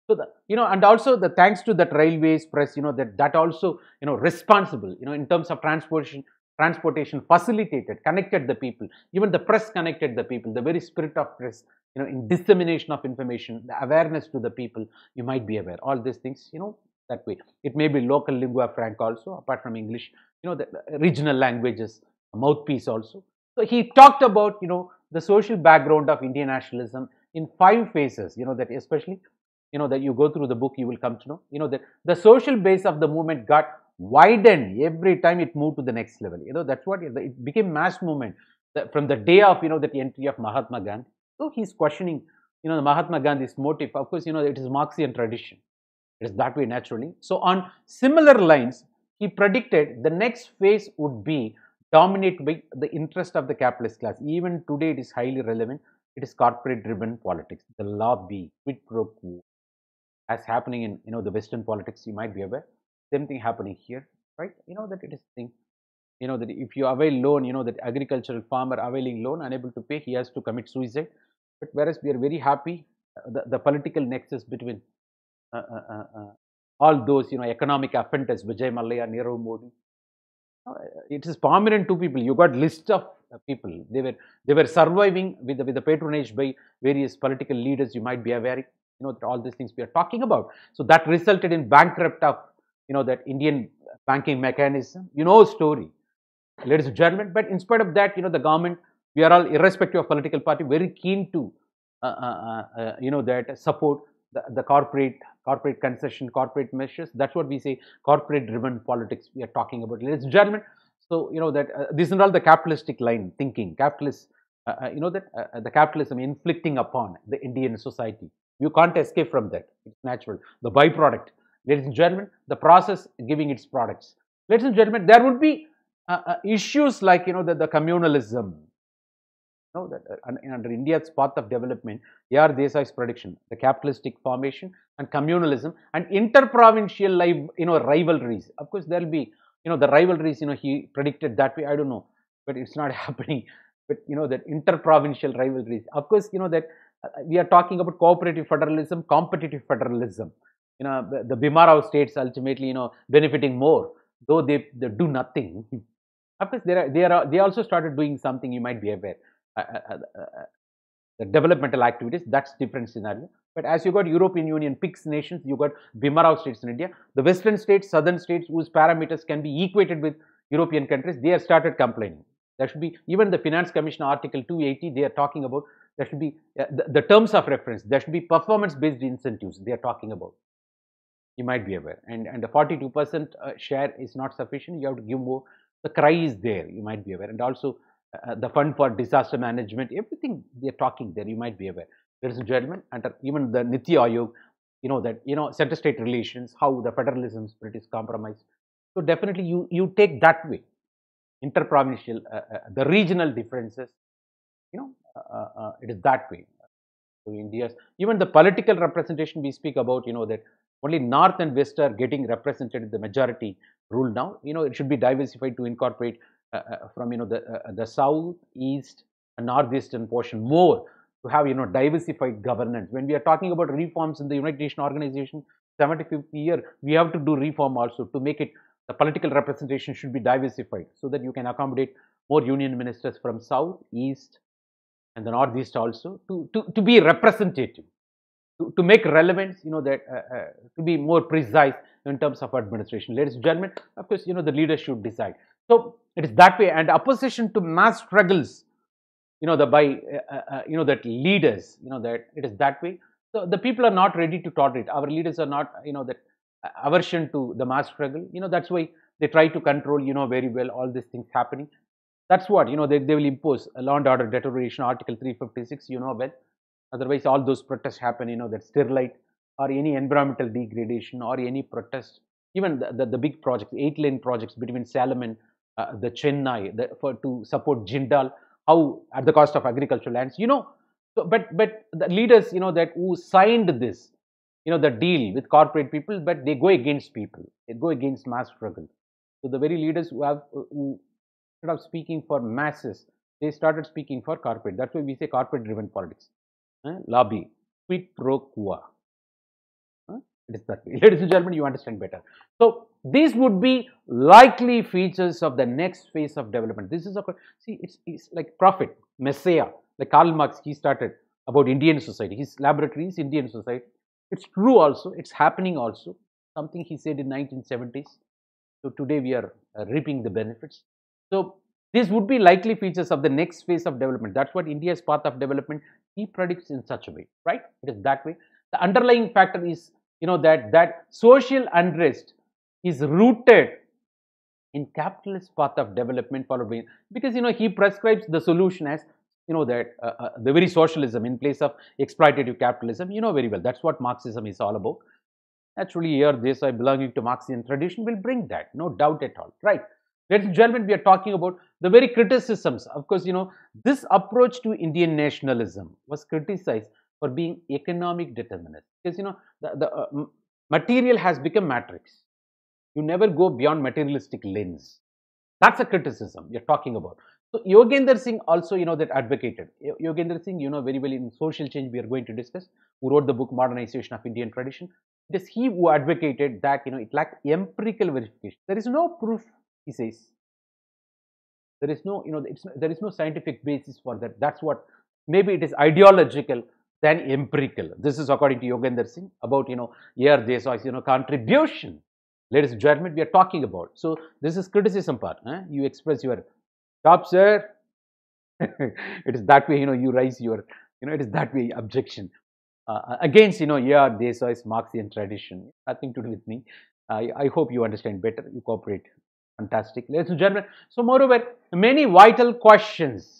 So the, you know, and also the thanks to that railways press, you know, that that also, you know, responsible, you know, in terms of transportation, transportation facilitated, connected the people. Even the press connected the people. The very spirit of press, you know, in dissemination of information, the awareness to the people. You might be aware. All these things, you know, that way. It may be local lingua franca also, apart from English. You know, the regional languages, mouthpiece also. So he talked about, you know, the social background of Indian nationalism in five phases, you know, that especially, you know, that you go through the book, you will come to know, you know, that the social base of the movement got widened every time it moved to the next level. You know, that's what it, became mass movement from the day of, you know, the entry of Mahatma Gandhi. So he's questioning, you know, the Mahatma Gandhi's motive. Of course, you know, it is Marxian tradition. It is that way naturally. So, on similar lines, he predicted the next phase would be dominated by the interest of the capitalist class. Even today, it is highly relevant. It is corporate-driven politics, the lobby, quid pro quo, as happening in you know the Western politics. You might be aware. Same thing happening here, right? You know that it is thing. You know that if you avail loan, you know that agricultural farmer availing loan unable to pay, he has to commit suicide. But whereas we are very happy, uh, the, the political nexus between uh, uh, all those you know economic offenders, Vijay Mallya, Nirav Modi. it is prominent to people. You got list of people. They were they were surviving with the, with the patronage by various political leaders. You might be aware. You know all these things we are talking about. So that resulted in bankrupt of you know that Indian banking mechanism. You know story, ladies and gentlemen. But in spite of that, you know the government. We are all irrespective of political party very keen to uh, uh, you know that support the, the corporate corporate concession, corporate measures. That's what we say corporate driven politics we are talking about. Ladies and gentlemen, so you know that uh, this is all the capitalistic line thinking, capitalist, uh, uh, you know that uh, uh, the capitalism inflicting upon the Indian society. You can't escape from that. It's natural. The byproduct. Ladies and gentlemen, the process giving its products. Ladies and gentlemen, there would be uh, issues like you know the communalism, that uh, under India's path of development, A.R. Desai's prediction, the capitalistic formation and communalism and interprovincial live, you know, rivalries. Of course, there will be, you know, the rivalries, you know, he predicted that way. I don't know, but it's not happening. But, you know, that interprovincial rivalries. Of course, you know, that uh, we are talking about cooperative federalism, competitive federalism. You know, the, the BIMARU states ultimately, you know, benefiting more, though they, they do nothing. of course, they are, they are, they also started doing something you might be aware. Uh, uh, uh, the developmental activities, that's different scenario. But as you got European Union PIGS nations, you got BIMARU states in India, the western states, southern states whose parameters can be equated with European countries, they have started complaining. There should be, even the Finance Commission Article 280, they are talking about, there should be, uh, the, the, terms of reference, there should be performance-based incentives, they are talking about. You might be aware. And, and the 42% uh, share is not sufficient, you have to give more. The cry is there, you might be aware. And also, the fund for disaster management, everything they are talking there, you might be aware. Ladies and gentlemen, under even the Niti Aayog, you know that, you know, center-state relations, how the federalism spirit is compromised. So definitely you, you take that way, interprovincial, uh, uh, the regional differences, you know, uh, uh, it is that way. So India's, even the political representation we speak about, you know, that only North and West are getting represented in the majority rule now. You know, it should be diversified to incorporate uh, uh, from you know the uh, the south, east, and northeastern portion more to have you know diversified governance. When we are talking about reforms in the United Nations organization, 75th year, we have to do reform also to make it the political representation should be diversified so that you can accommodate more union ministers from south, east, and the northeast also to to, to be representative. To, to make relevance, you know, that uh, uh, to be more precise in terms of administration. Ladies and gentlemen, of course, you know, the leaders should decide. So it is that way, and opposition to mass struggles, you know, the by uh, uh, uh, you know that leaders, you know that it is that way. So the people are not ready to tolerate. Our leaders are not, you know, that uh, aversion to the mass struggle. You know that's why they try to control, you know, very well all these things happening. That's what you know they, they will impose a law and order deterioration, Article 356. You know well. Otherwise, all those protests happen. You know that Sterlite or any environmental degradation or any protest, even the, the, the big projects, eight lane projects between Salem and the Chennai the, for to support Jindal, how at the cost of agricultural lands, you know. So, but but the leaders, you know, that who signed this, you know, the deal with corporate people, but they go against people, they go against mass struggle. So the very leaders who have who instead of speaking for masses, they started speaking for corporate. That's why we say corporate-driven politics. Eh? Lobby, quid pro quo. It is that way. Ladies and gentlemen, you understand better. So, these would be likely features of the next phase of development. This is a, see, it's, it's like prophet, messiah, like Karl Marx, he started about Indian society. His laboratory is Indian society. It's true also, it's happening also. Something he said in 1970s. So, today we are uh, reaping the benefits. So, these would be likely features of the next phase of development. That's what India's path of development he predicts in such a way, right? It is that way. The underlying factor is you know that that social unrest is rooted in capitalist path of development followed because you know he prescribes the solution as you know that uh, uh, the very socialism in place of exploitative capitalism. You know very well that's what marxism is all about. Naturally, here Desai belonging to Marxian tradition will bring that, no doubt at all, right? Ladies and gentlemen, we are talking about the very criticisms. Of course, you know, this approach to Indian nationalism was criticized for being economic determinist because, you know, the, the uh, material has become matrix. You never go beyond materialistic lens. That's a criticism you're talking about. So Yogendra Singh also, you know, that advocated. Yogendra Singh, you know very well in social change we are going to discuss, who wrote the book Modernization of Indian Tradition. It is he who advocated that, you know, it lacked empirical verification. There is no proof, he says. There is no, you know, there is no scientific basis for that. That's what, maybe it is ideological than empirical. This is according to Yogendra Singh about, you know, here this you know, contribution. Ladies and gentlemen, we are talking about. So, this is criticism part. Eh? You express your top, sir. it is that way, you know, you raise your, you know, it is that way objection. Uh, against, you know, yeah, is Marxian tradition. Nothing to do with me. I, I hope you understand better. You cooperate. Fantastic. Ladies and gentlemen, so moreover, many vital questions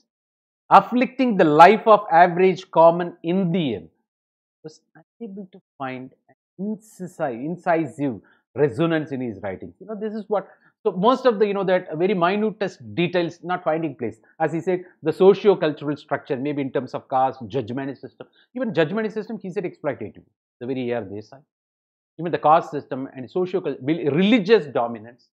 afflicting the life of average common Indian was unable to find an incisive, incisive resonance in his writings. You know, this is what so most of the, you know, that very minutest details not finding place. As he said, the socio-cultural structure, maybe in terms of caste, jajmani system, even jajmani system, he said exploitative, the very year they say. Even the caste system and socio religious dominance.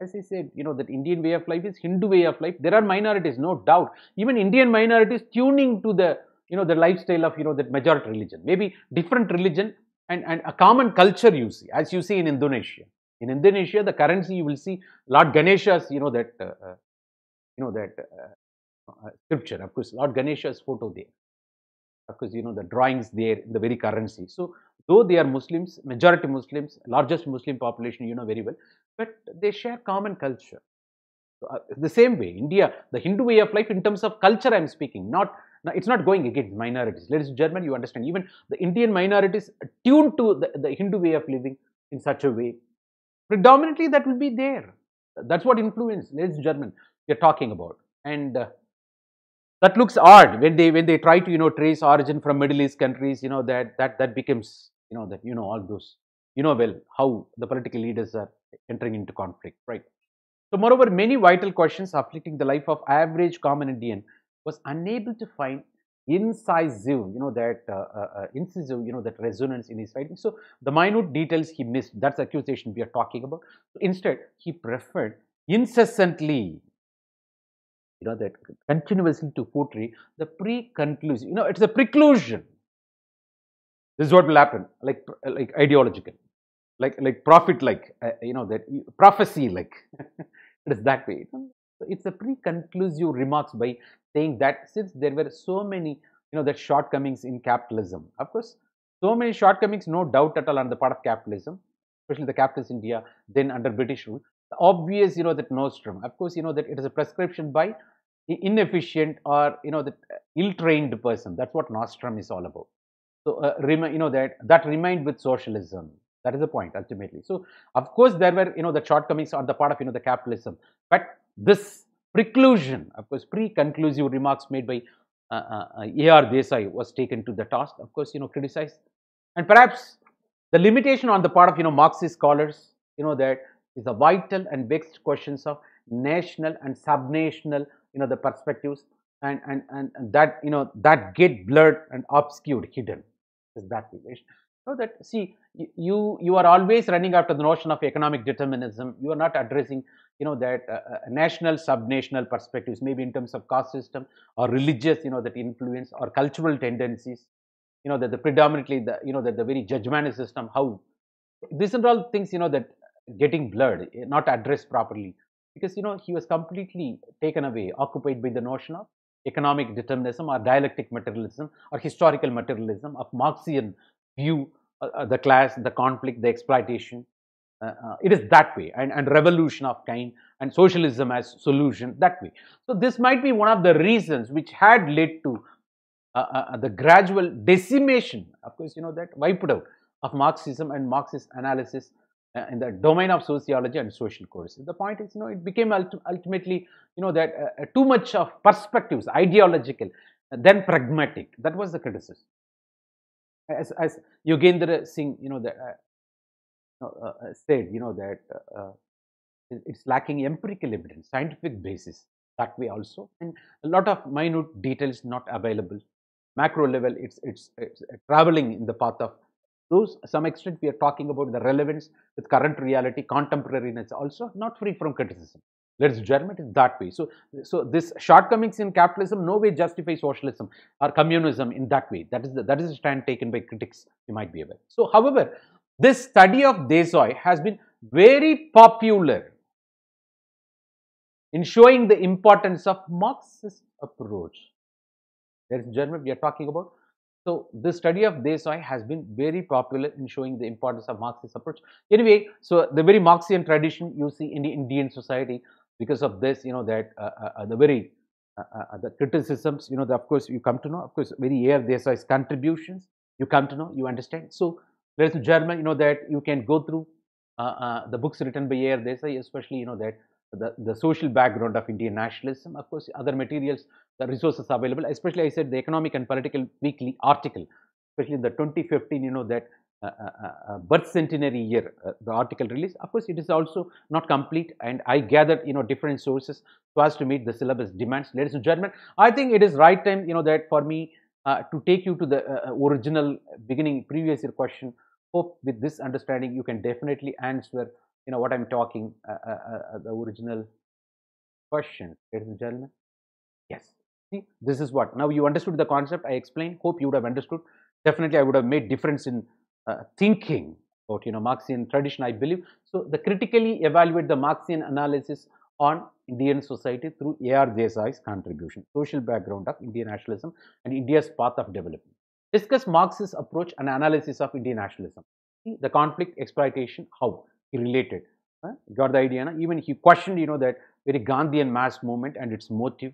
As he said, you know, that Indian way of life is Hindu way of life. There are minorities, no doubt. Even Indian minorities tuning to the, you know, the lifestyle of, you know, that majority religion. Maybe different religion and, and a common culture you see, as you see in Indonesia. In Indonesia, the currency you will see Lord Ganesha's, you know that, uh, uh you know that uh, uh, scripture. Of course, Lord Ganesha's photo there. Of course, you know the drawings there in the very currency. So, though they are Muslims, majority Muslims, largest Muslim population, you know very well, but they share common culture. So, uh, the same way, India, the Hindu way of life in terms of culture, I am speaking, not now, it's not going against minorities. Ladies and gentlemen, you understand, even the Indian minorities tuned to the, the Hindu way of living in such a way predominantly that will be there. That's what influence, ladies and gentlemen, we are talking about. And uh, that looks odd when they when they try to you know trace origin from Middle East countries. You know that that that becomes you know that you know all those you know well how the political leaders are entering into conflict, right? So, moreover, many vital questions afflicting the life of average common Indian was unable to find incisive, you know, that uh, uh, uh, incisive, you know, that resonance in his writing. So, the minute details he missed, that's accusation we are talking about. So, instead, he preferred incessantly, you know, that continuously to portray the pre-conclusive, you know, it's a preclusion. This is what will happen, like, like ideological, like, like prophet-like, uh, you know, that prophecy-like. it is that way. It's a pre-conclusive remarks by saying that since there were so many, you know, that shortcomings in capitalism, of course, so many shortcomings, no doubt at all on the part of capitalism, especially the capitalist India, then under British rule. The Obvious, you know, that nostrum, of course, you know, that it is a prescription by inefficient or, you know, the ill-trained person. That's what nostrum is all about. So, uh, you know, that, that remained with socialism. That is the point ultimately. So, of course, there were, you know, the shortcomings on the part of, you know, the capitalism. But this preclusion, of course, pre-conclusive remarks made by uh, uh, A.R. Desai was taken to the task, of course, you know, criticized. And perhaps the limitation on the part of, you know, Marxist scholars, you know, that is the vital and vexed questions of national and subnational, you know, the perspectives and, and, and that, you know, that get blurred and obscured, hidden is that relation. So that, see, you, you are always running after the notion of economic determinism. You are not addressing you know that uh, uh, national subnational perspectives maybe in terms of caste system or religious you know that influence or cultural tendencies you know that the predominantly the you know that the very jajmani system how these are all things you know that getting blurred eh, not addressed properly because you know he was completely taken away occupied by the notion of economic determinism or dialectic materialism or historical materialism of marxian view uh, uh, the class the conflict the exploitation uh, uh, it is that way and, and revolution of kind and socialism as solution that way. So, this might be one of the reasons which had led to uh, uh, the gradual decimation of course you know that wiped out of Marxism and Marxist analysis uh, in the domain of sociology and social courses. The point is you know it became ulti ultimately you know that too much of perspectives ideological then pragmatic that was the criticism. as, as Yogendra Singh, you know, that uh, uh, uh, said, you know, that uh, it's lacking empirical evidence, scientific basis that way also, and a lot of minute details not available. Macro level, it's, it's, it's traveling in the path of those some extent we are talking about the relevance with current reality, contemporariness also not free from criticism. Let's German is that way. So, so this shortcomings in capitalism no way justify socialism or communism in that way. That is the, that is the stand taken by critics. You might be aware. So, however, this study of Desai has been very popular in showing the importance of Marxist approach. There is German we are talking about. So, the study of Desai has been very popular in showing the importance of Marxist approach. Anyway, so the very Marxian tradition you see in the Indian society because of this, you know, that uh, uh, uh the very uh, uh, the criticisms, you know, the, of course, you come to know, of course, very A.R. Desai's contributions, you come to know, you understand. So, ladies and gentlemen, you know, that you can go through the books written by A.R. Desai, especially, you know, that the, the social background of Indian nationalism, of course, other materials, the resources available, especially I said the economic and political weekly article, especially in the 2015, you know, that uh, uh, uh, birth centenary year, the article release. Of course, it is also not complete, and I gathered you know different sources so as to meet the syllabus demands. Ladies and gentlemen, I think it is right time you know that for me uh, to take you to the uh, original beginning previous year question. Hope with this understanding you can definitely answer you know what I'm talking uh, the original question, ladies and gentlemen. Yes. See, this is what now you understood the concept. I explained. Hope you would have understood. Definitely, I would have made difference in uh, thinking about you know Marxian tradition, I believe. So the critically evaluate the Marxian analysis on Indian society through A.R. Desai's contribution, social background of Indian nationalism and India's path of development. Discuss Marx's approach and analysis of Indian nationalism. See the conflict, exploitation, how he related. Got the idea? No? Even he questioned, you know, that very Gandhian mass movement and its motive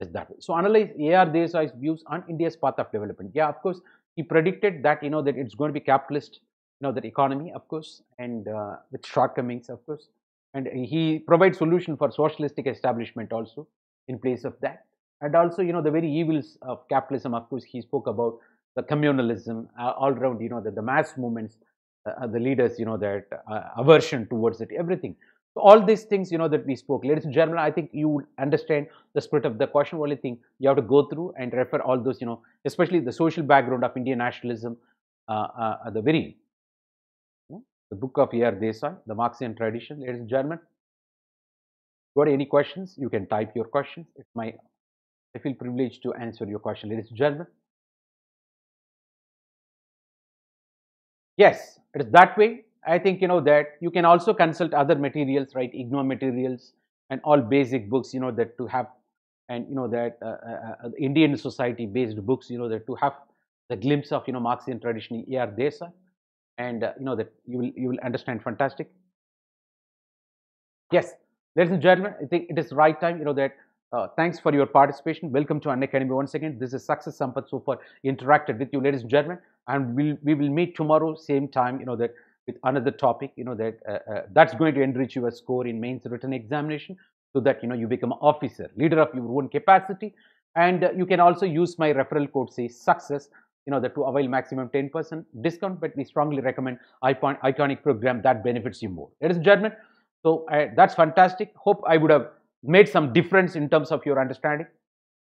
is that way. So analyze A.R. Desai's views on India's path of development. Yeah, of course, he predicted that you know that it's going to be capitalist you know that economy of course and uh, with shortcomings of course and he provides solution for socialistic establishment also in place of that and also you know the very evils of capitalism of course he spoke about the communalism uh, all around you know that the mass movements uh, the leaders you know that uh, aversion towards it everything all these things, you know, that we spoke, ladies and gentlemen, I think you understand the spirit of the question. Only thing you have to go through and refer all those, you know, especially the social background of Indian nationalism, uh, uh, the very, you know, the book of A.R. Desai, the Marxian tradition, ladies and gentlemen. Got any questions? You can type your questions. It's my, I feel privileged to answer your question, ladies and gentlemen. Yes, it is that way. I think you know that you can also consult other materials, right? IGNOU materials and all basic books, you know, that to have, and you know that uh, uh, uh Indian society based books, you know, that to have the glimpse of you know Marxian tradition, A.R. Desai, and uh, you know that you will you will understand fantastic. Yes, ladies and gentlemen, I think it is right time, you know that. Uh, thanks for your participation. Welcome to Unacademy once again. This is Success Sampath so far interacted with you, ladies and gentlemen, and we'll, we will meet tomorrow same time. You know that with another topic, you know, that uh, uh, that's going to enrich your score in mains written examination so that, you know, you become officer, leader of your own capacity. And uh, you can also use my referral code, say success, you know, that to avail maximum 10% discount, but we strongly recommend icon, iconic program that benefits you more. Ladies and gentlemen, so uh, that's fantastic. Hope I would have made some difference in terms of your understanding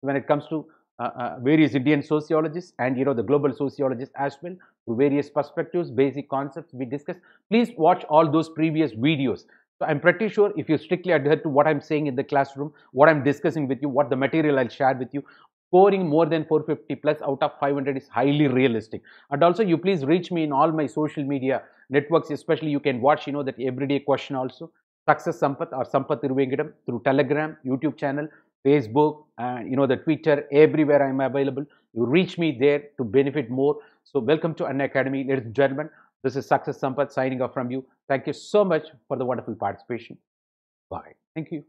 when it comes to Uh, uh, various Indian sociologists and you know the global sociologists as well through various perspectives, basic concepts we discussed. Please watch all those previous videos. So I'm pretty sure if you strictly adhere to what I'm saying in the classroom, what I'm discussing with you, what the material I'll share with you, scoring more than 450 plus out of 500 is highly realistic. And also you please reach me in all my social media networks, especially you can watch, you know, that everyday question also. Success Sampath or Sampath Iruvengidam through Telegram, YouTube channel, Facebook, and you know the Twitter, everywhere I am available. You reach me there to benefit more. So welcome to Unacademy, ladies and gentlemen. This is Success Sampath signing off from you. Thank you so much for the wonderful participation. Bye. Thank you.